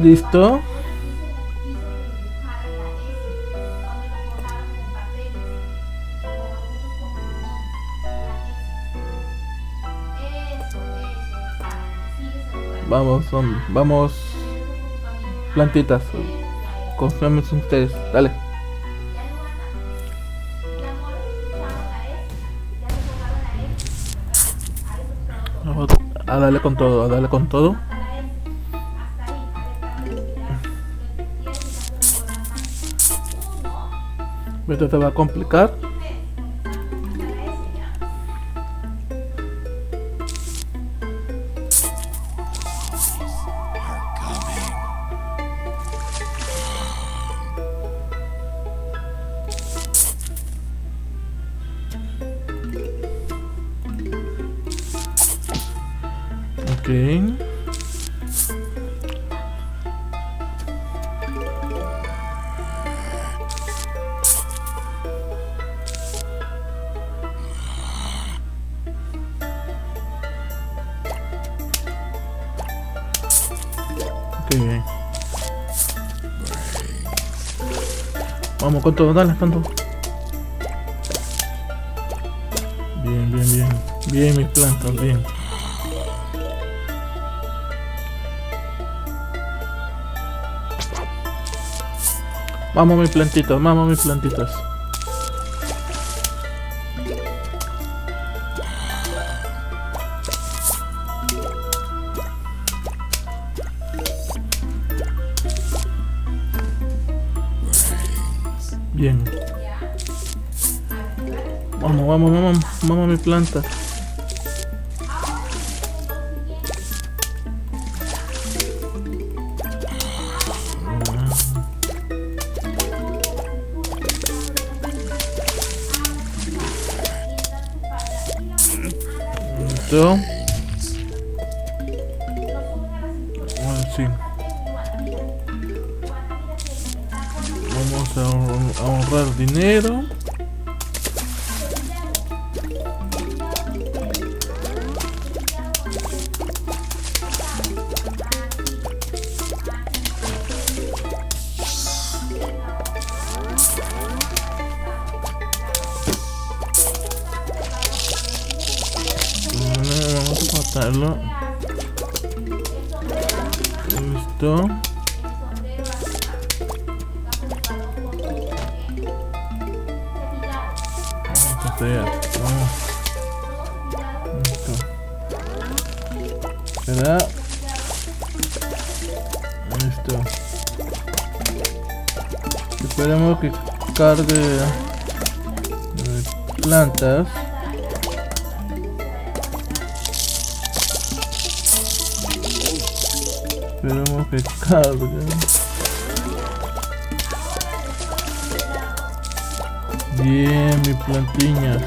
¿Listo? Vamos, vam- vamos, plantitas. Confiamos en ustedes. Dale. A darle con todo, a darle con todo. Esto te va a complicar. Dale, todo. Bien, bien, bien. Bien, mis plantas, bien. Vamos mis plantitas, vamos mis plantitas. Vamos mi planta. Bien,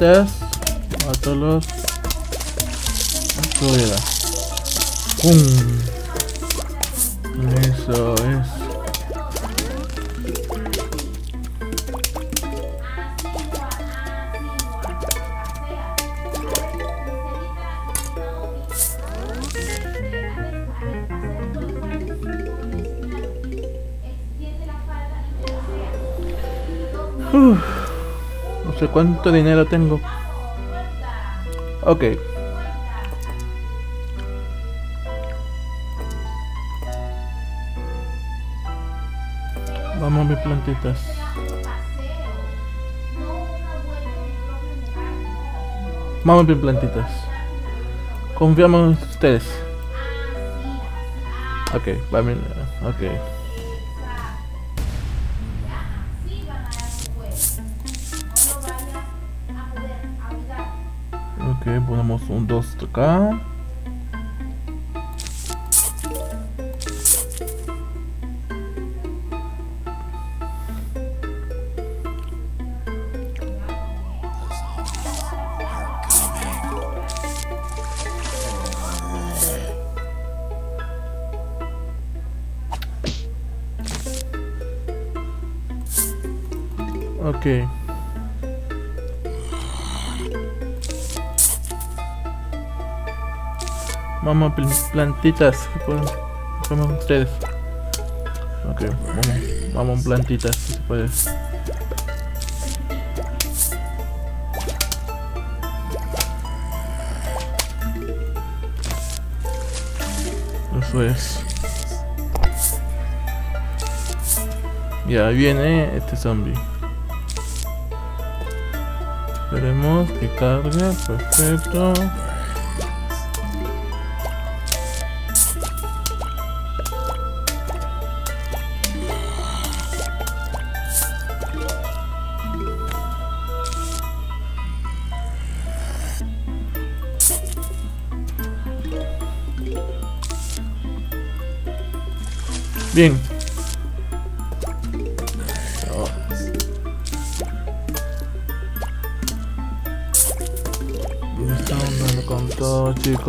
mis plantitas. A todos los. Fuera. ¡Pum! Cuánto dinero tengo. Ok. Vamos mis plantitas. Vamos mis plantitas. Confiamos en ustedes. Ok, va. Ok. Ok, un 2 Pl- plantitas. ¿qué pueden- qué pueden ustedes? Ok, vamos, vamos plantitas, si se puede. Eso es. Ya viene este zombie. Esperemos que cargue, perfecto.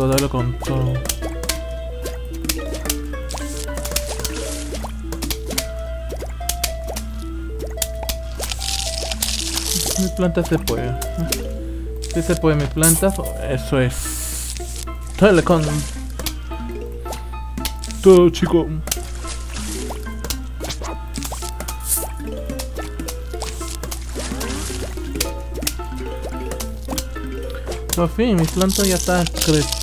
Dale con todo. Mi planta se puede. Si se puede, mi planta. Eso es. Dale con todo, chico. Por fin, mi planta ya está creciendo.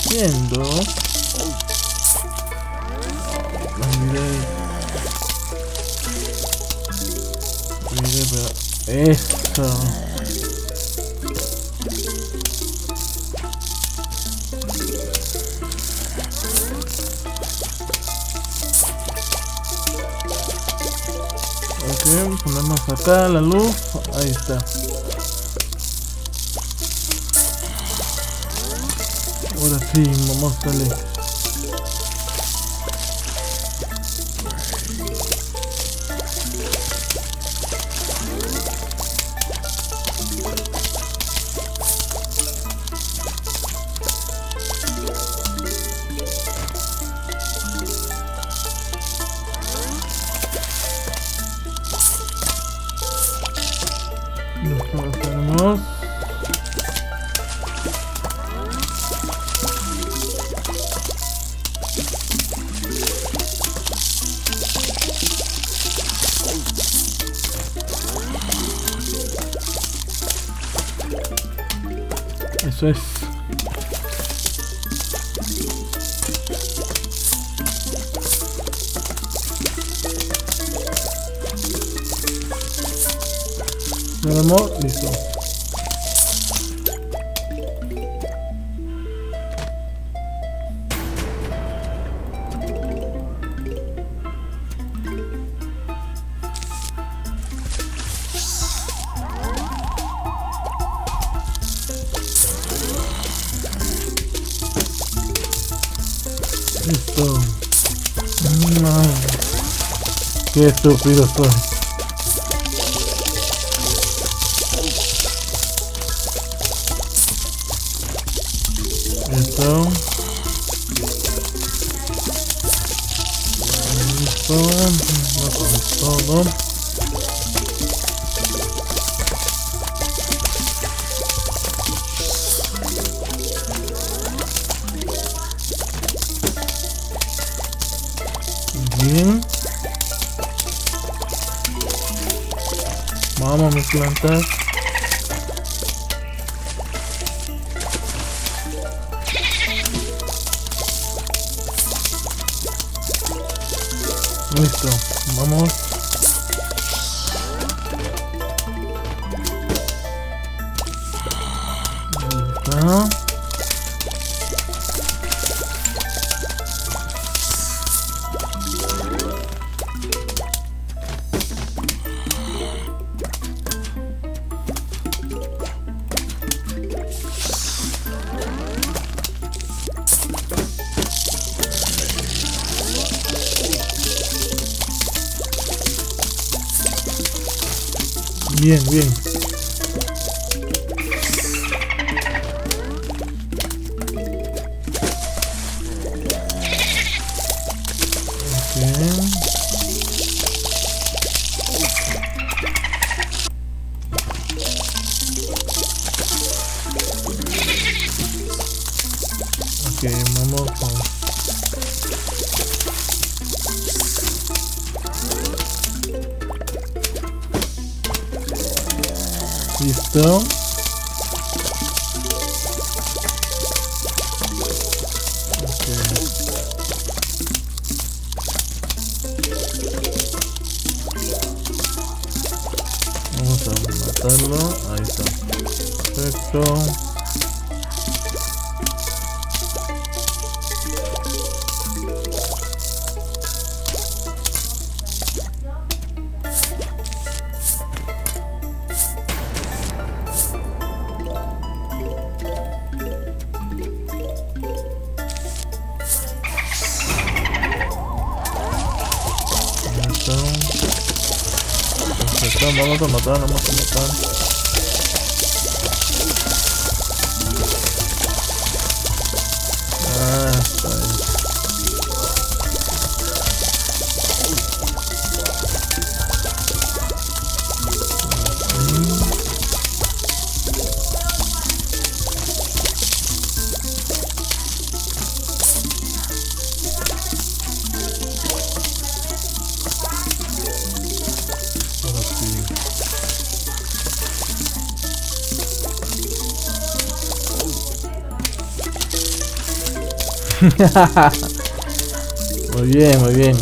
La miré. Miré, pero... Eso. Ok, ponemos acá la luz. Ahí está. Sí, vamos a Qué estúpido soy. Ok, mamocão. Então... muy bien, muy bien.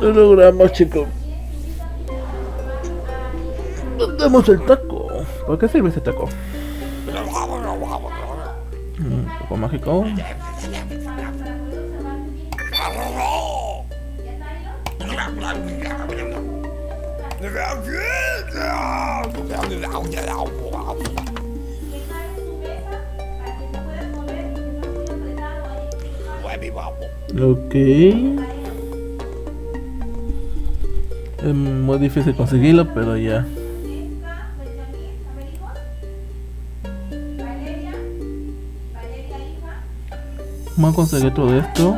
Lo logramos, chicos. Damos el taco. ¿Para qué sirve ese taco? Mm, un poco mágico. Ok. Es muy difícil conseguirlo, pero ya. Vamos a conseguir todo esto.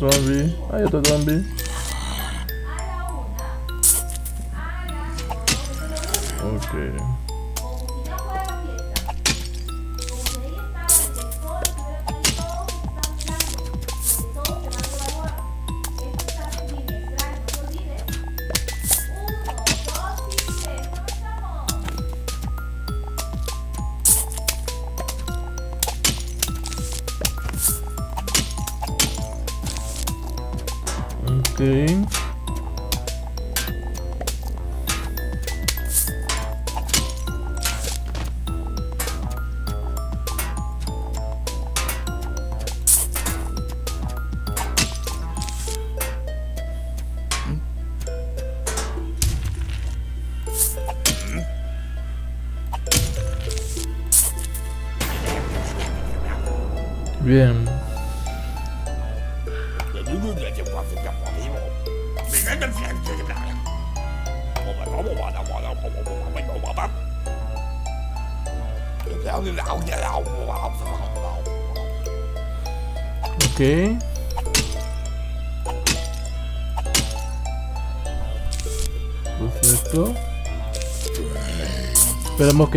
Zombie, Aí, eu zombie.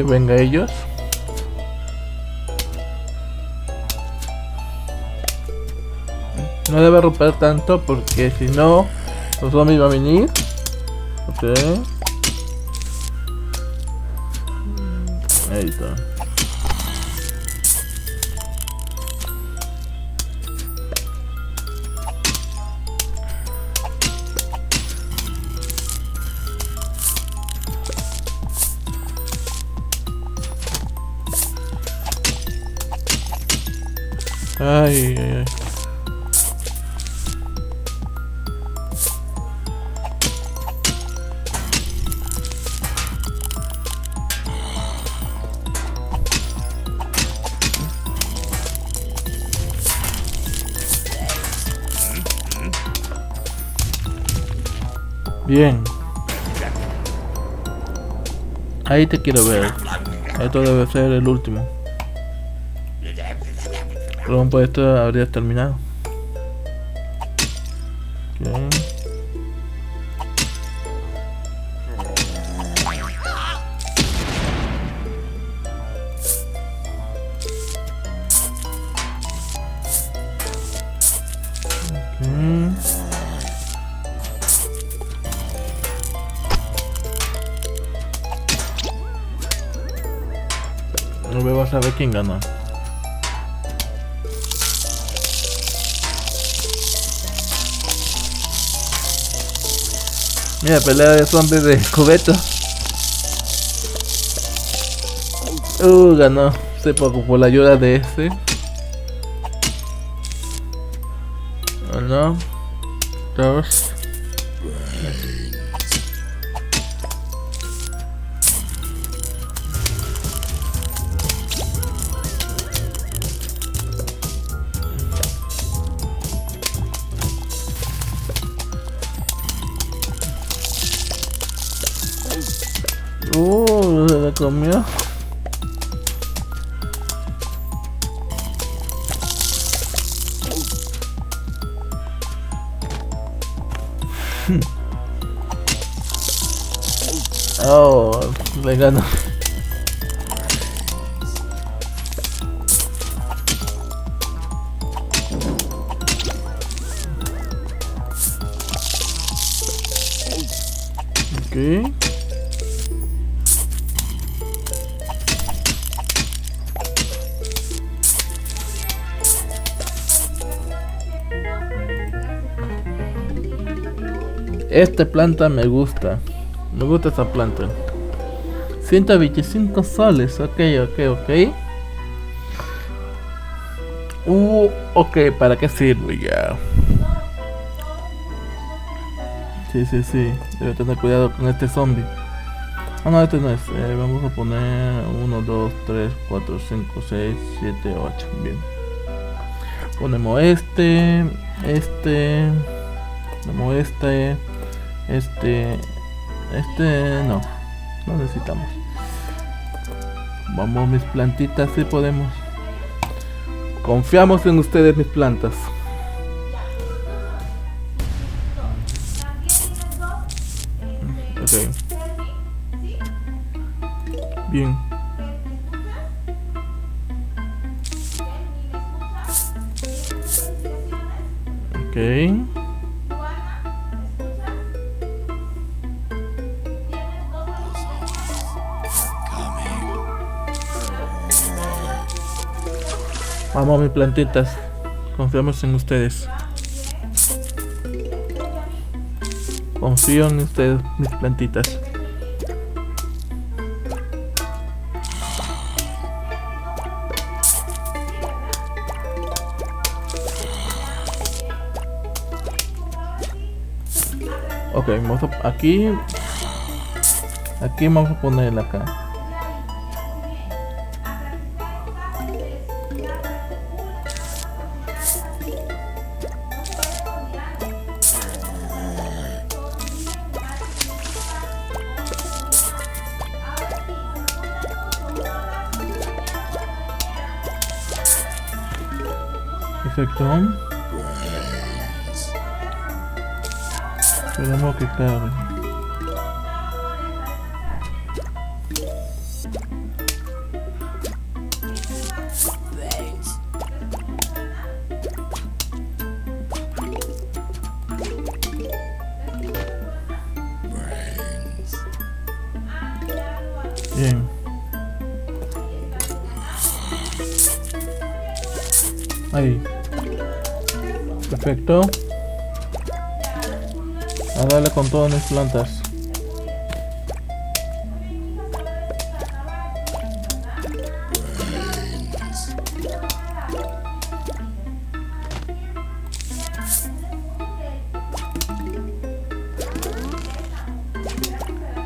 Venga ellos. No debe romper tanto porque si no, los zombies van a venir. Ok. Ahí te quiero ver. Esto debe ser el último. Por esto habría terminado. Quién ganó. Mira, pelea de zombies de cubeto. Uh, ganó. Se por la ayuda de este. Uno. Dos. Planta me gusta. Me gusta esta planta. 125 soles. Ok, ok, ok. Uh, ok, ¿para qué sirve ya? Sí, sí, sí. Debe tener cuidado con este zombie. Ah, no, este no es. Eh, vamos a poner 1, 2, 3, 4, 5, 6, 7, 8. Bien. Ponemos este, este, ponemos este, este, este no, no necesitamos. Vamos mis plantitas si podemos. Confiamos en ustedes mis plantas. Plantitas. Confiamos en ustedes. Confío en ustedes, mis plantitas. Ok, aquí. Aquí vamos a ponerla acá. Perfecto. Esperemos que cargue. Perfecto. A darle con todas mis plantas.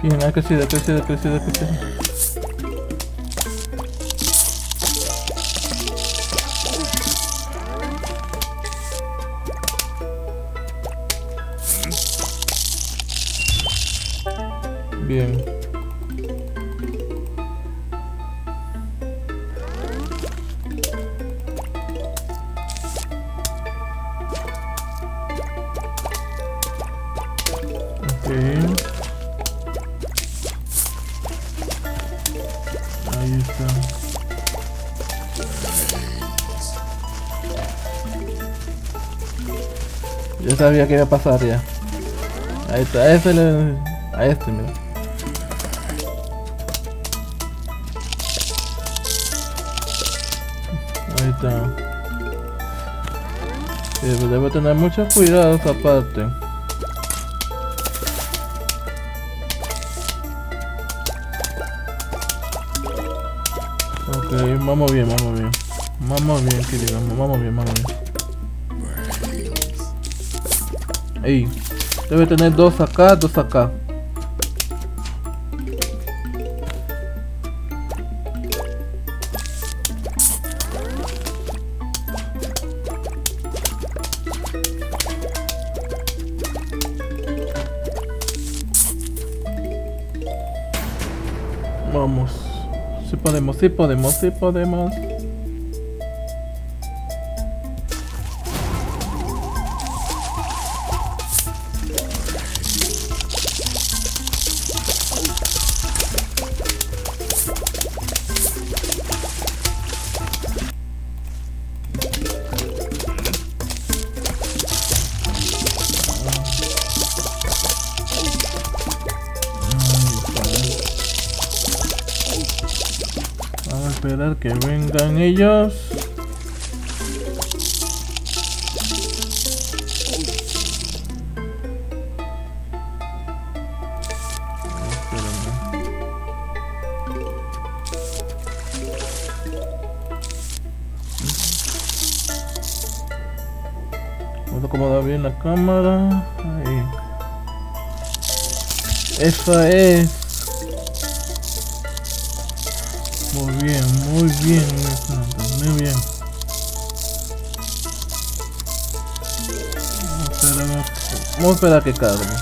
Bien, ha crecido, ha crecido, ha crecido, ha crecido. Sabía que iba a pasar ya. Ahí está, a este le... A este, mira. Ahí está. Debo tener mucho cuidado esa parte. Ok, vamos bien, vamos bien. Vamos bien, querido. Vamos bien, vamos bien. Ey, debe tener dos acá, dos acá. Vamos. Si podemos, si podemos, si podemos. Vengan vamos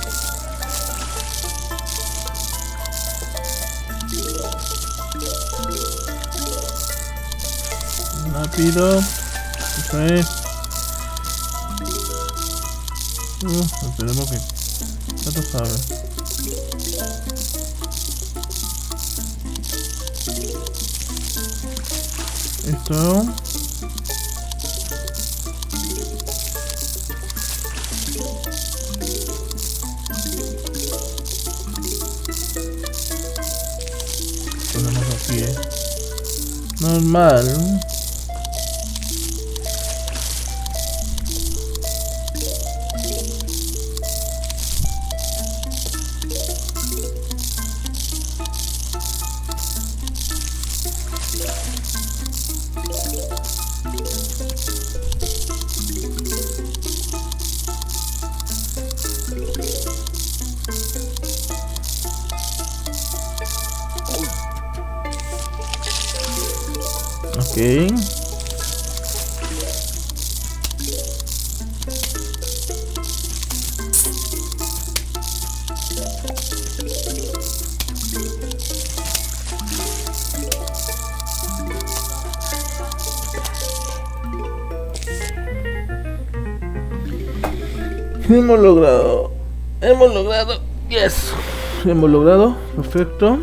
Perfecto.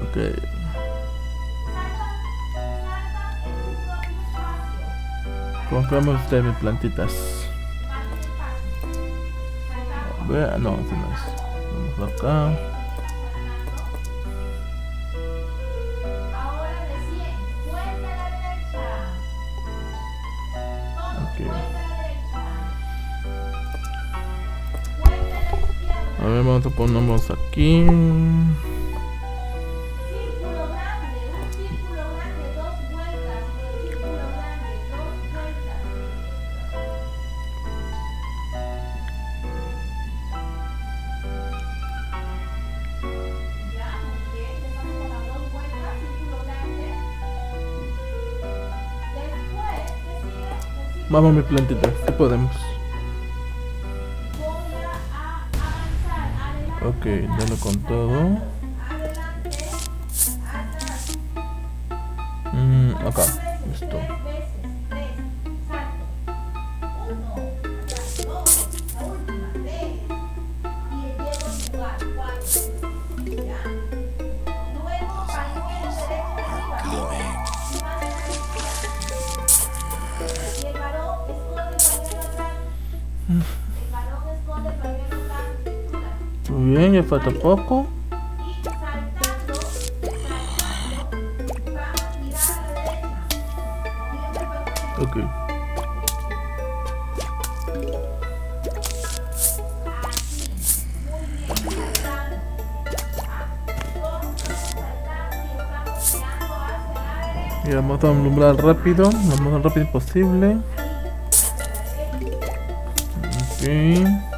Ok. Compramos mis plantitas. No, no es. Vamos acá. Ver, vamos a ponernos aquí. Círculo grande, un círculo grande, Ok, dale con todo. Mm, acá. Listo. Bien, ya falta poco. Ok. Y vamos a alumbrar rápido, lo más rápido posible. Ok.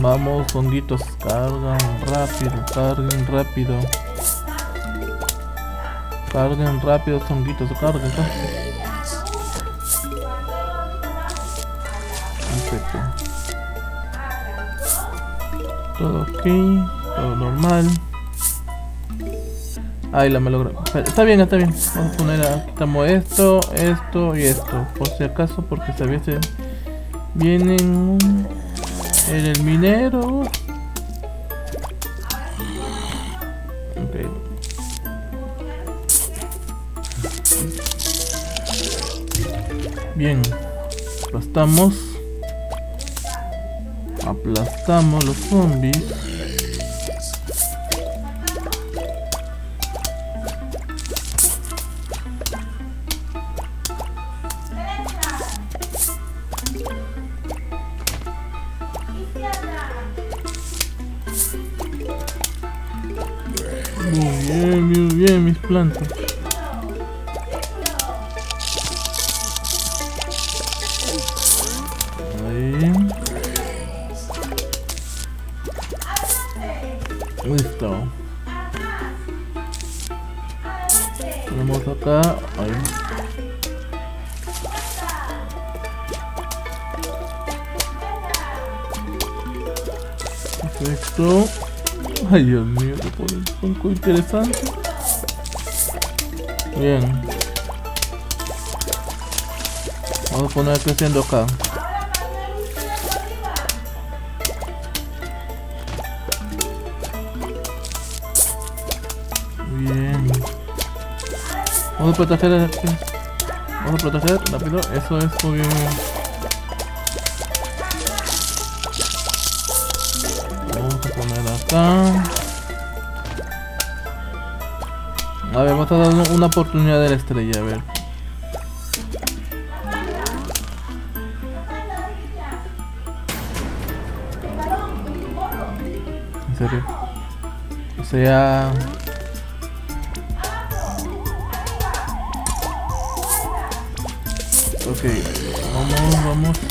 Vamos, honguitos, cargan rápido, carguen rápido. Carguen rápido, honguitos, carguen. Perfecto. Todo ok, todo normal. Ahí la me logró. Está bien, está bien. Vamos a poner, a- quitamos esto, esto y esto. Por si acaso, porque se viese vienen en el minero. Bien, aplastamos. Aplastamos los zombies. Interesante. Bien. Vamos a poner creciendo acá. Bien. Vamos a proteger aquí. Vamos a proteger rápido. Eso es bien. Vamos a poner acá. A ver, vamos a dar una oportunidad de la estrella, a ver. En serio. O sea... Ok, vamos, vamos.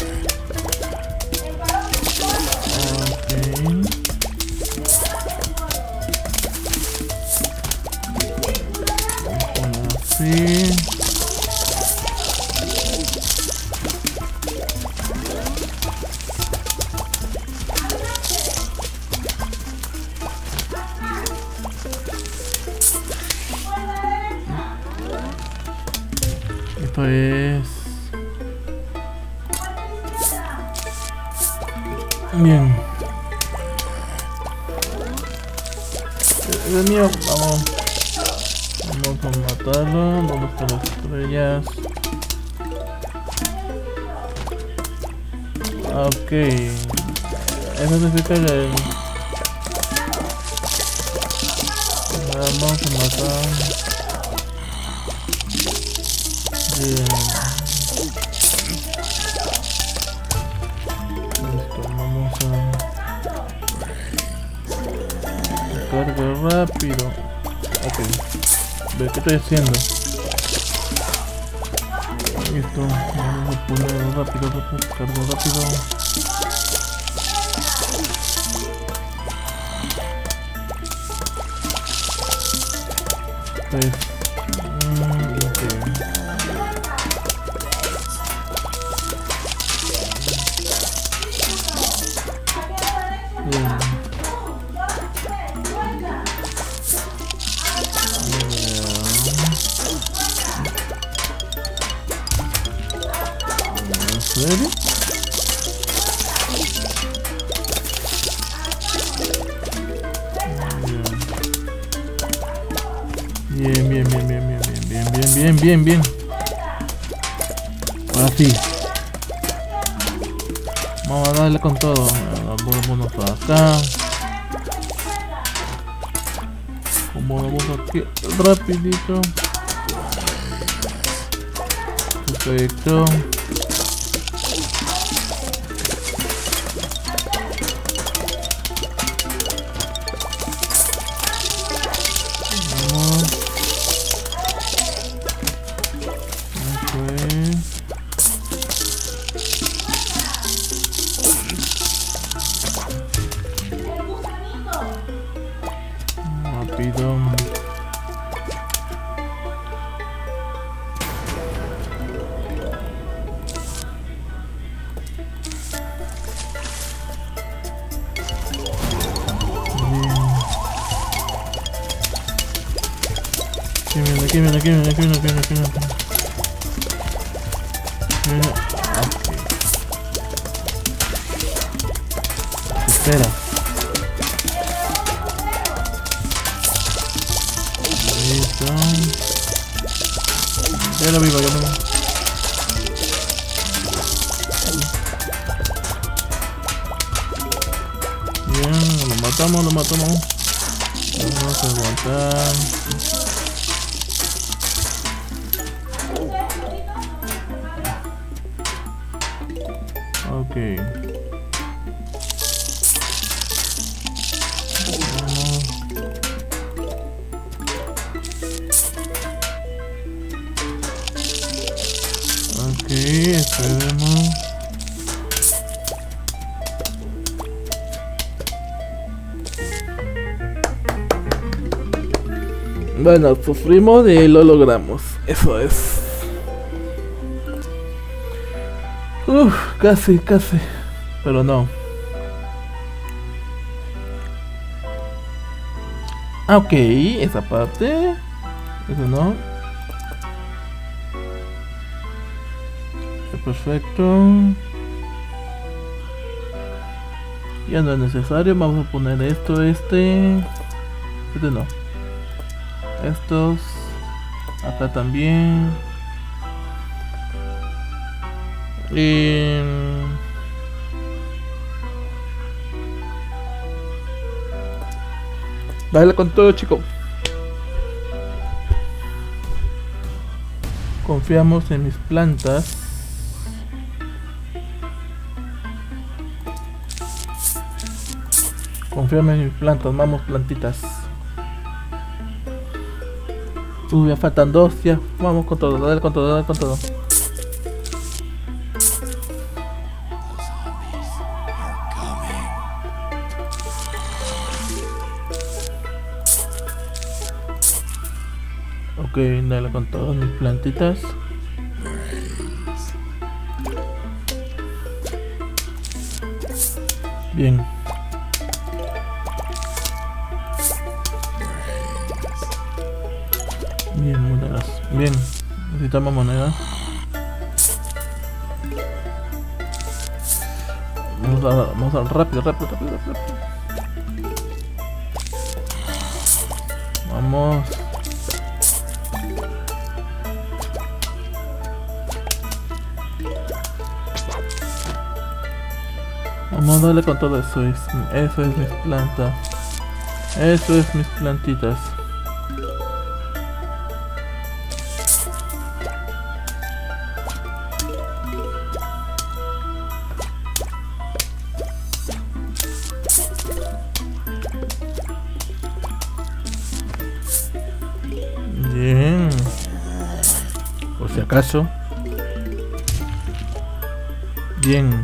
Esperemos. Bueno, sufrimos y lo logramos. Eso es. Uf, casi, casi. Pero no. Ah, ok, esa parte. Eso no. Perfecto. Ya no es necesario. Vamos a poner esto, este. Este no. Estos. Acá también. Y... Dale con todo, chico. Confiamos en mis plantas. Confiamos en mis plantas. Vamos, plantitas. Uy, ya faltan dos, ya. Vamos con todo, dale con todo, dale con todo. Ok, dale con todas mis plantitas. Bien. poquita más moneda. Vamos a, vamos a rápido, rápido, rápido, rápido. Vamos. Vamos a darle con todo eso. Eso es mis plantas. Eso es mis plantitas. Bien.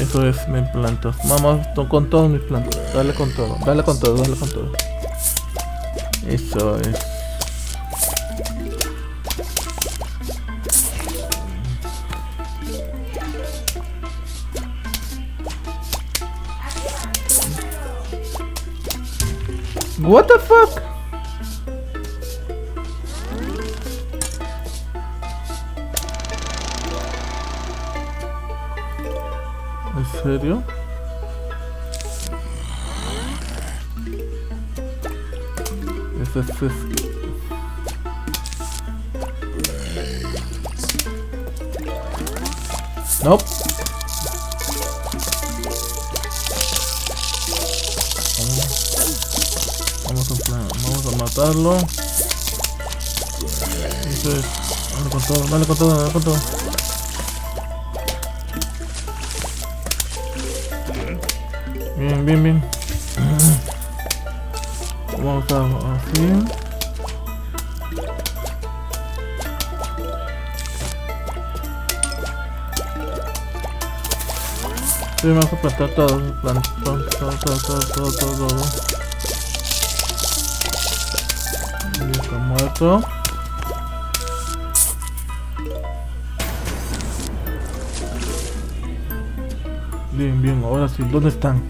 Eso es mis plantas. Vamos con todos mis plantas. Dale con todo. Dale con todo. Dale con todo. Eso es. What the fuck? ¿En serio? Eso es, matarlo. Eso es. Dale con todo, dale con todo, dale con todo. Bien, bien, bien. Vamos a así. Sí, vamos a plantar todo, plan- todo, todo, todo, todo, todo, todo, Bien, bien, ahora sí, ¿dónde están?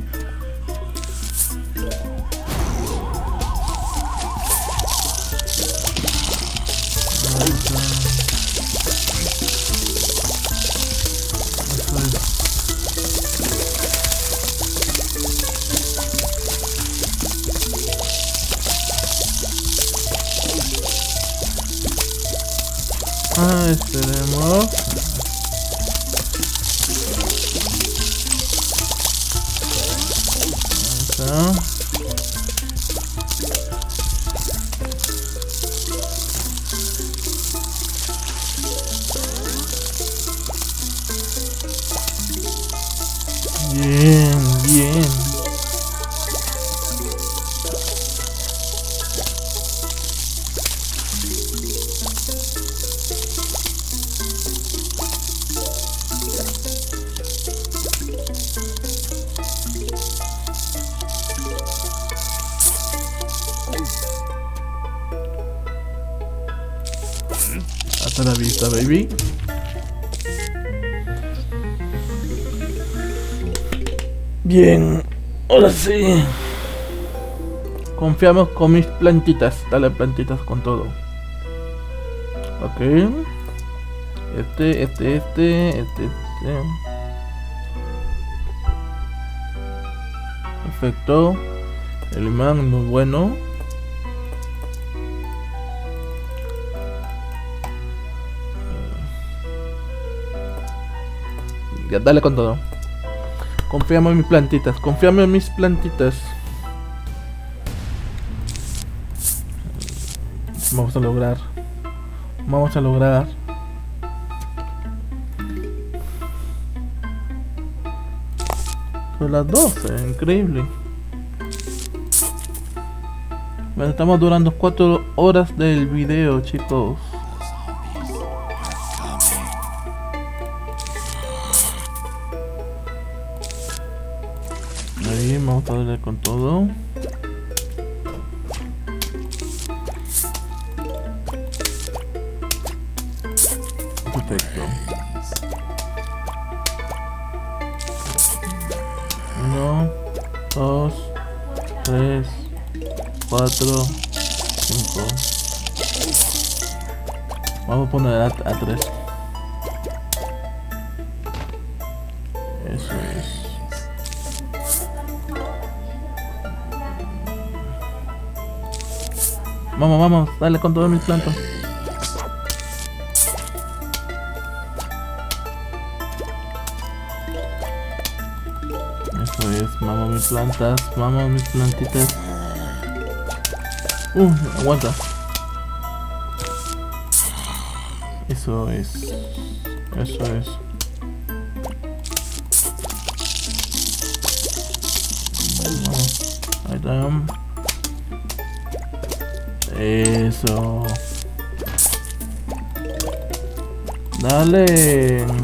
Confiamos con mis plantitas. Dale plantitas con todo. Ok. Este, este, este, este, este. Perfecto. El imán muy bueno. Ya, dale con todo. Confiamos en mis plantitas. Confiamos en mis plantitas. Vamos a lograr. Vamos a lograr. Son las 12, increíble. Bueno, estamos durando 4 horas del video, chicos. Dale con todas mis plantas. Eso es, vamos mis plantas, vamos mis plantitas. Uh, aguanta. Eso es. Eso es. Eso. Dale.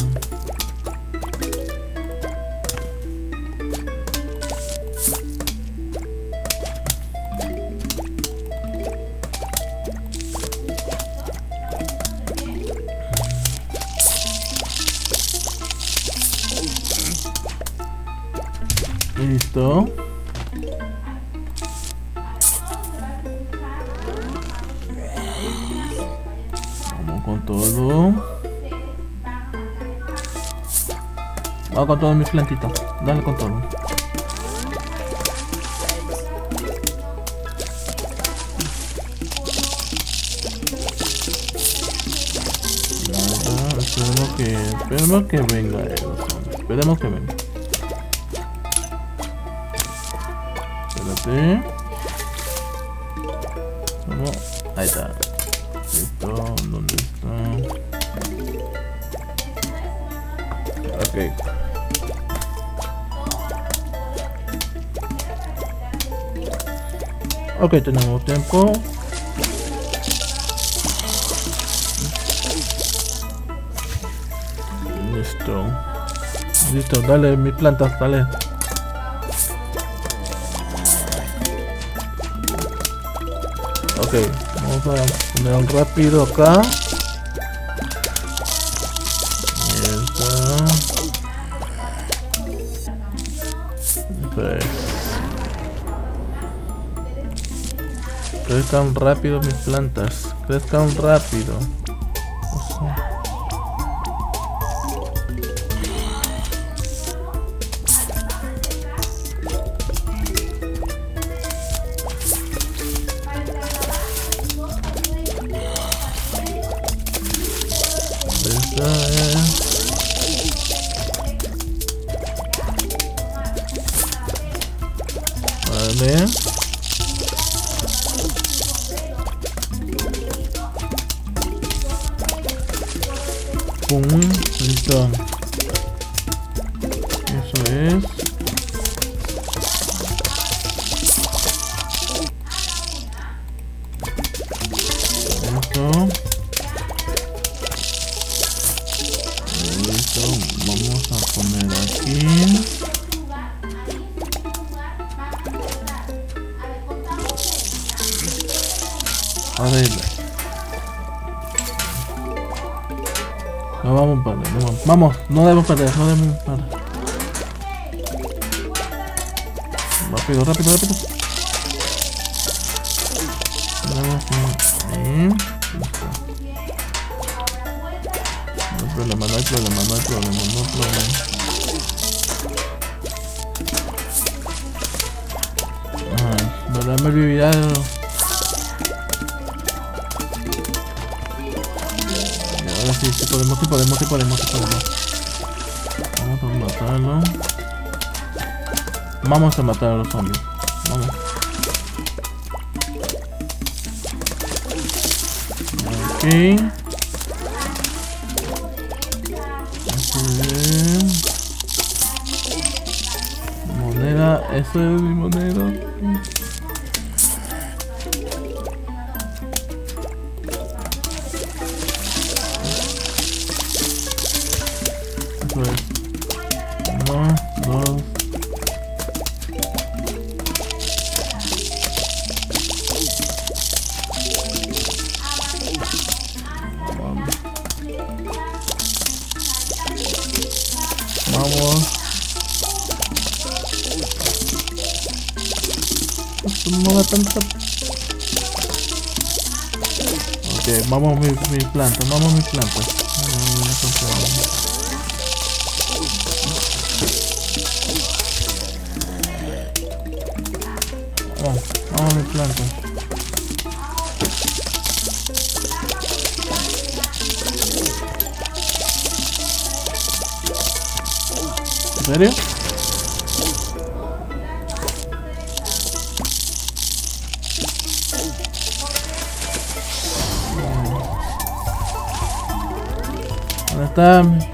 Esperemos que venga. Espérate. Vamos. Ahí está. Listo. ¿Dónde está? Ok. Ok, tenemos tiempo. Dale mis plantas, dale. Ok, vamos a poner un rápido acá. Ok. Crezcan rápido mis plantas. Crezcan rápido. Debemos perder, no debemos perder. Rápido, rápido, rápido. Vamos a matar a los zombies. Vamos. Moneda, eso es mi moneda.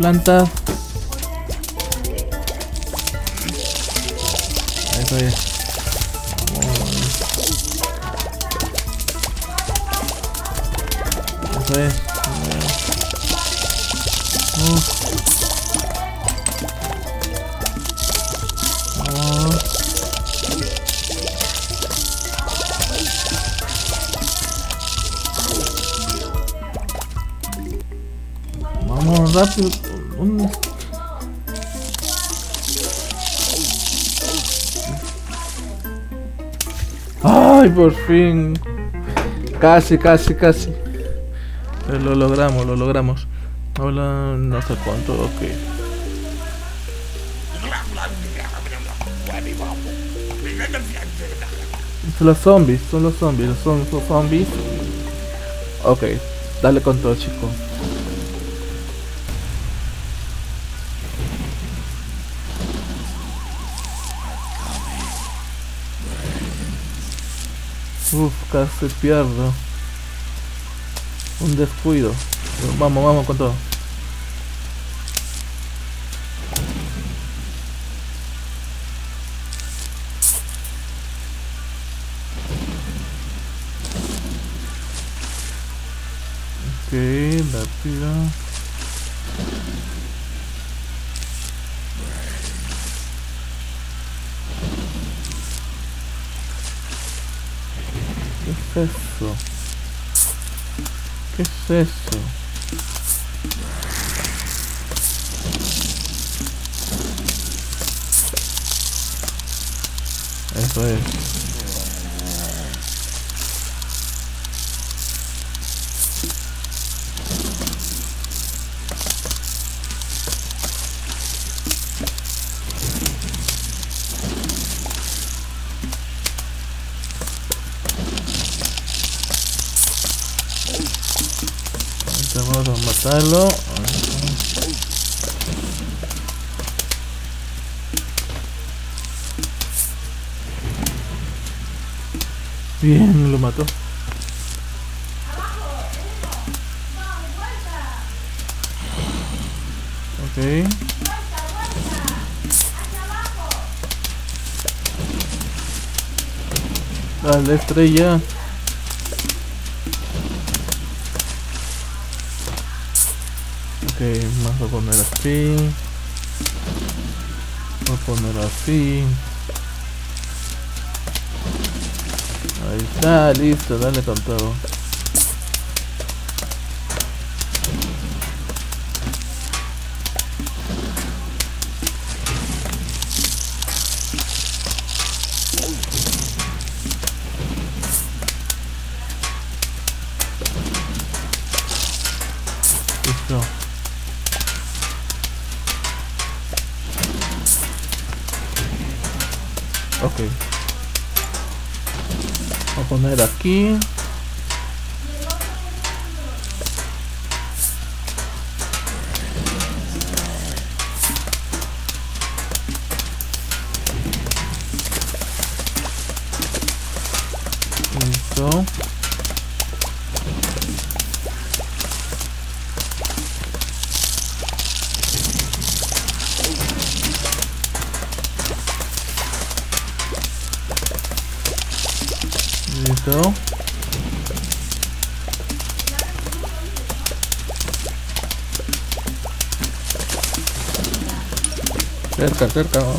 Están fin. Casi, casi, casi. Eh, Lo logramos, lo logramos. Hola, no sé cuánto, ok. Son los zombies, son los zombies, son los zombies. Ok, dale con todo, chico. Uf, casi pierdo. Un descuido. Vamos, vamos con todo. Ok, rápido. ¿Qué es eso? ¿Qué es eso? Eso es. Ahorita Vamos a matarlo. Bien, lo mató. Ok. Estrella. Ok, vamos a poner así. Voy a poner así. Ahí está, listo, dale con todo. Poner Cerca,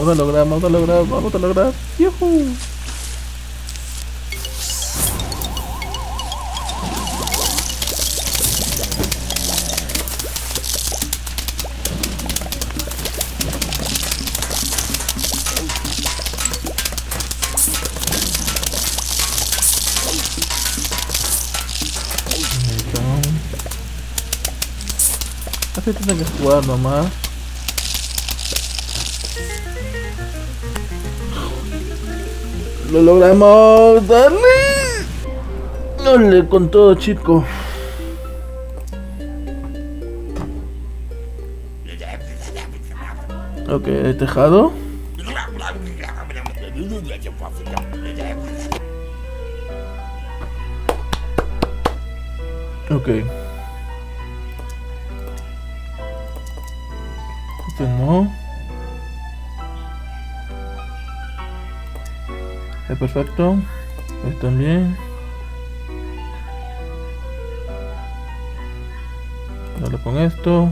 vamos a lograr, vamos a lograr, vamos a lograr. ¡Yuhu! Listo. Así tiene que Lo logramos, dale. Dale con todo, chico. Ok, el tejado. Ok. Perfecto. Este también. Dale con esto.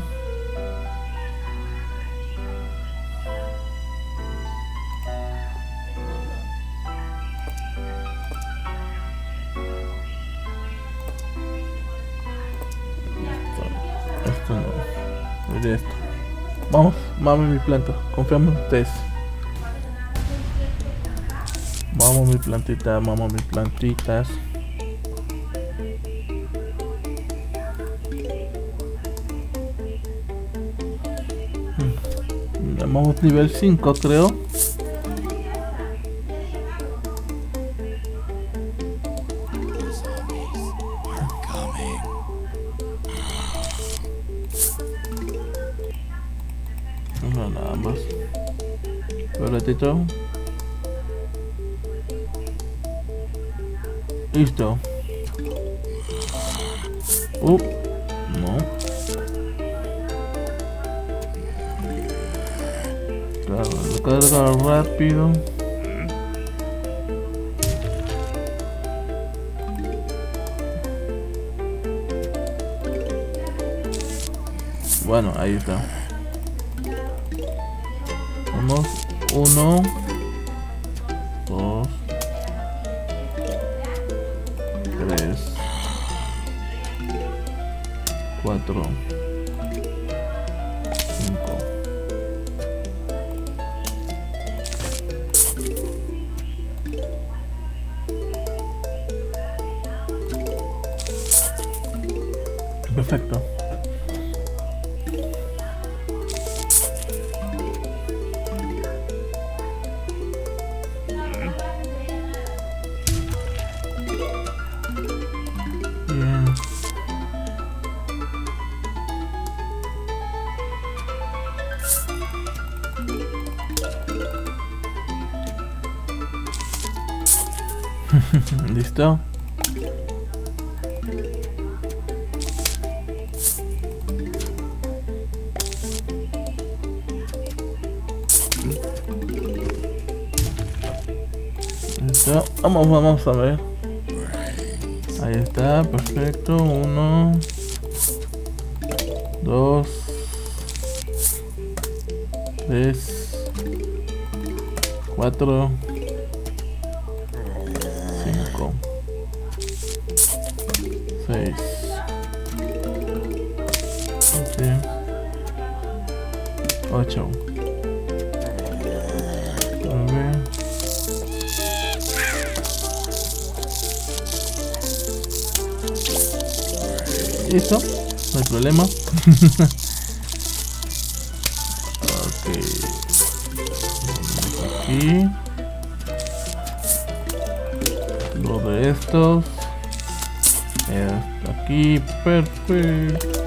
Esto no. Esto. Vamos, vamos mi planta. Confiamos en ustedes. Vamos mi plantita, vamos mis plantitas. Vamos nivel 5 creo. Vamos, vamos a ver. Ahí está, perfecto. Uno, dos, tres, cuatro, No hay problema. ok. Aquí. Lo de estos. Esto aquí, perfecto.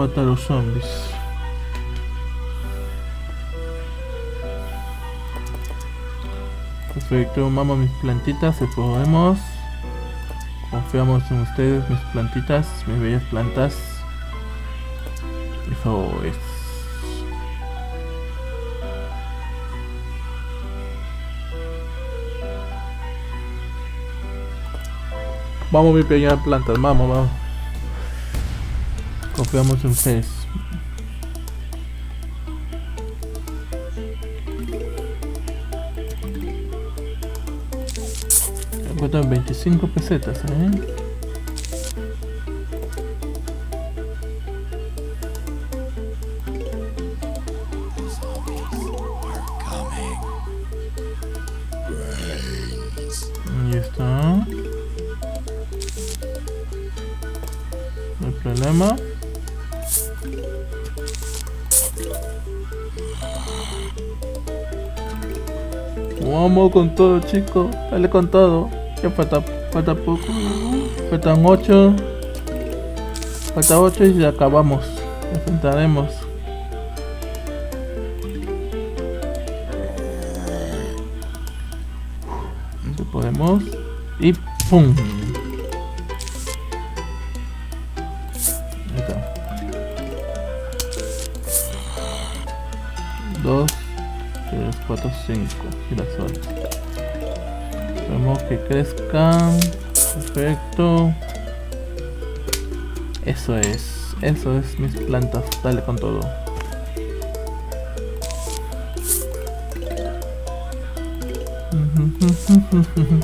Vamos a los zombies. Perfecto, vamos mis plantitas, si podemos. Confiamos en ustedes, mis plantitas, mis bellas plantas. Eso es. Vamos mis pequeñas plantas, vamos, vamos. Confiamos en ustedes. Me cuestan 25 pesetas, ¿eh? Con todo, chicos. Dale con todo. Ya falta, falta poco. Faltan 8. Falta 8 y ya acabamos. Enfrentaremos. Podemos. Y ¡pum! Crezcan. Perfecto. Eso es. Eso es mis plantas. Dale con todo.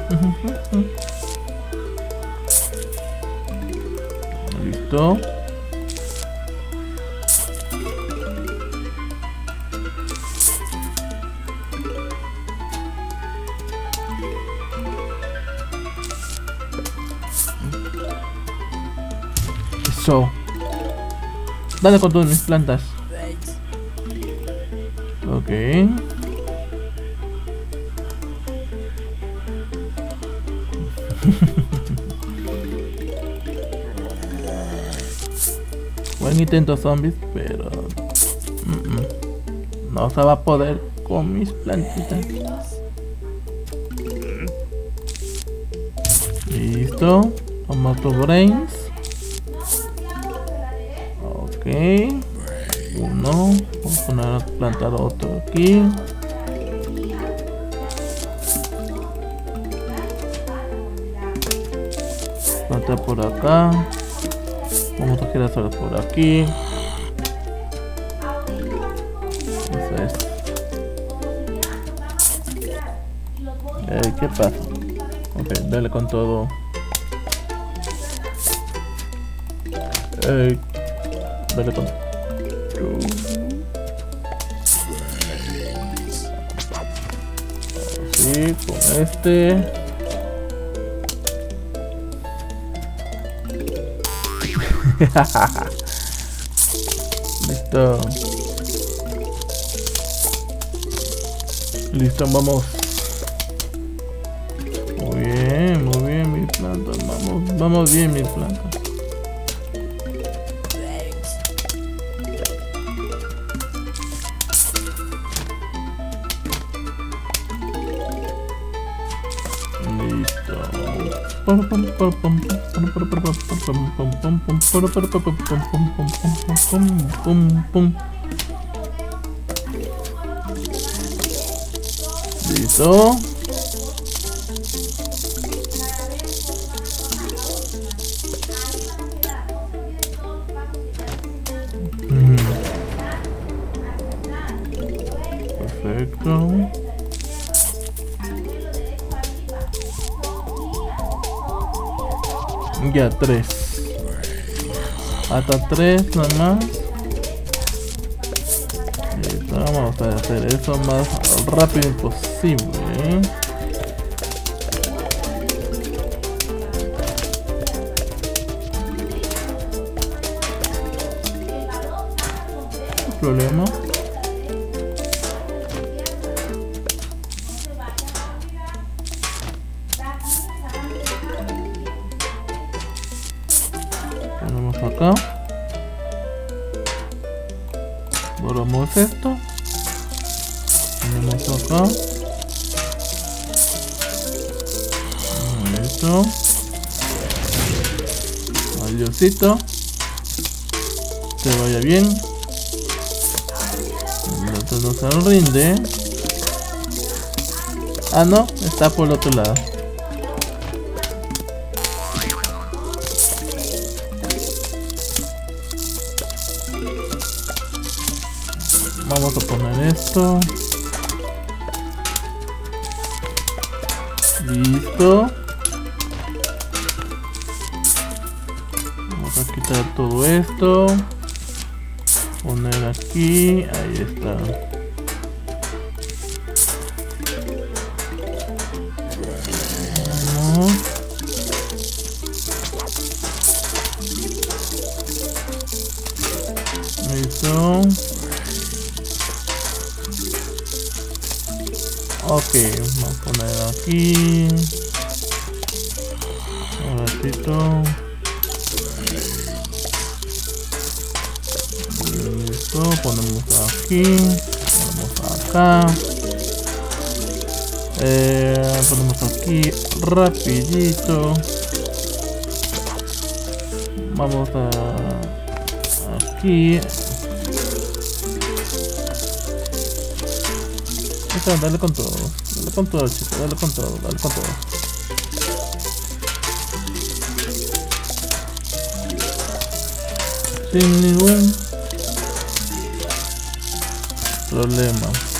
Dale con todas mis plantas. Ok. Buen intento zombies, pero mm, mm. no se va a poder con mis plantitas. Listo. Vamos tu brains. Aquí. Por acá. Vamos a girar por aquí. Eso es. Ey, ¿Qué pasa? Ok, dale con todo. Listo. Listo, vamos. Muy bien, muy bien, mi planta. Vamos, vamos bien, mi planta. Listo. Tres nada más. Listo, vamos a hacer eso más rápido posible. Problema. Adiosito. Que vaya bien. El otro se rinde. Ah, no, está por el otro lado. Vamos a poner esto. Dale con todo. Dale con todo, chicos, dale con todo, dale con todo. Sin ningún problema.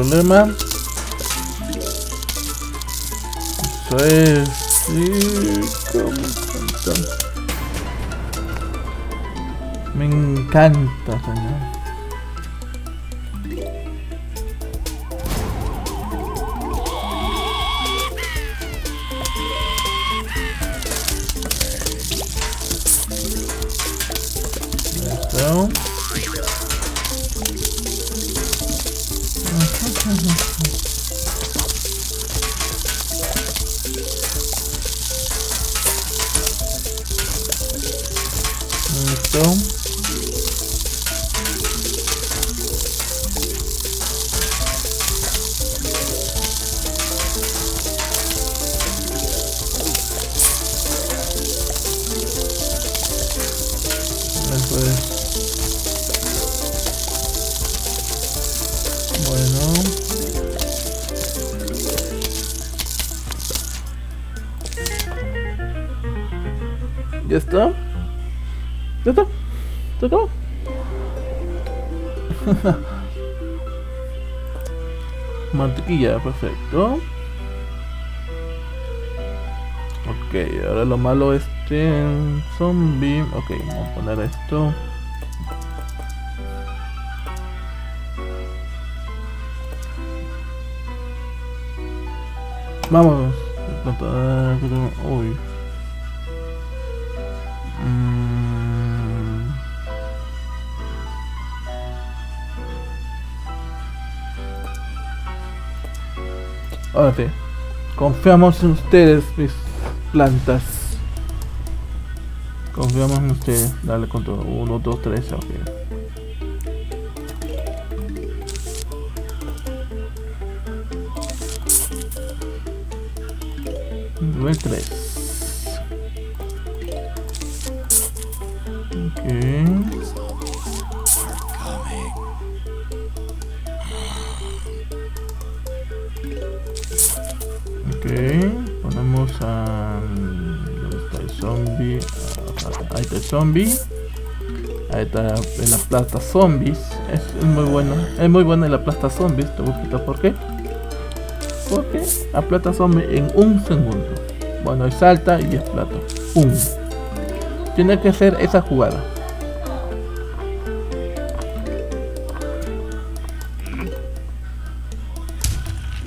Problema. Eso es. Sí. Me encanta, Mantequilla, perfecto. Ok, ahora lo malo es en zombie. Ok, vamos a poner esto. Vamos. Uy. Confiamos en ustedes, mis plantas. Confiamos en ustedes. Dale con todo. 1, 2, 3. Ok. Nivel 3. El zombie. Ahí está en la plasta zombies. Es, muy bueno. Es muy buena en la plasta zombies. Te voy a explicar por qué. Porque aplata zombie en un segundo. Bueno, y salta y explota. ¡Pum! Tiene que ser esa jugada.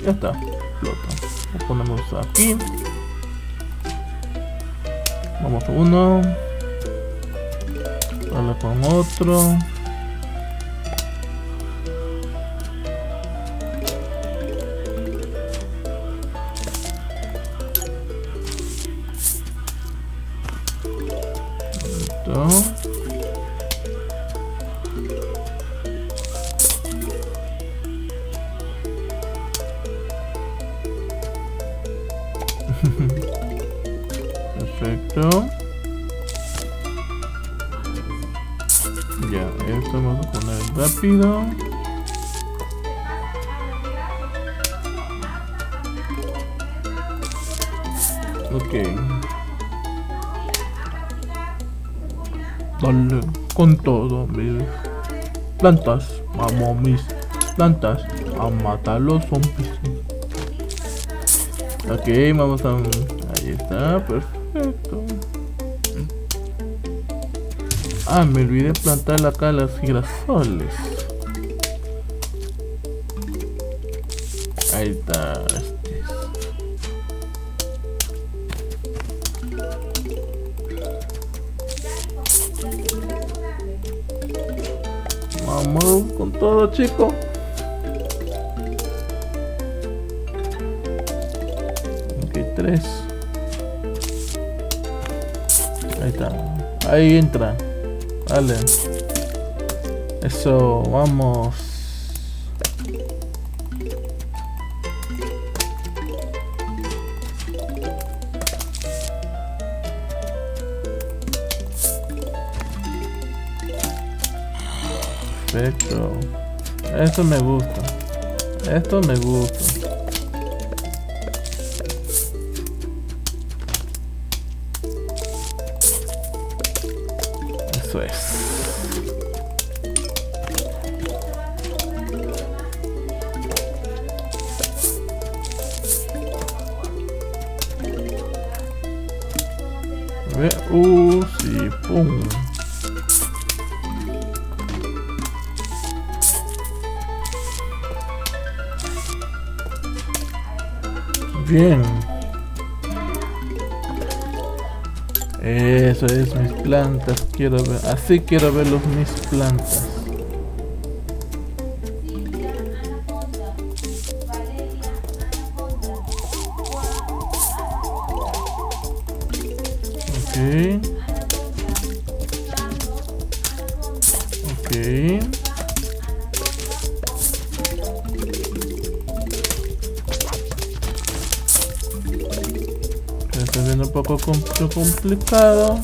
Ya está. Explota. Lo ponemos aquí. Vamos a uno. Dale con otro. Plantas. Vamos, mis plantas. A matar los zombies. Ok, vamos a... Ahí está, perfecto. Ah, me olvidé plantar acá las girasoles. Ahí entra. Dale. Eso, vamos. Perfecto. Esto me gusta. Esto me gusta. Así quiero ver los mis plantas. Silvia, Anaconda, Valeria, Anaconda, Juan, Ok. Carlos, Anaconda, Ok. Se está viendo un poco com- complicado.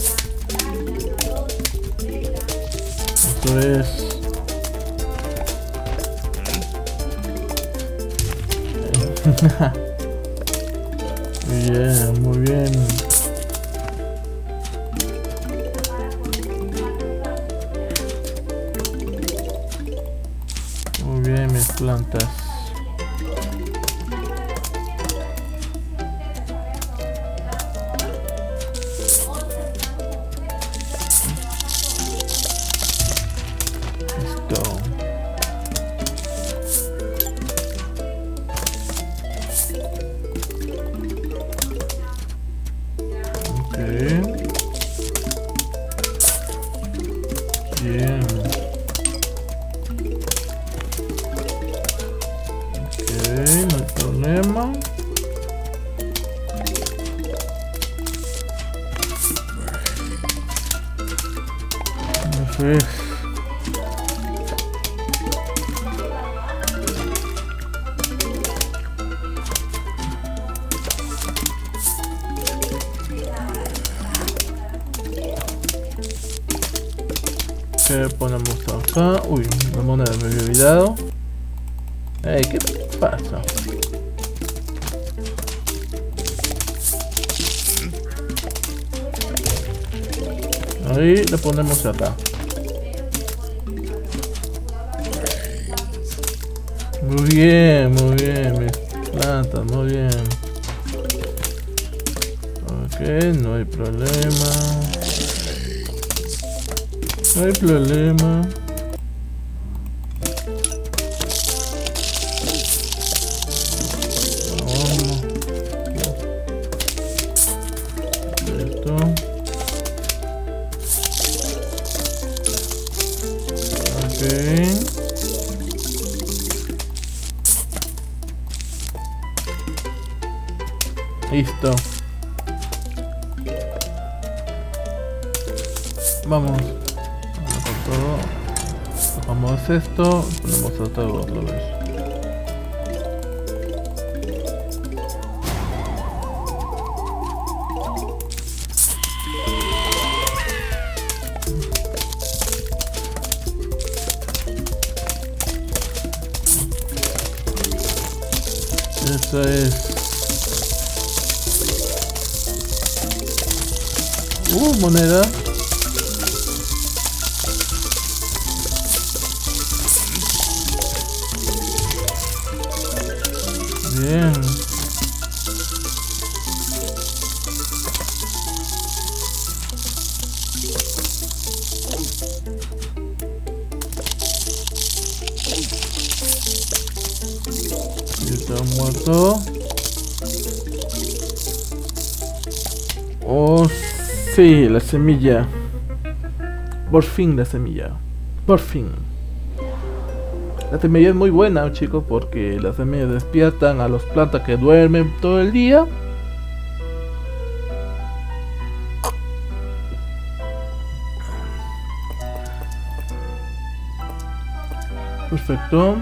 Ahí le semilla. Por fin la semilla. Por fin. La semilla es muy buena, chicos, porque las semillas despiertan a los plantas que duermen todo el día. Perfecto.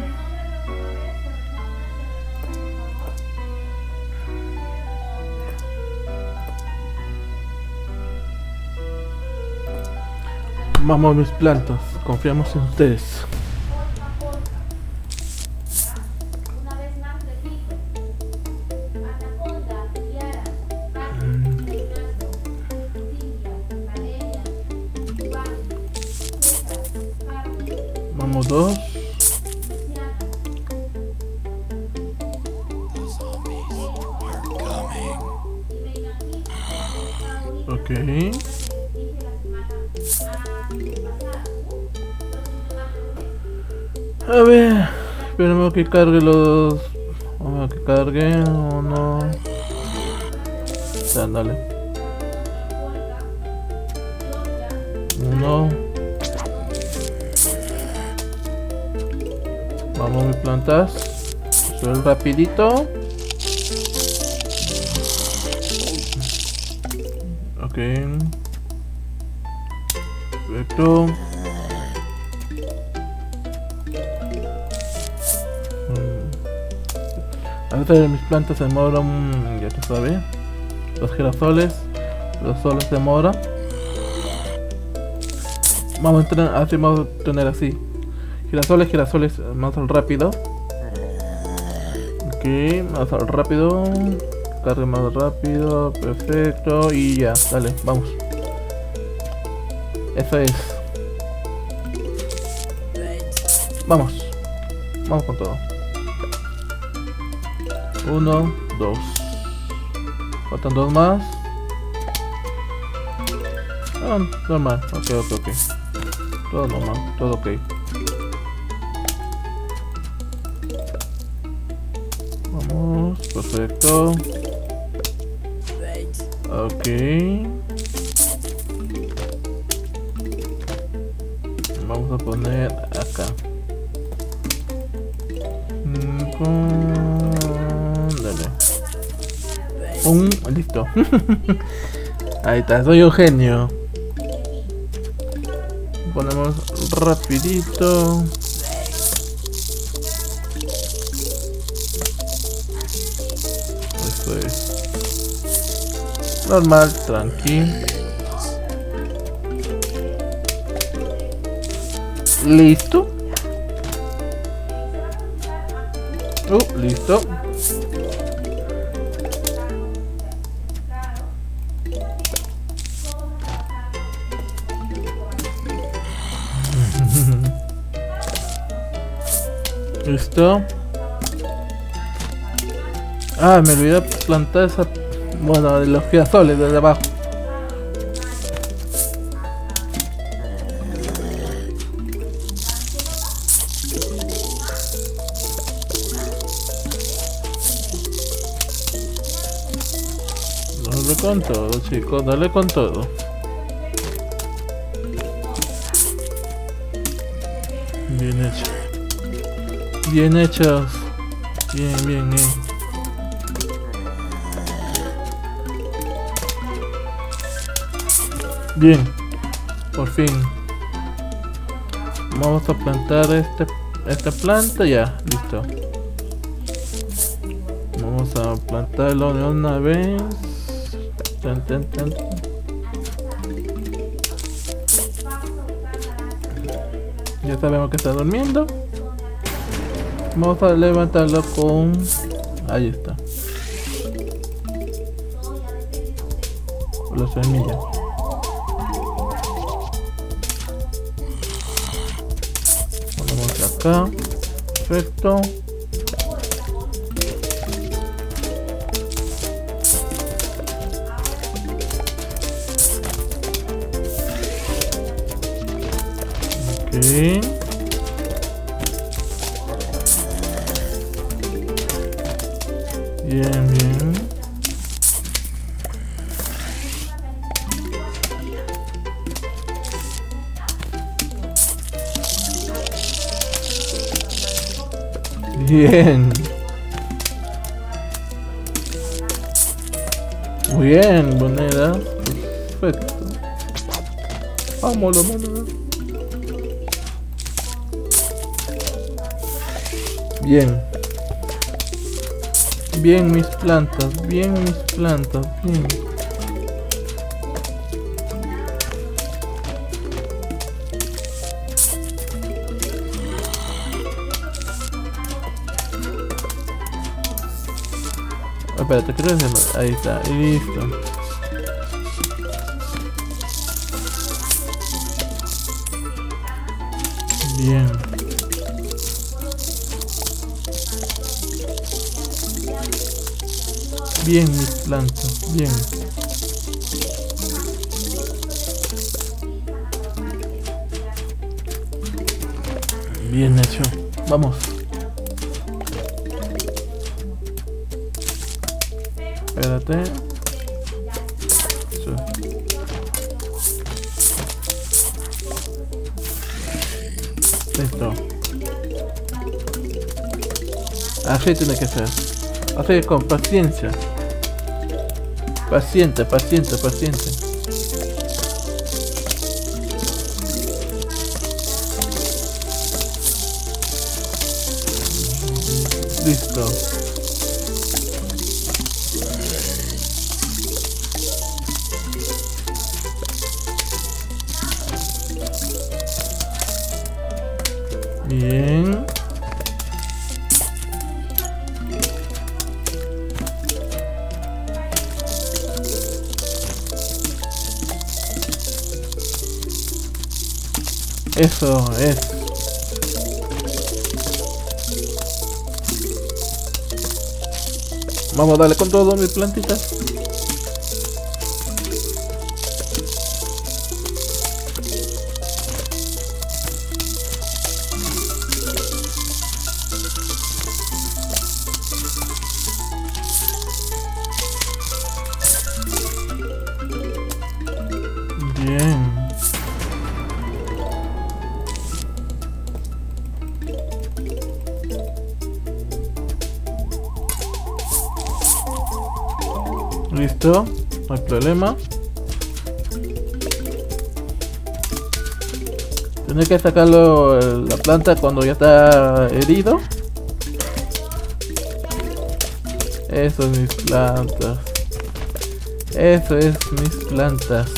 Vamos mis plantas, confiamos en ustedes. Que cargue los. Vamos a que cargue. Uno. Ya, dale. Uno. Vamos mis plantas. Soy rapidito. Ok. Perfecto. Mis plantas se demoran, ya tú sabes. Los girasoles, los soles se demoran. Vamos a tener, así vamos a tener así. Girasoles, girasoles más rápido. Ok, más rápido. Cargue más rápido. Perfecto. Y ya, dale, vamos. Eso es. Vamos. Vamos con todo. Uno, dos. Faltan dos más. Ah, normal. Ok, ok, ok. Todo normal, todo ok. Ahí está, soy un genio. Ponemos rapidito. Eso es. Normal, tranqui. Listo. Uh, listo. Listo. Ah, me olvidé plantar esa. Bueno, de los girasoles desde abajo. Dale con todo, chicos, dale con todo. Bien hechos. Bien, bien, bien. Bien. Por fin. Vamos a plantar este, esta planta ya. Listo. Vamos a plantarlo de una vez. Tan, tan, tan. Ya sabemos que está durmiendo. Vamos a levantarlo con... Ahí está. La semilla. Ponemos acá. Perfecto. Bien. Muy bien, moneda. Perfecto. Vámonos, moneda. Bien. Bien mis plantas, bien mis plantas, bien. Espérate, creo que Ahí está, y listo. Bien. Bien, mis plantas, bien. Bien hecho. Vamos. Así tiene que ser. Así con paciencia. Paciente, paciente, paciente. Darle con todo mis plantitas. Que sacarlo la planta cuando ya está herido. Eso es mis plantas. Eso es mis plantas.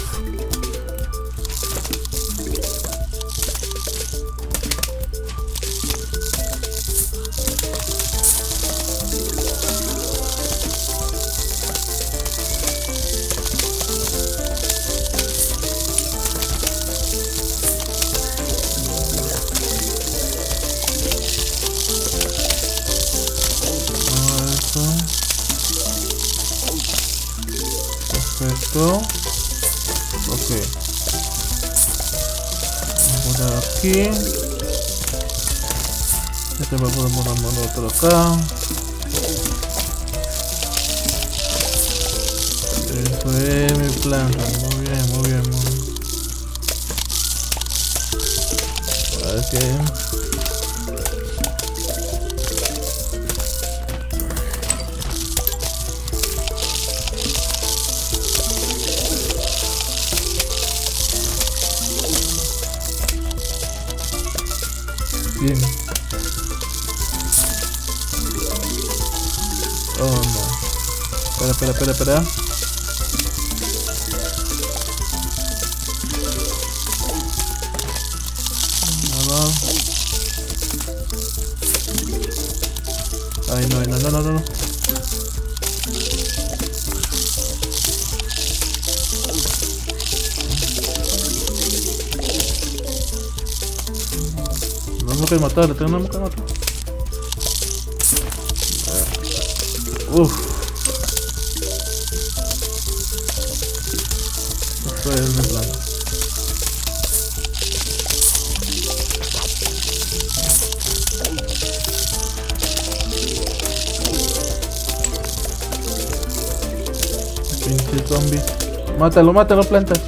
Mátalo, mátalo, plantas.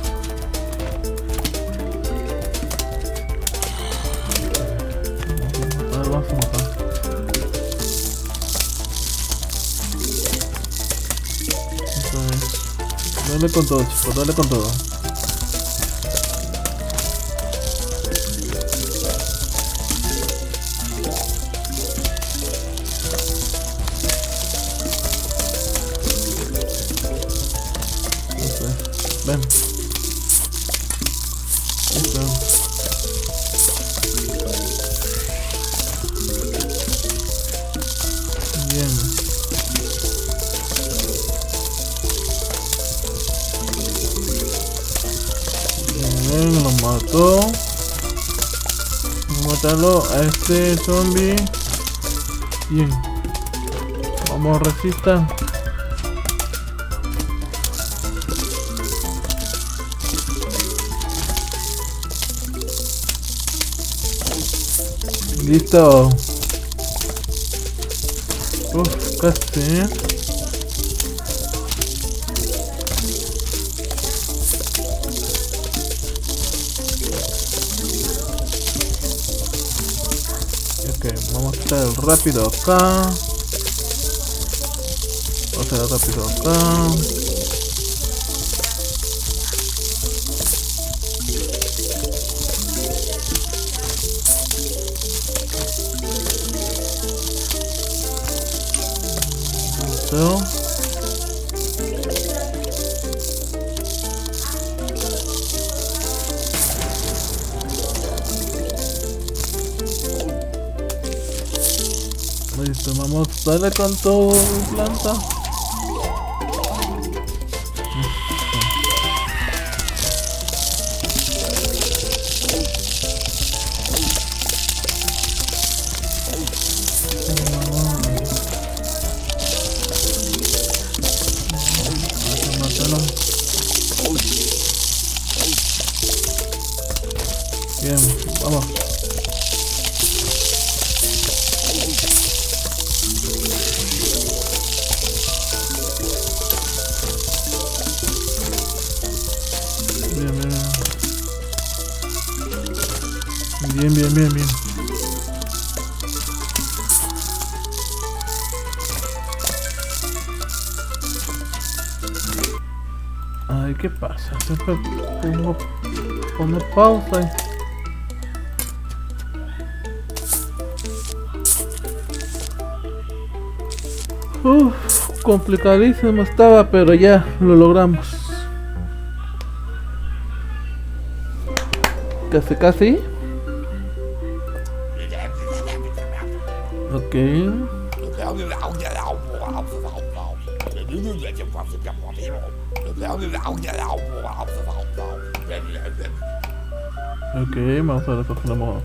A ver, vamos a matar. Eso es. Dale con todo, chicos, dale con todo. Zombie. Bien. Vamos, resista. Listo. Uf, casi. Rápido acá. Vamos a rápido acá. Darle con todo planta. Complicadísimo estaba, pero ya lo logramos. Casi, casi. Ok. Ok, vamos a ver cómo tenemos.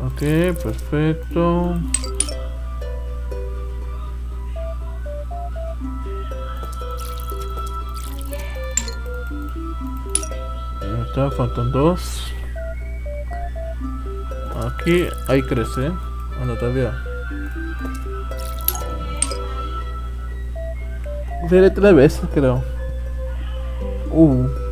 Ok, perfecto. Faltan dos. Aquí, ahí crece. Anda todavía. Seré tres veces, creo. Uh.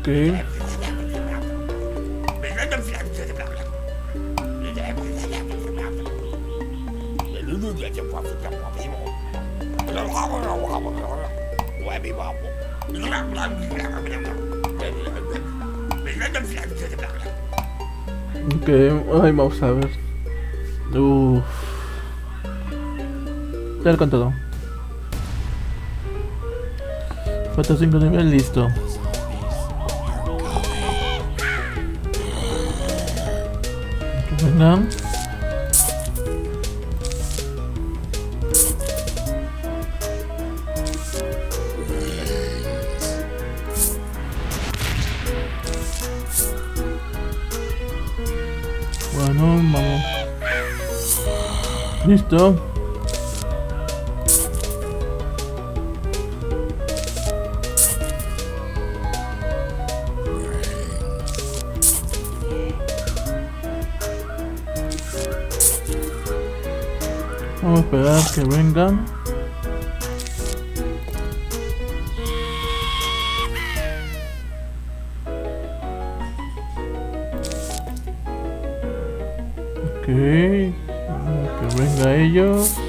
Ok. Ok, ay, vamos a ver. Uff. Con todo. Falta 5 niveles, listo. Bueno, vamos. Listo. esperar que vengan. Ok, que venga ellos.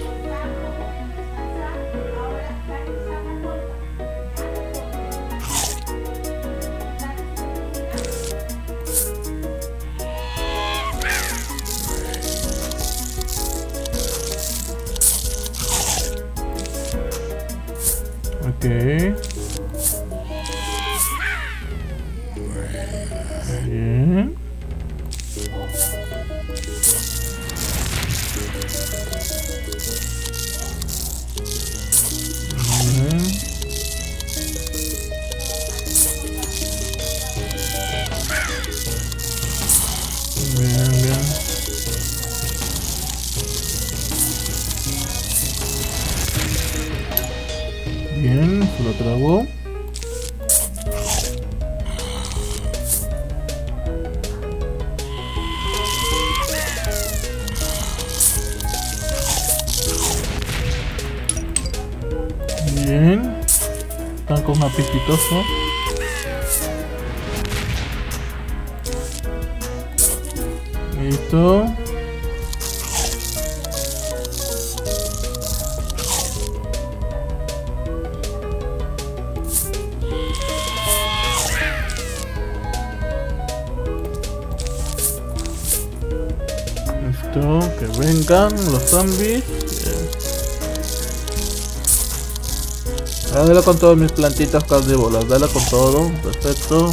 con todos mis plantitas carnívoras, dale con todo, perfecto.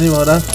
नहीं हो रहा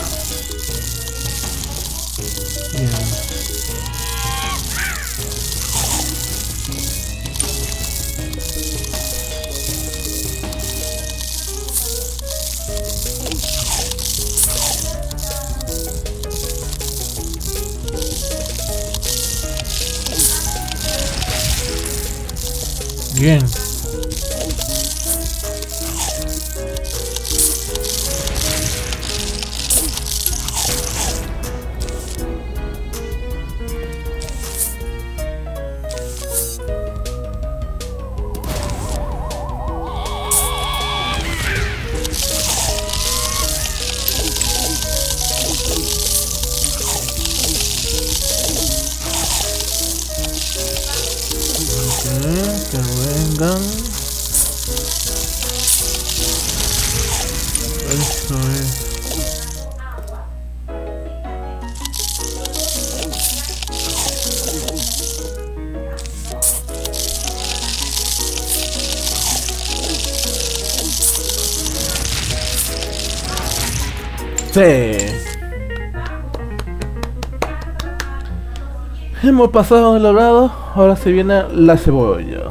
Hemos pasado el logrado, ahora se viene la cebolla.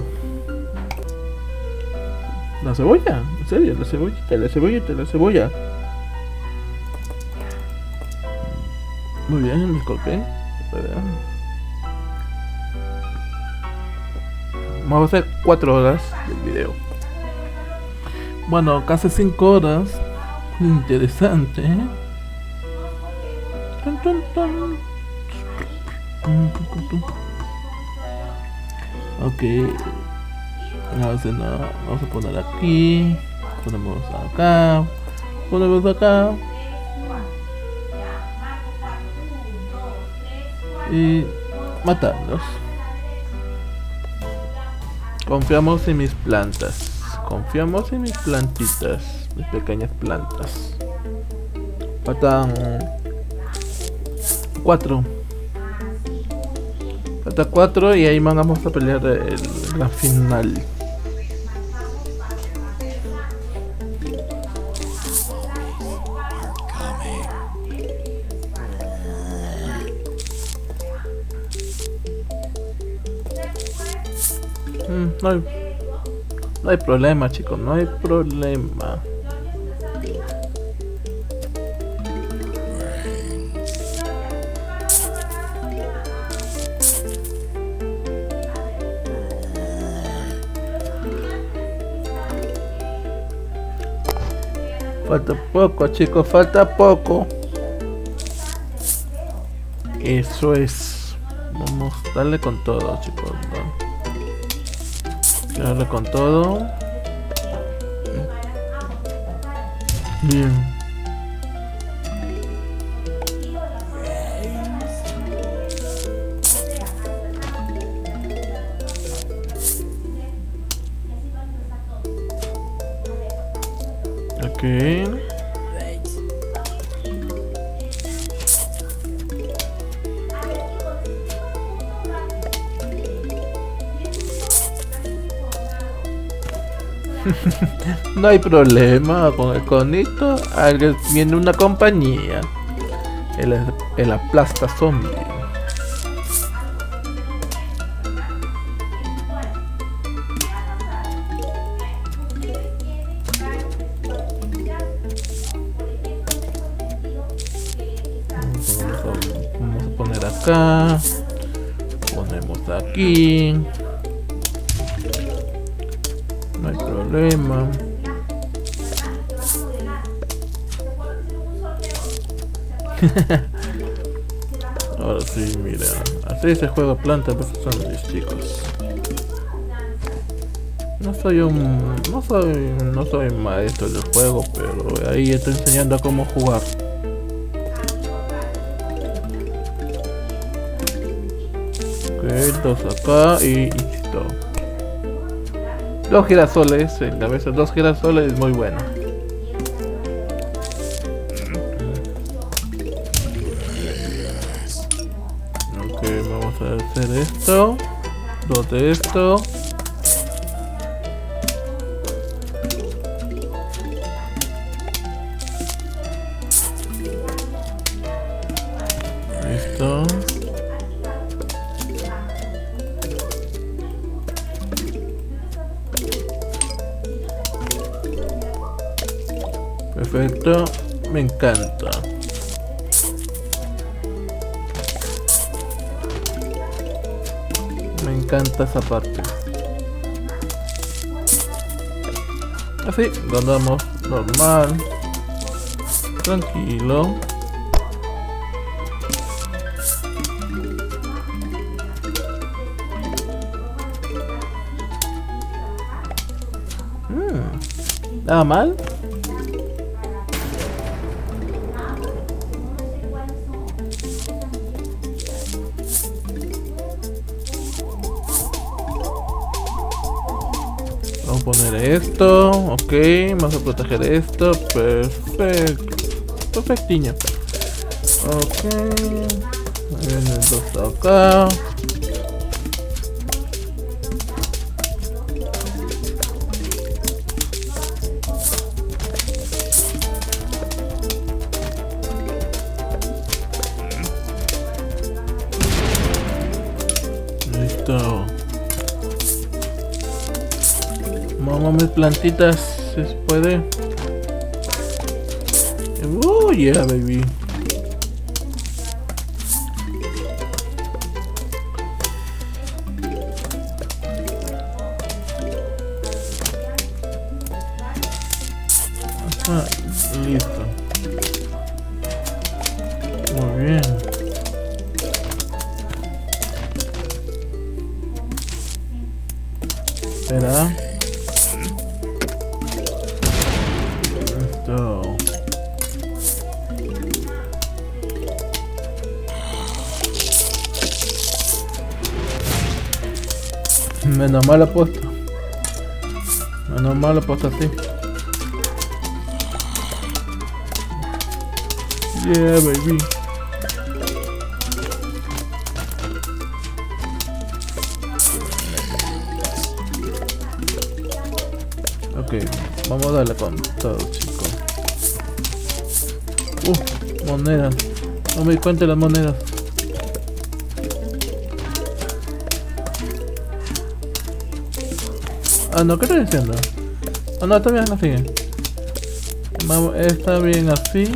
¿La cebolla? ¿En serio? La cebollita, la cebollita, la cebolla. Muy bien, disculpe. Vamos a hacer 4 horas del video. Bueno, casi 5 horas. Interesante, ¿eh? A no. Vamos a poner aquí. Ponemos acá. Ponemos acá. Y matarlos. Confiamos en mis plantas. Confiamos en mis plantitas. Mis pequeñas plantas. Faltan cuatro. Falta cuatro y ahí vamos a pelear el, la final. Mm, no hay, no hay problema chicos, no hay problema. Falta poco chicos, falta poco. Eso es. Vamos darle con todo chicos. Darle con todo. Bien. No hay problema con el conito. Alguien viene una compañía. El, el aplasta zombie. Así se juega planta versus zombies, chicos. No soy un. No soy. No soy maestro del juego, pero ahí estoy enseñando a cómo jugar. Ok, dos acá y listo. Dos girasoles en cabeza, dos girasoles es muy bueno. Dos Andamos normal. Tranquilo. Mm, Nada mal. Vamos a poner esto, ok, vamos a proteger esto, perfecto, perfectiño. Ok, ahí viene el dos acá. Plantitas, se puede. Oh yeah, baby. Menos mal he puesto. Menos mal así. Yeah, baby. Ok, vamos a darle con todo, chicos. Uh, monedas. No me di cuenta de las monedas. Ah, no, ¿qué estoy diciendo? Ah, no, está bien así. Vamos, está bien así.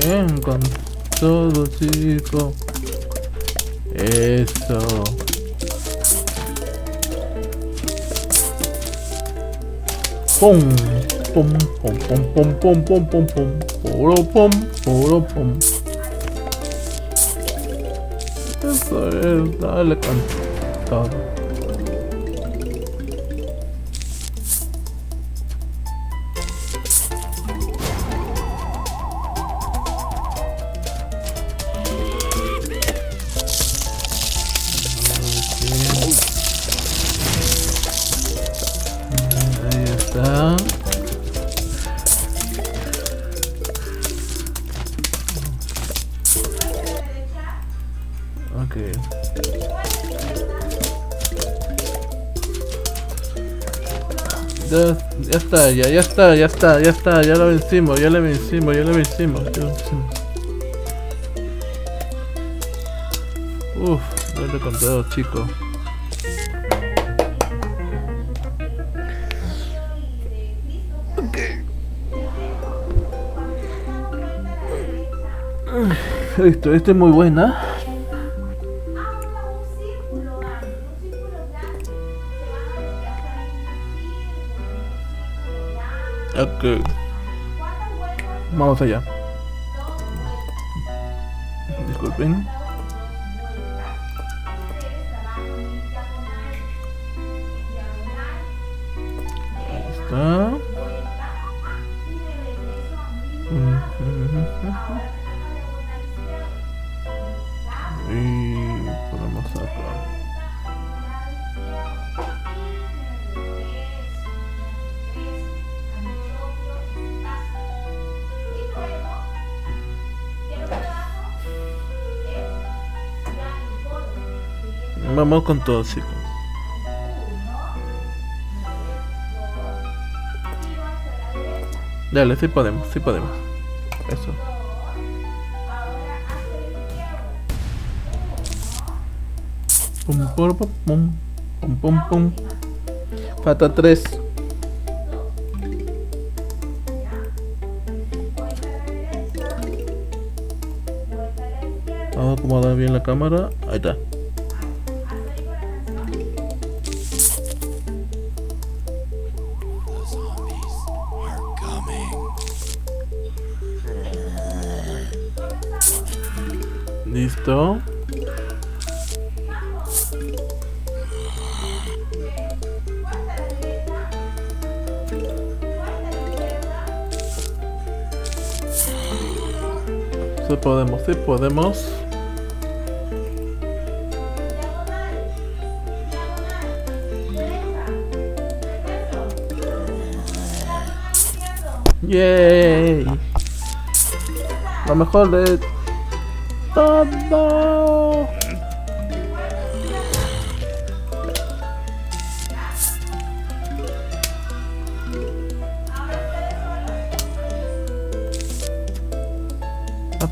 Bien, con todo, chicos. Eso. Pum, pum, pum, pum, pum, pum, pum, pum, pum, pum, puro pum. إيه، لك انت طبعا. Ya, ya está, ya está, ya está, ya lo vencimos, ya lo vencimos, ya lo vencimos, ya lo vencimos. Uf, duele con todo, chico. Listo, esta es muy buena. Vamos allá. Disculpen. Con todo, chicos. Dale, sí podemos, sí podemos. Eso. Pum, pum, pum, pum, pum, pum. Falta tres. Vamos a acomodar bien la cámara. Ahí está. esto. Sí podemos, sí podemos. Yay. Lo mejor de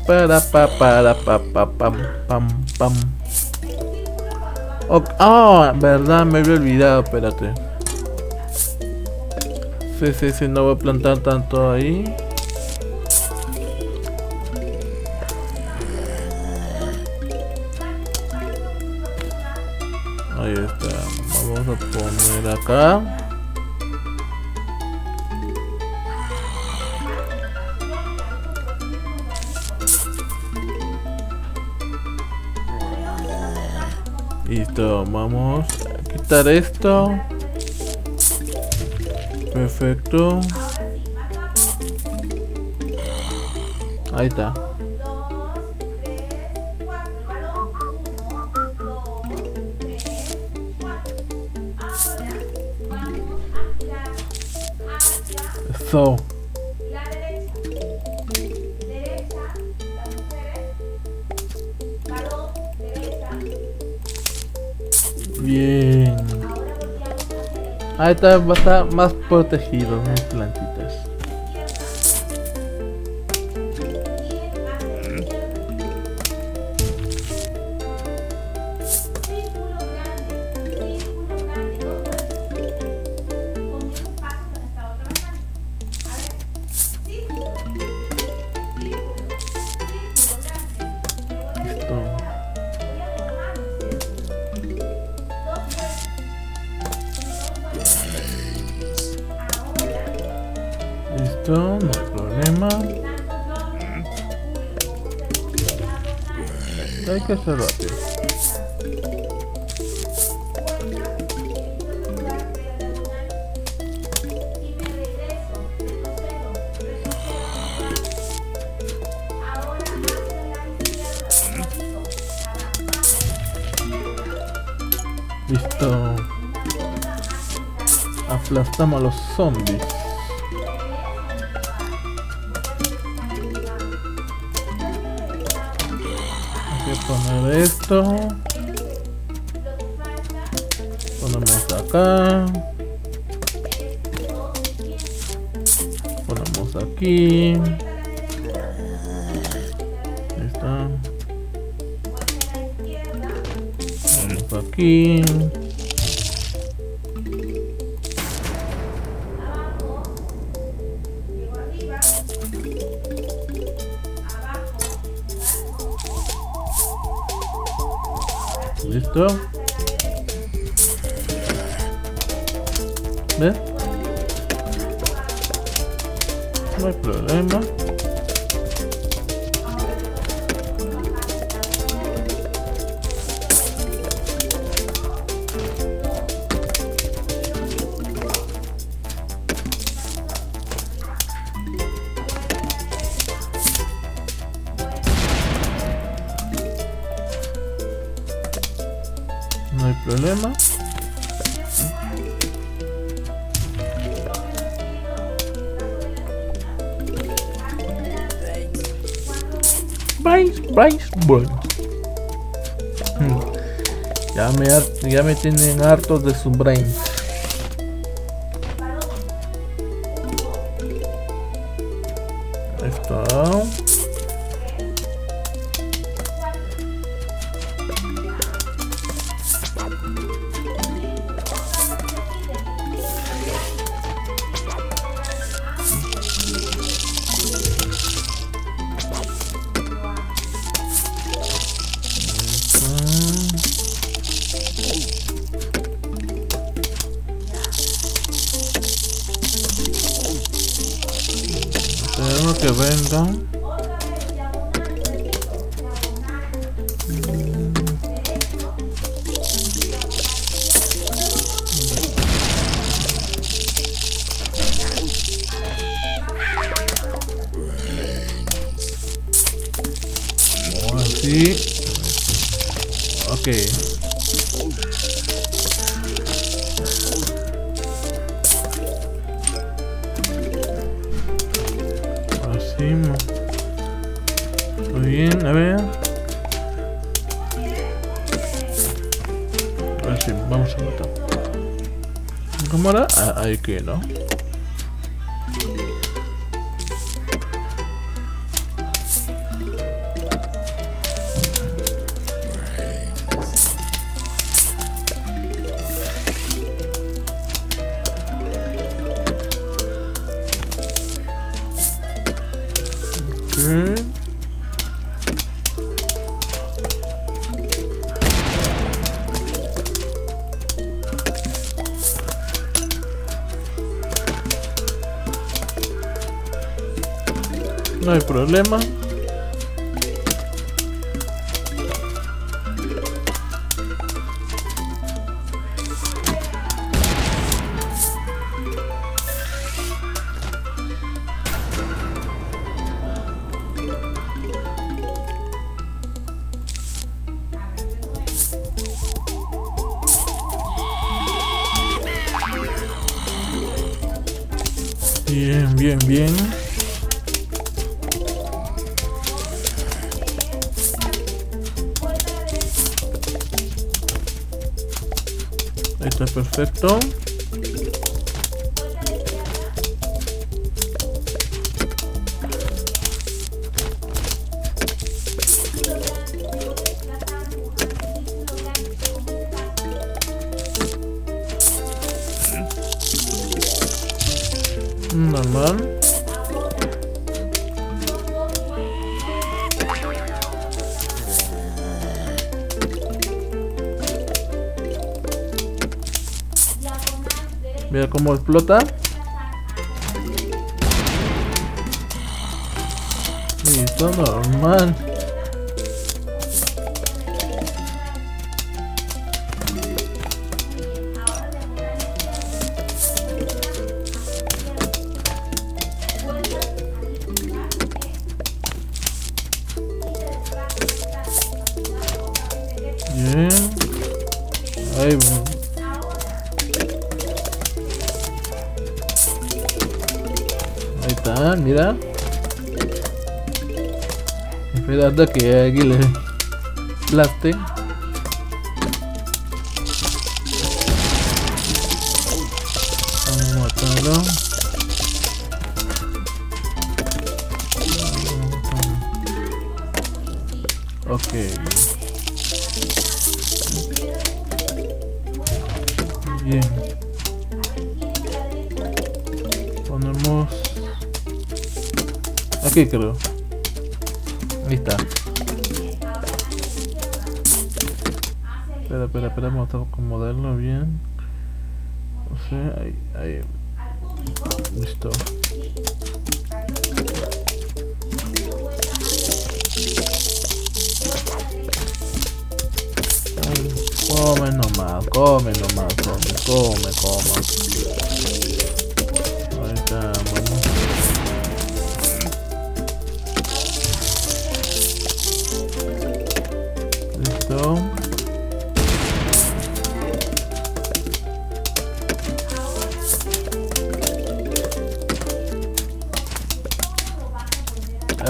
Para pa para pa pa pam pam pam. Oh, oh, verdad, me había olvidado, espérate. Sí, sí, sí, no voy a plantar tanto ahí. esto. Perfecto. Ahí está. ahorita va a estar más protegido, un plantito. son hartos de su brain. No hay problema. Explota. Listo, normal. Esperando a que alguien le matarlo. Ok. Bien. Ponemos aquí creo. Sea, ahí, ahí. Listo. Come nomás, come nomás,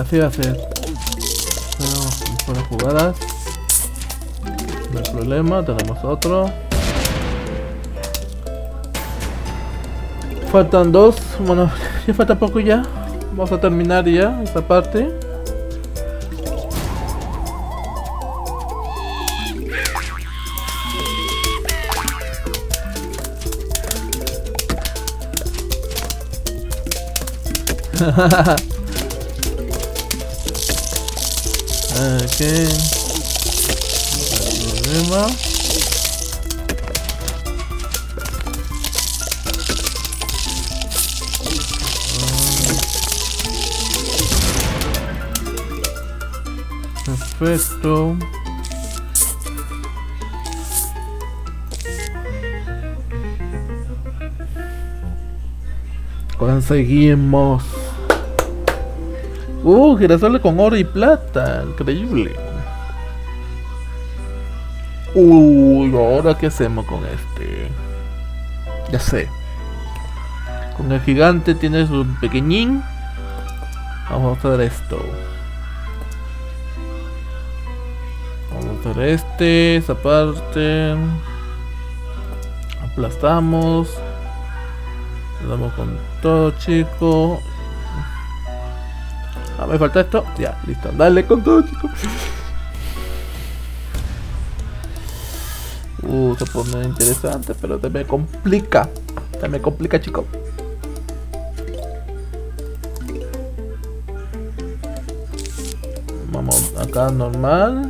Así va a ser. Tenemos buenas jugadas. No hay problema, tenemos otro. Faltan dos. Bueno, ya falta poco ya. Vamos a terminar ya esta parte. No hay problema. Perfecto. Conseguimos. Uh, girasol con oro y plata. Increíble. Uy, ahora qué hacemos con este. Ya sé. Con el gigante tienes un pequeñín. Vamos a hacer esto. hacer este, esa parte. Aplastamos. Le damos con todo, chico. Me falta esto. Ya, listo. Dale con todo, chico. Uh, se pone interesante, pero te me complica. Se me complica, chico. Vamos acá normal.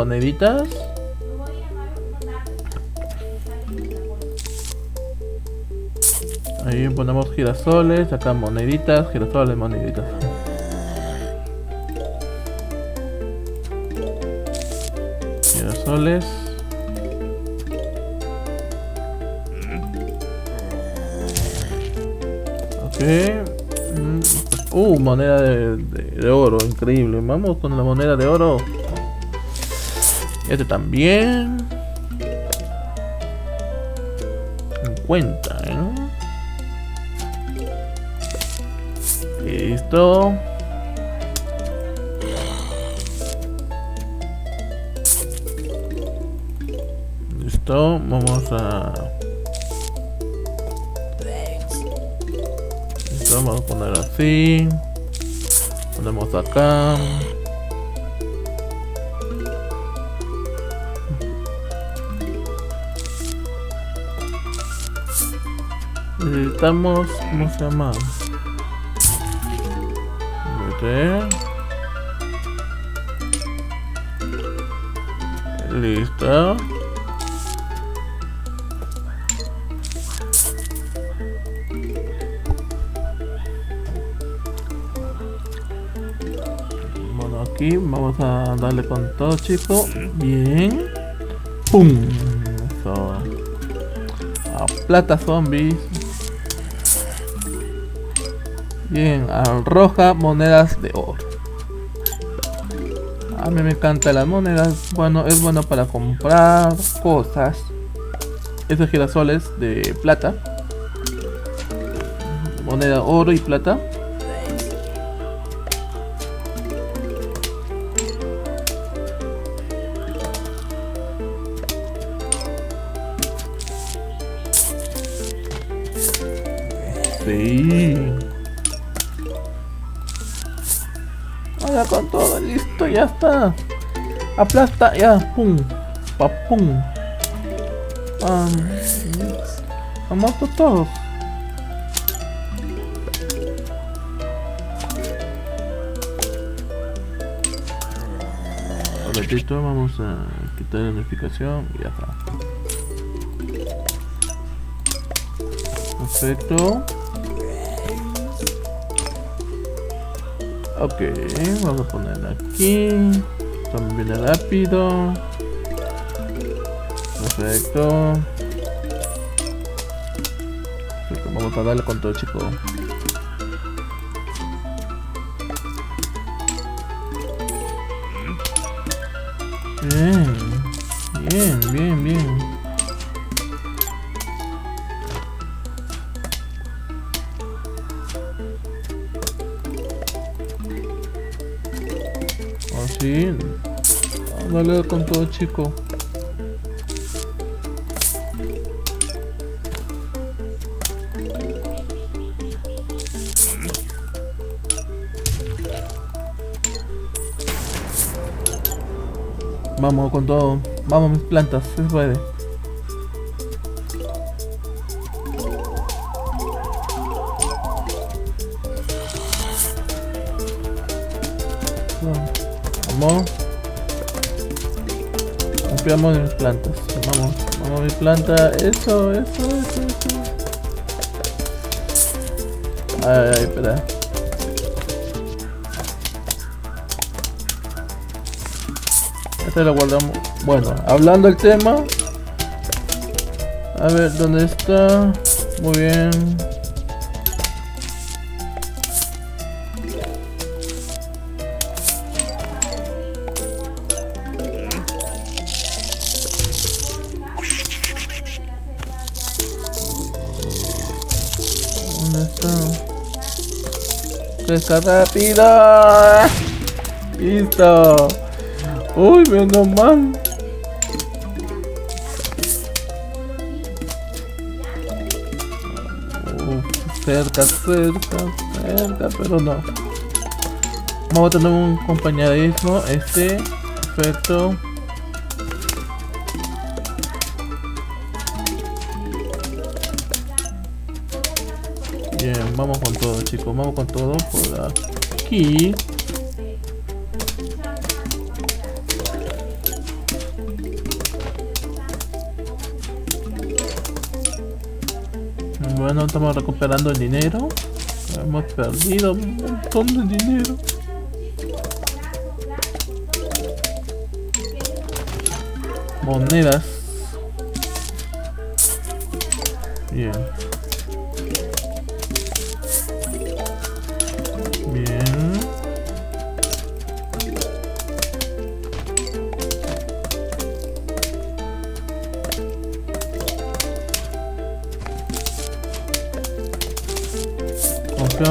Moneditas. Ahí ponemos girasoles, acá moneditas, girasoles, moneditas. Girasoles. Ok. Mm, Uh, moneda de, de- de oro, increíble. Vamos con la moneda de oro. Este también. 50, ¿eh? Listo. Listo, vamos a... Listo, vamos a poner así. Ponemos acá. Necesitamos, ¿cómo se llama? Listo. Bueno, aquí vamos a darle con todo, chico. Bien. ¡Pum! Eso. A plata zombies. Bien, arroja monedas de oro. A mí me encantan las monedas. Bueno, es bueno para comprar cosas. Esos girasoles de plata. Moneda oro y plata. Aplasta, ya, pum, pa pum. Vamos a todos. Ratito, vamos a quitar la notificación y ya está. Perfecto. Ok, vamos a poner aquí. También viene rápido. Perfecto, Vamos a darle con todo, chico. Bien, bien, bien, bien. Con todo, chico. Vamos con todo. Vamos mis plantas, se puede. Limpiamos mis plantas. Vamos, vamos mi planta. Eso, eso, eso, eso. Ay, ay, espera. Este lo guardamos. Bueno, hablando del tema. A ver, ¿dónde está? Muy bien. Rápido. Listo. Uy, menos mal. Cerca, cerca, cerca, pero no. Vamos a tener un compañerismo. Este, perfecto. Bien, vamos con todo, chicos. Vamos con todo por aquí. Bueno, estamos recuperando el dinero. Hemos perdido un montón de dinero. Monedas. Bien.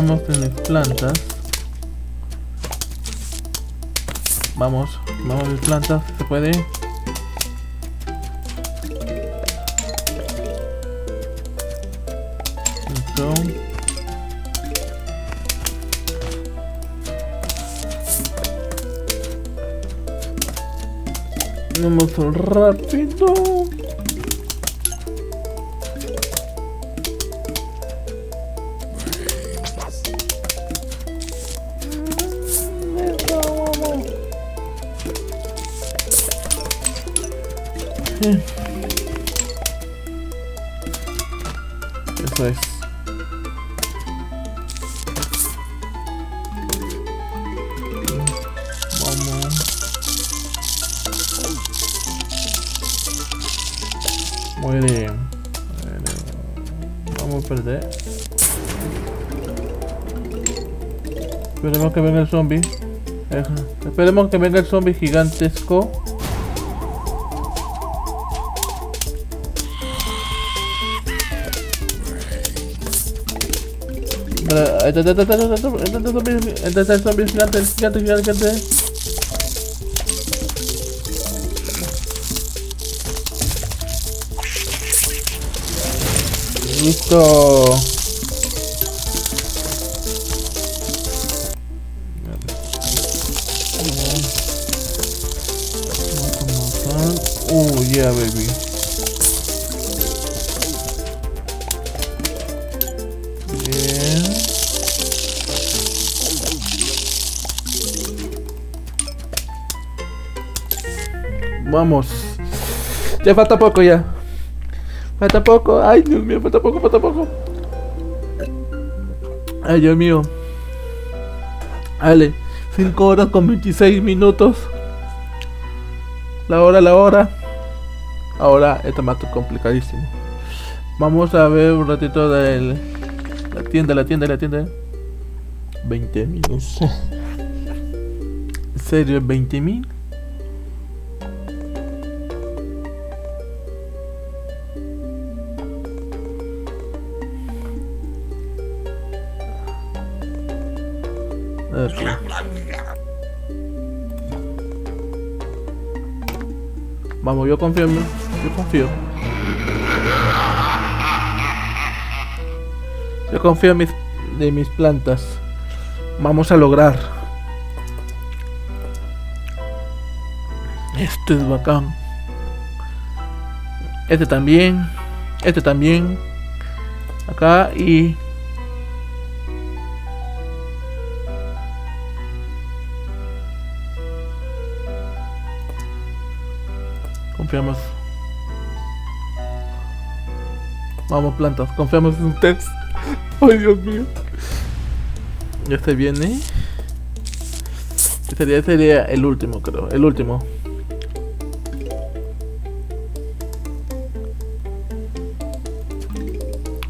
Las plantas. Vamos, vamos mis plantas, se puede. Listo. Vamos rápido. Eso es. Vamos. Muy bien. Vamos a perder. Esperemos que venga el zombie. Esperemos que venga el zombie gigantesco. Listo. Oh yeah, baby. Vamos. Ya falta poco ya. Falta poco. Ay, Dios mío, falta poco, falta poco. Ay, Dios mío. Dale. 5 horas con 26 minutos. La hora, la hora. Ahora está más complicadísimo. Vamos a ver un ratito de la tienda, la tienda, la tienda. 20 mil. ¿En serio? ¿20 mil? Vamos, yo confío en mí. Yo confío. Yo confío en mis, de mis plantas. Vamos a lograr. Este es bacán. Este también. Este también. Acá y... plantas, confiamos en ustedes. Ay, Dios mío. Ya este viene. Este sería, sería el último, creo. El último.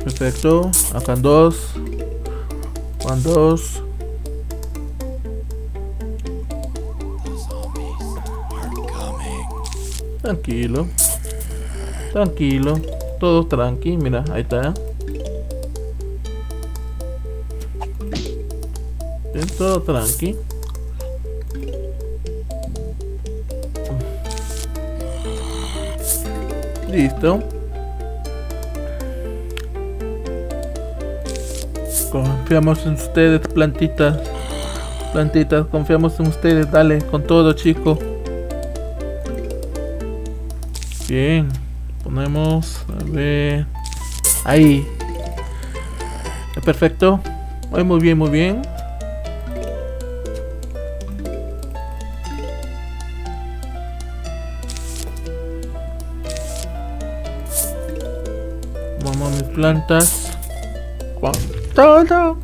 Perfecto. Acá en dos. Van dos. Tranquilo. Tranquilo. Todo tranqui. Mira, ahí está. Todo tranqui. Listo. Confiamos en ustedes, plantitas. Plantitas, confiamos en ustedes. Dale, con todo, chico. Bien. Ponemos, a ver. Ahí. Perfecto. Muy, muy bien, muy bien. Vamos a mis plantas. Con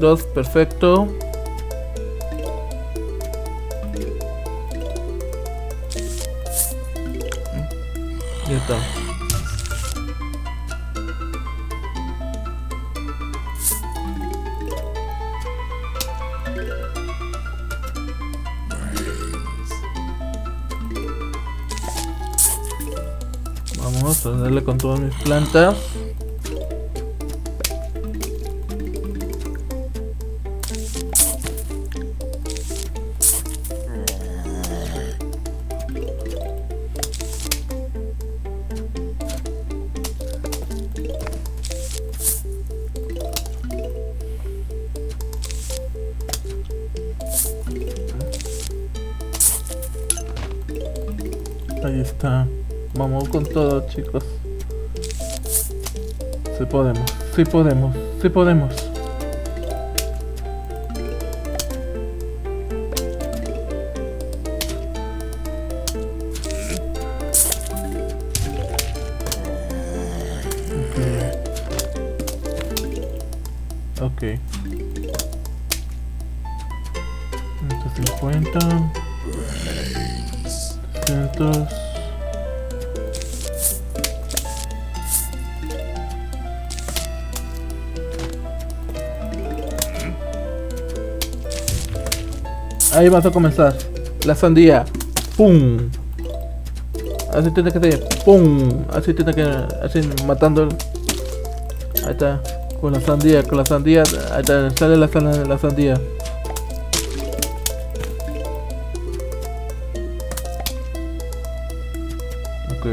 2, perfecto. Ya. Vamos a darle con todas mis plantas. Sí podemos, sí podemos. Vas a comenzar. La sandía. ¡Pum! Así tiene que ser. ¡Pum! Así tiene que. Así matando. Ahí está. Con la sandía, con la sandía. Ahí está. Sale la, la sandía. Ok.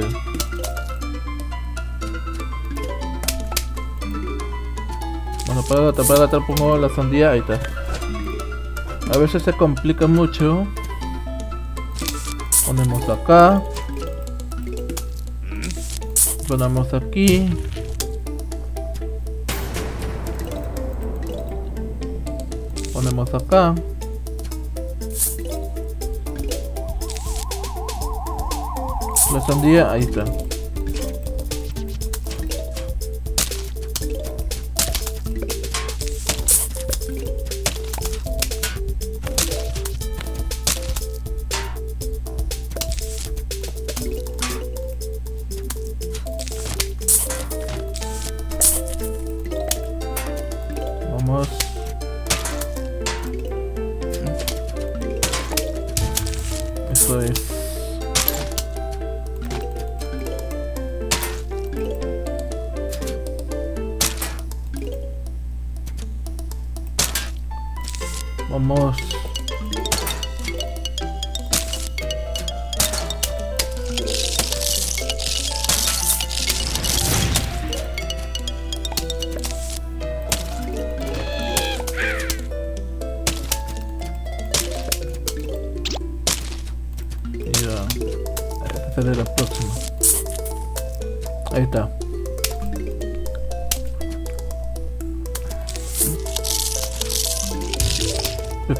Bueno, para atrás, para atrás pongo la sandía. Ahí está. A veces se complica mucho. Ponemos acá. Ponemos aquí. Ponemos acá. La sandía, ahí está.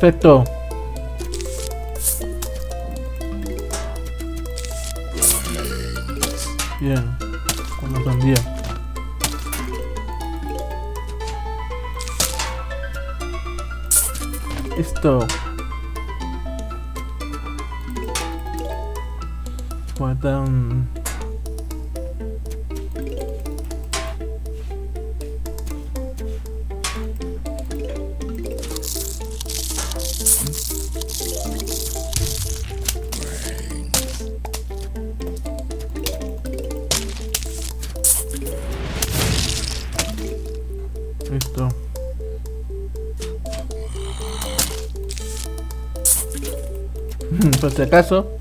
Perfecto. Acaso.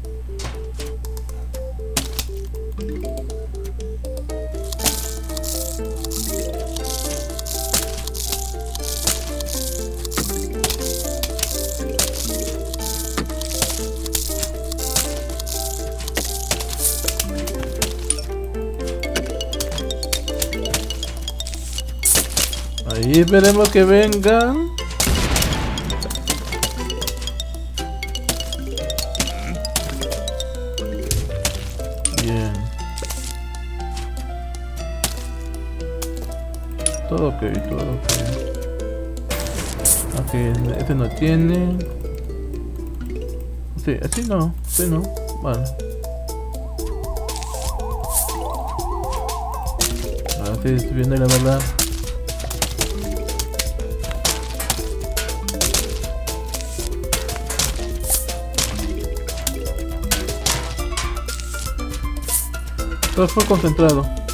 Fue concentrado.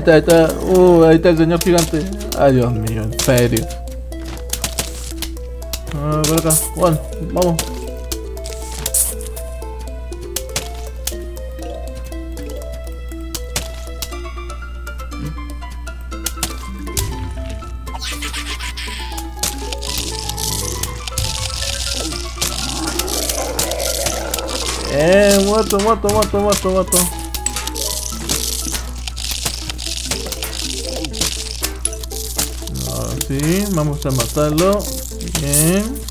Ahí está, ahí está. Uh, ahí está el señor gigante. Ay, Dios mío, en serio. Ah, por acá. Bueno, vamos. Eh, muerto, muerto, muerto, muerto, muerto. Sí, vamos a matarlo. Bien.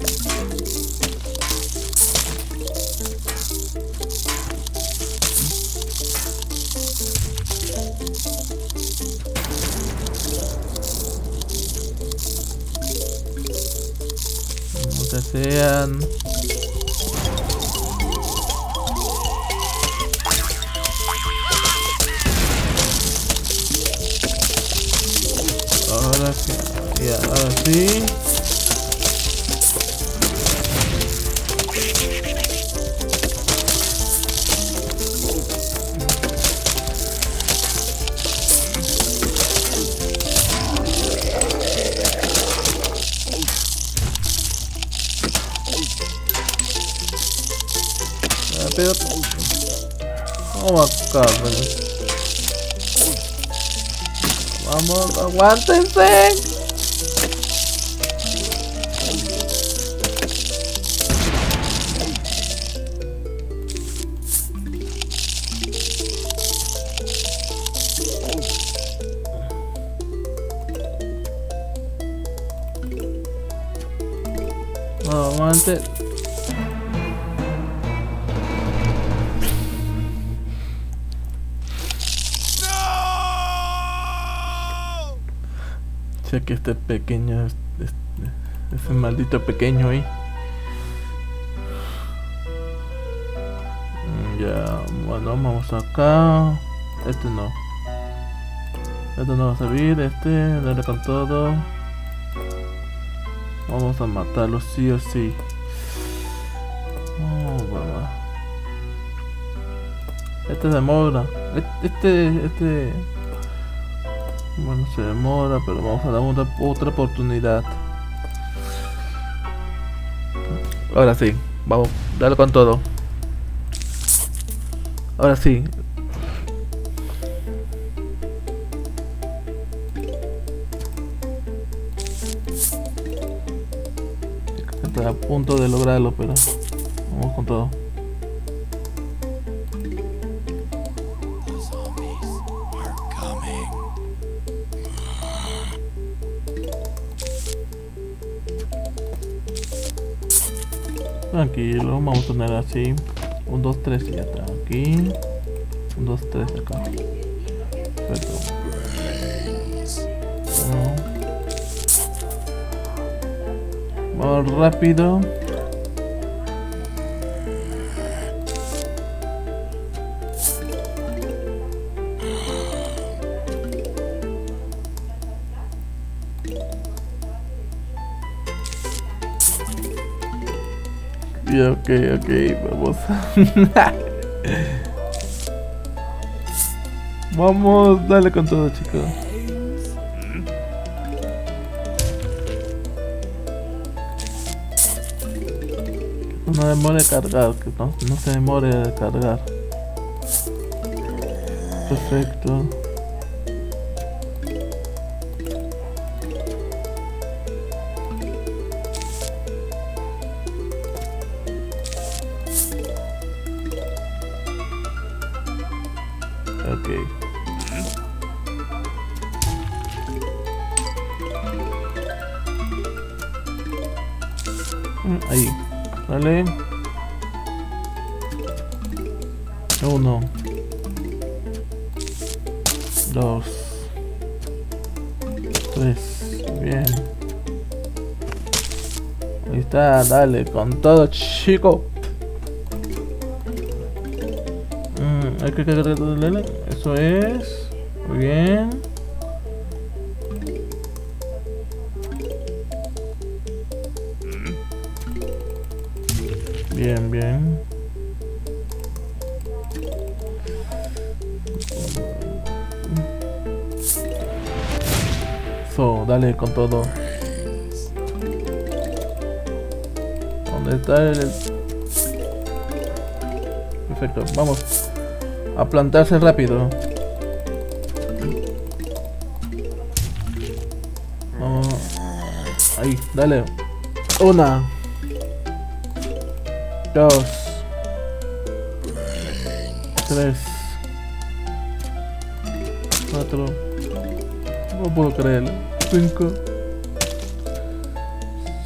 Ese maldito pequeño ahí. Ya, bueno, vamos acá. Este no. Este no va a servir, este, dale con todo. Vamos a matarlo sí o sí. vamos. Este demora. Este, este. Bueno, se demora, pero vamos a dar otra, otra oportunidad. Ahora sí, vamos, dale con todo. Ahora sí. Estoy a punto de lograrlo, pero vamos con todo. Tranquilo, vamos a poner así. 1, 2, 3 y está. Aquí. 1, 2, 3 acá. Perfecto. Vamos rápido. Ok, ok, vamos. vamos, dale con todo, chicos. No demore cargar, que no, no se demore de cargar. Perfecto. Dale, con todo, chico. Mm, hay que darle. Eso es. ¿Dónde está el...? Perfecto, vamos. A plantarse rápido. Ahí, dale. Una. Dos. Tres. Cuatro. No puedo creerlo. Cinco.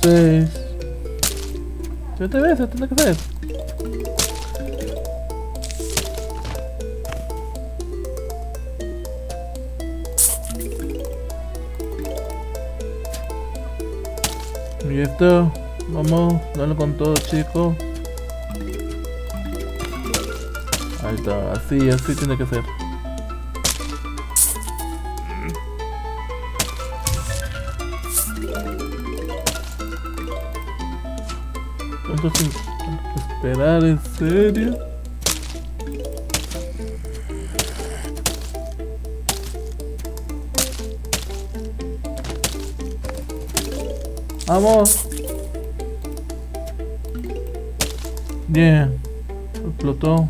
Seis. Siete veces tiene que ser. Y esto, vamos, dale con todo chicos. Ahí está, así, así tiene que ser. ¿Cuánto sin esperar? ¿En serio? Vamos. Bien. Explotó.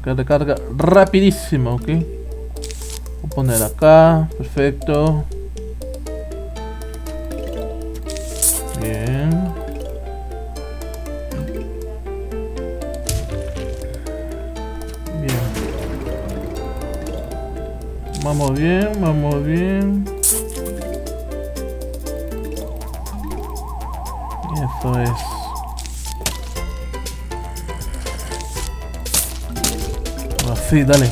Acá recarga rapidísimo, ¿ok? Voy a poner acá. Perfecto. sí, dale.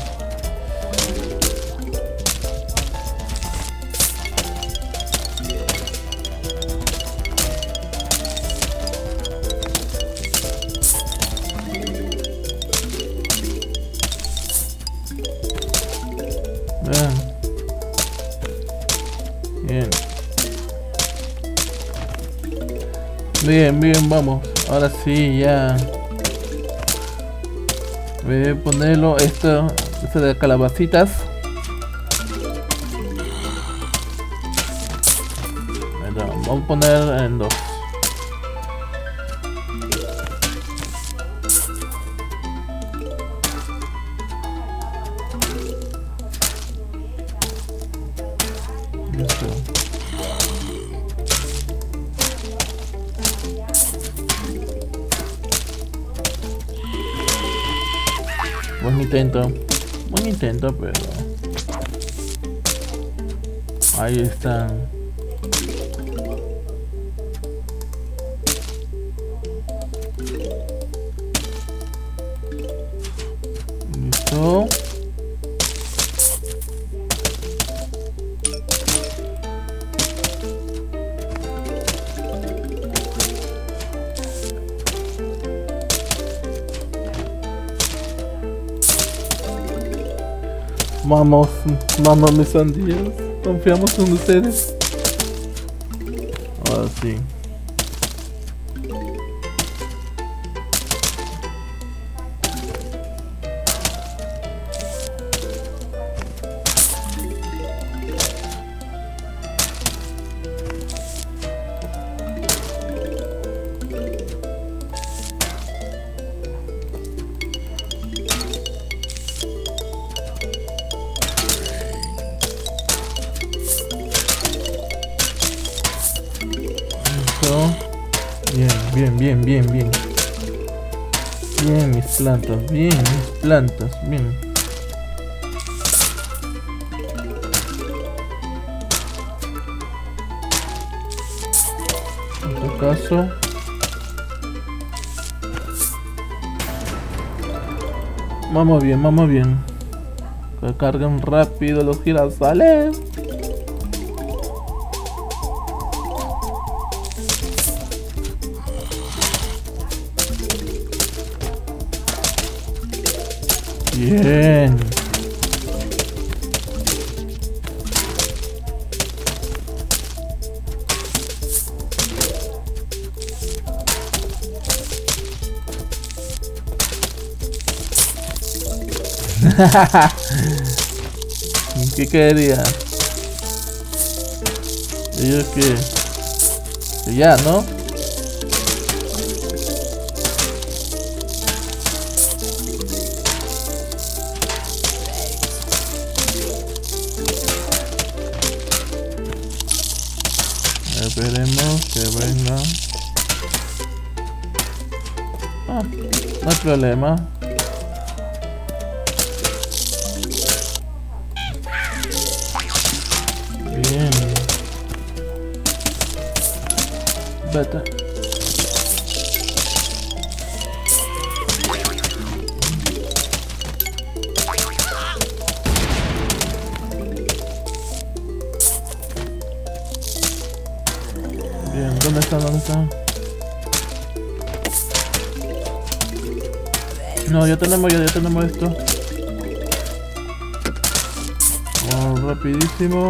Ah. Bien. Bien, bien, vamos. Ahora sí, ya. Voy a ponerlo esto, esto de calabacitas. Vamos a poner en dos. Mis sandías. Confiamos en ustedes. Ahora sí. Plantas, bien. En este caso. Vamos bien, vamos bien. Que carguen rápido los girasales. Bien. ¿Qué quería? Yo que que ya, ¿no? Problema. Bien. Vete. Ya tenemos, ya, ya tenemos esto. Vamos rapidísimo.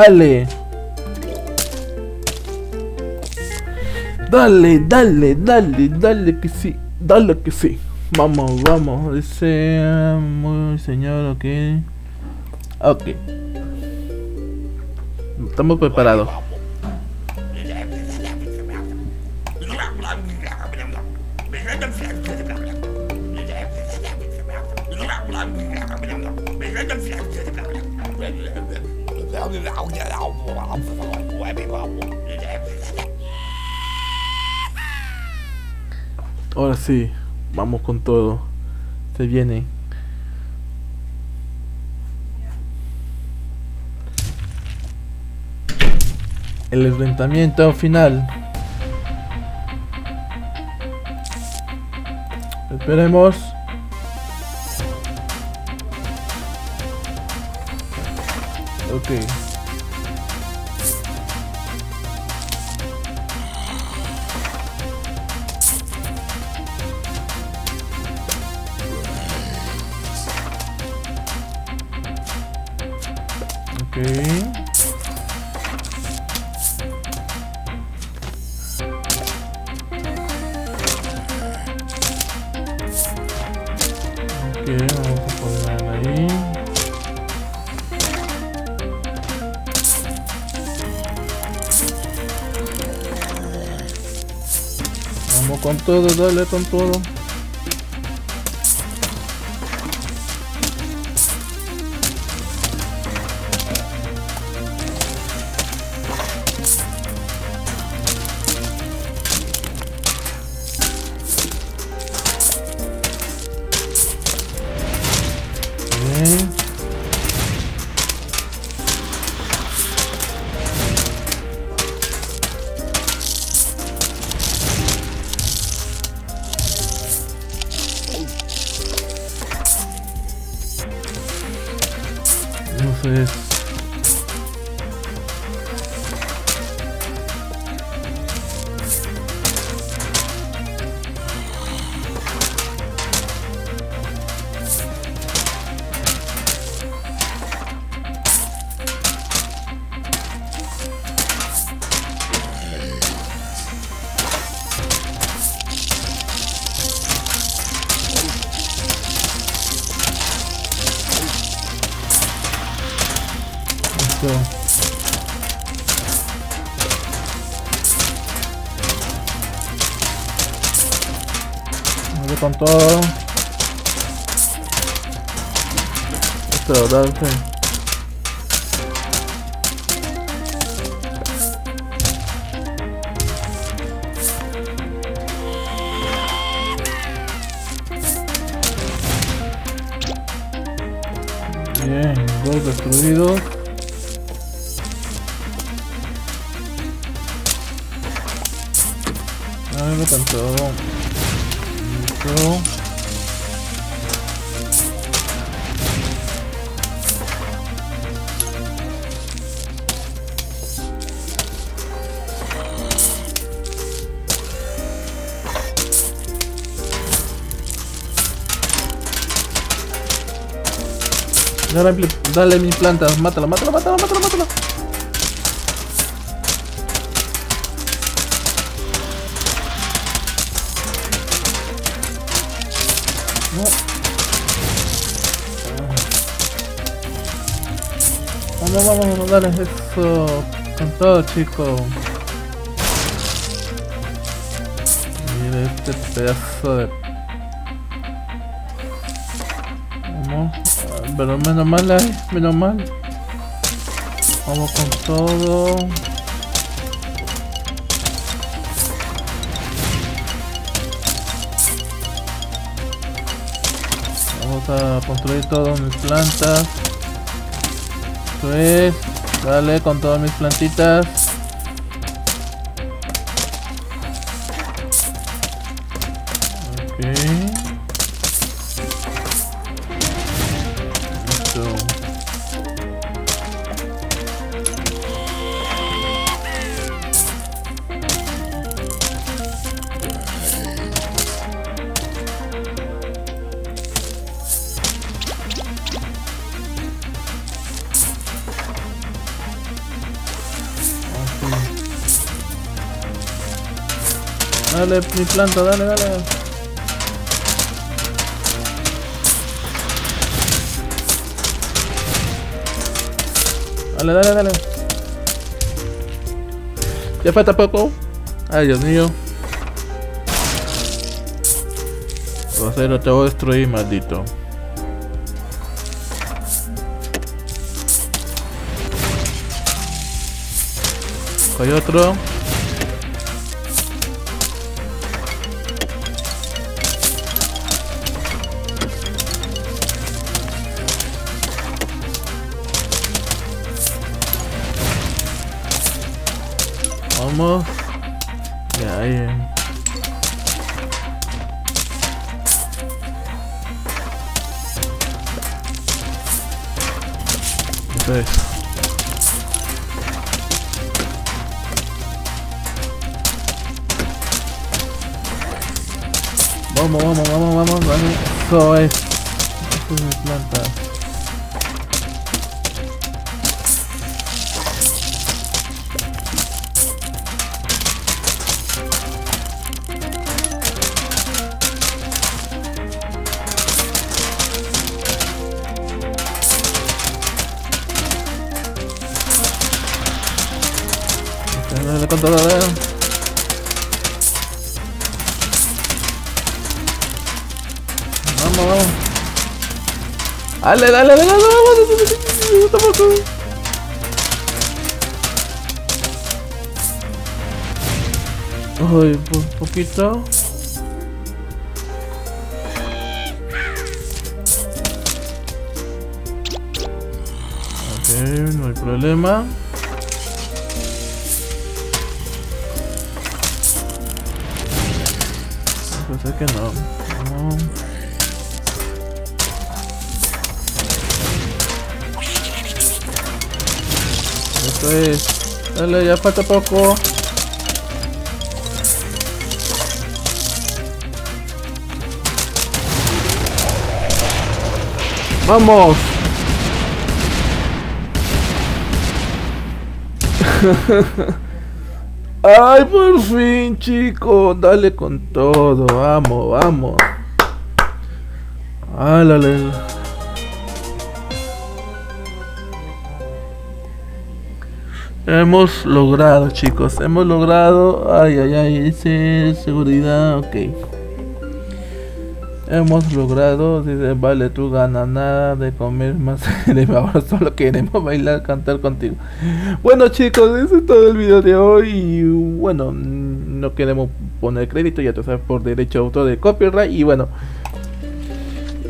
Dale. Dale, dale, dale, dale que sí. Dale que sí. Vamos, vamos. Desea muy señor, ok. Ok. Estamos preparados. Vamos con todo. Se viene. El enfrentamiento final. Esperemos. Ok. Dale con todo. Esto, dale. Bien, Dale, mis plantas, mátala, mátala, mátala, mátala, mátala. No. Vamos, vamos, vamos, dale eso con todo, chico. Mira este pedazo de pero menos mal, ay, menos mal. Vamos con todo. Vamos a construir todas mis plantas. Eso es. Dale con todas mis plantitas. dale mi planta, dale, dale. Dale, dale, dale. Ya falta poco. Ay, Dios mío. Lo te voy a destruir, maldito. Hay otro. Vamos. Falta poco. ¡Vamos! Ay, por fin, chico. Dale con todo. Vamos, vamos. Álale. Hemos logrado, chicos. Hemos logrado. Ay, ay, ay. Dice seguridad. Ok. Hemos logrado. Dice, vale, tú ganas nada de comer más. Ahora solo queremos bailar, cantar contigo. Bueno, chicos, ese es todo el video de hoy. Y bueno, no queremos poner crédito, ya te sabes, por derecho de autor de copyright. Y bueno.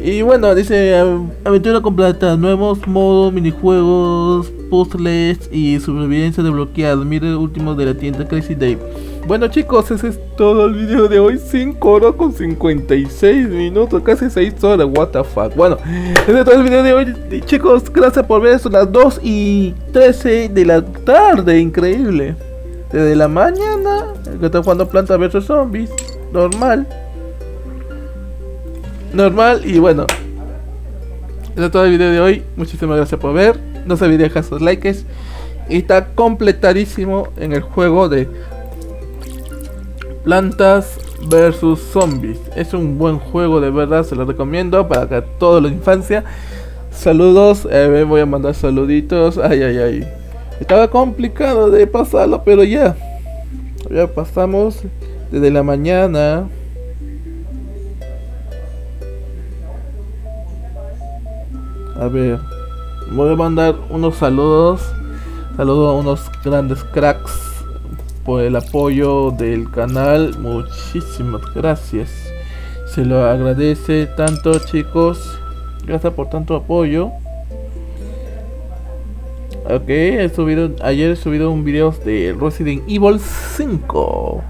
Y bueno, dice aventura completa, nuevos modos, minijuegos, puzzles y supervivencia desbloqueado. Mire el último de la tienda Crazy Day. Bueno chicos, ese es todo el video de hoy. 5 horas con 56 minutos, casi 6 horas, what the fuck. Bueno, ese es todo el video de hoy. Chicos, gracias por ver. Son las 2 y 13 de la tarde, increíble. Desde la mañana, que está jugando Planta vs Zombies, normal. Normal y bueno. Ese es todo el video de hoy. Muchísimas gracias por ver. No se olviden dejar sus likes. Y está completadísimo en el juego de Plantas versus Zombies. Es un buen juego, de verdad, se lo recomiendo para que toda la infancia. Saludos, eh, voy a mandar saluditos. Ay, ay, ay. Estaba complicado de pasarlo, pero ya. Ya pasamos desde la mañana. A ver, voy a mandar unos saludos. Saludos a unos grandes cracks por el apoyo del canal. Muchísimas gracias. Se lo agradece tanto chicos. Gracias por tanto apoyo. Ok, he subido, ayer he subido un video de Resident Evil 5.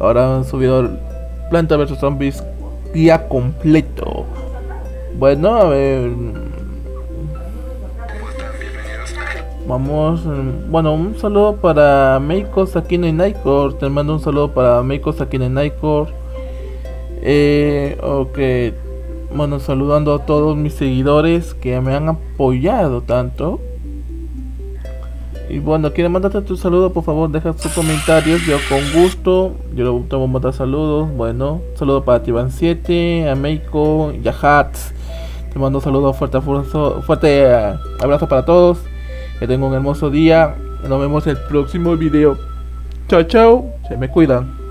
Ahora han subido Planta vs Zombies día completo. Bueno, a ver. Vamos, bueno, un saludo para Meikos aquí en Nightcore. Te mando un saludo para Meikos aquí en Nightcore. Eh, ok, bueno, saludando a todos mis seguidores que me han apoyado tanto. Y bueno, quieren mandarte tu saludo, por favor, deja tus comentarios. Yo con gusto, yo te voy a mandar saludos. Bueno, saludo para Tiban 7, a Meiko, Yahat. Te mando un saludo fuerte, fuerte, uh, abrazo para todos. Que tengan un hermoso día. Nos vemos el próximo video. Chao, chao. Se me cuidan.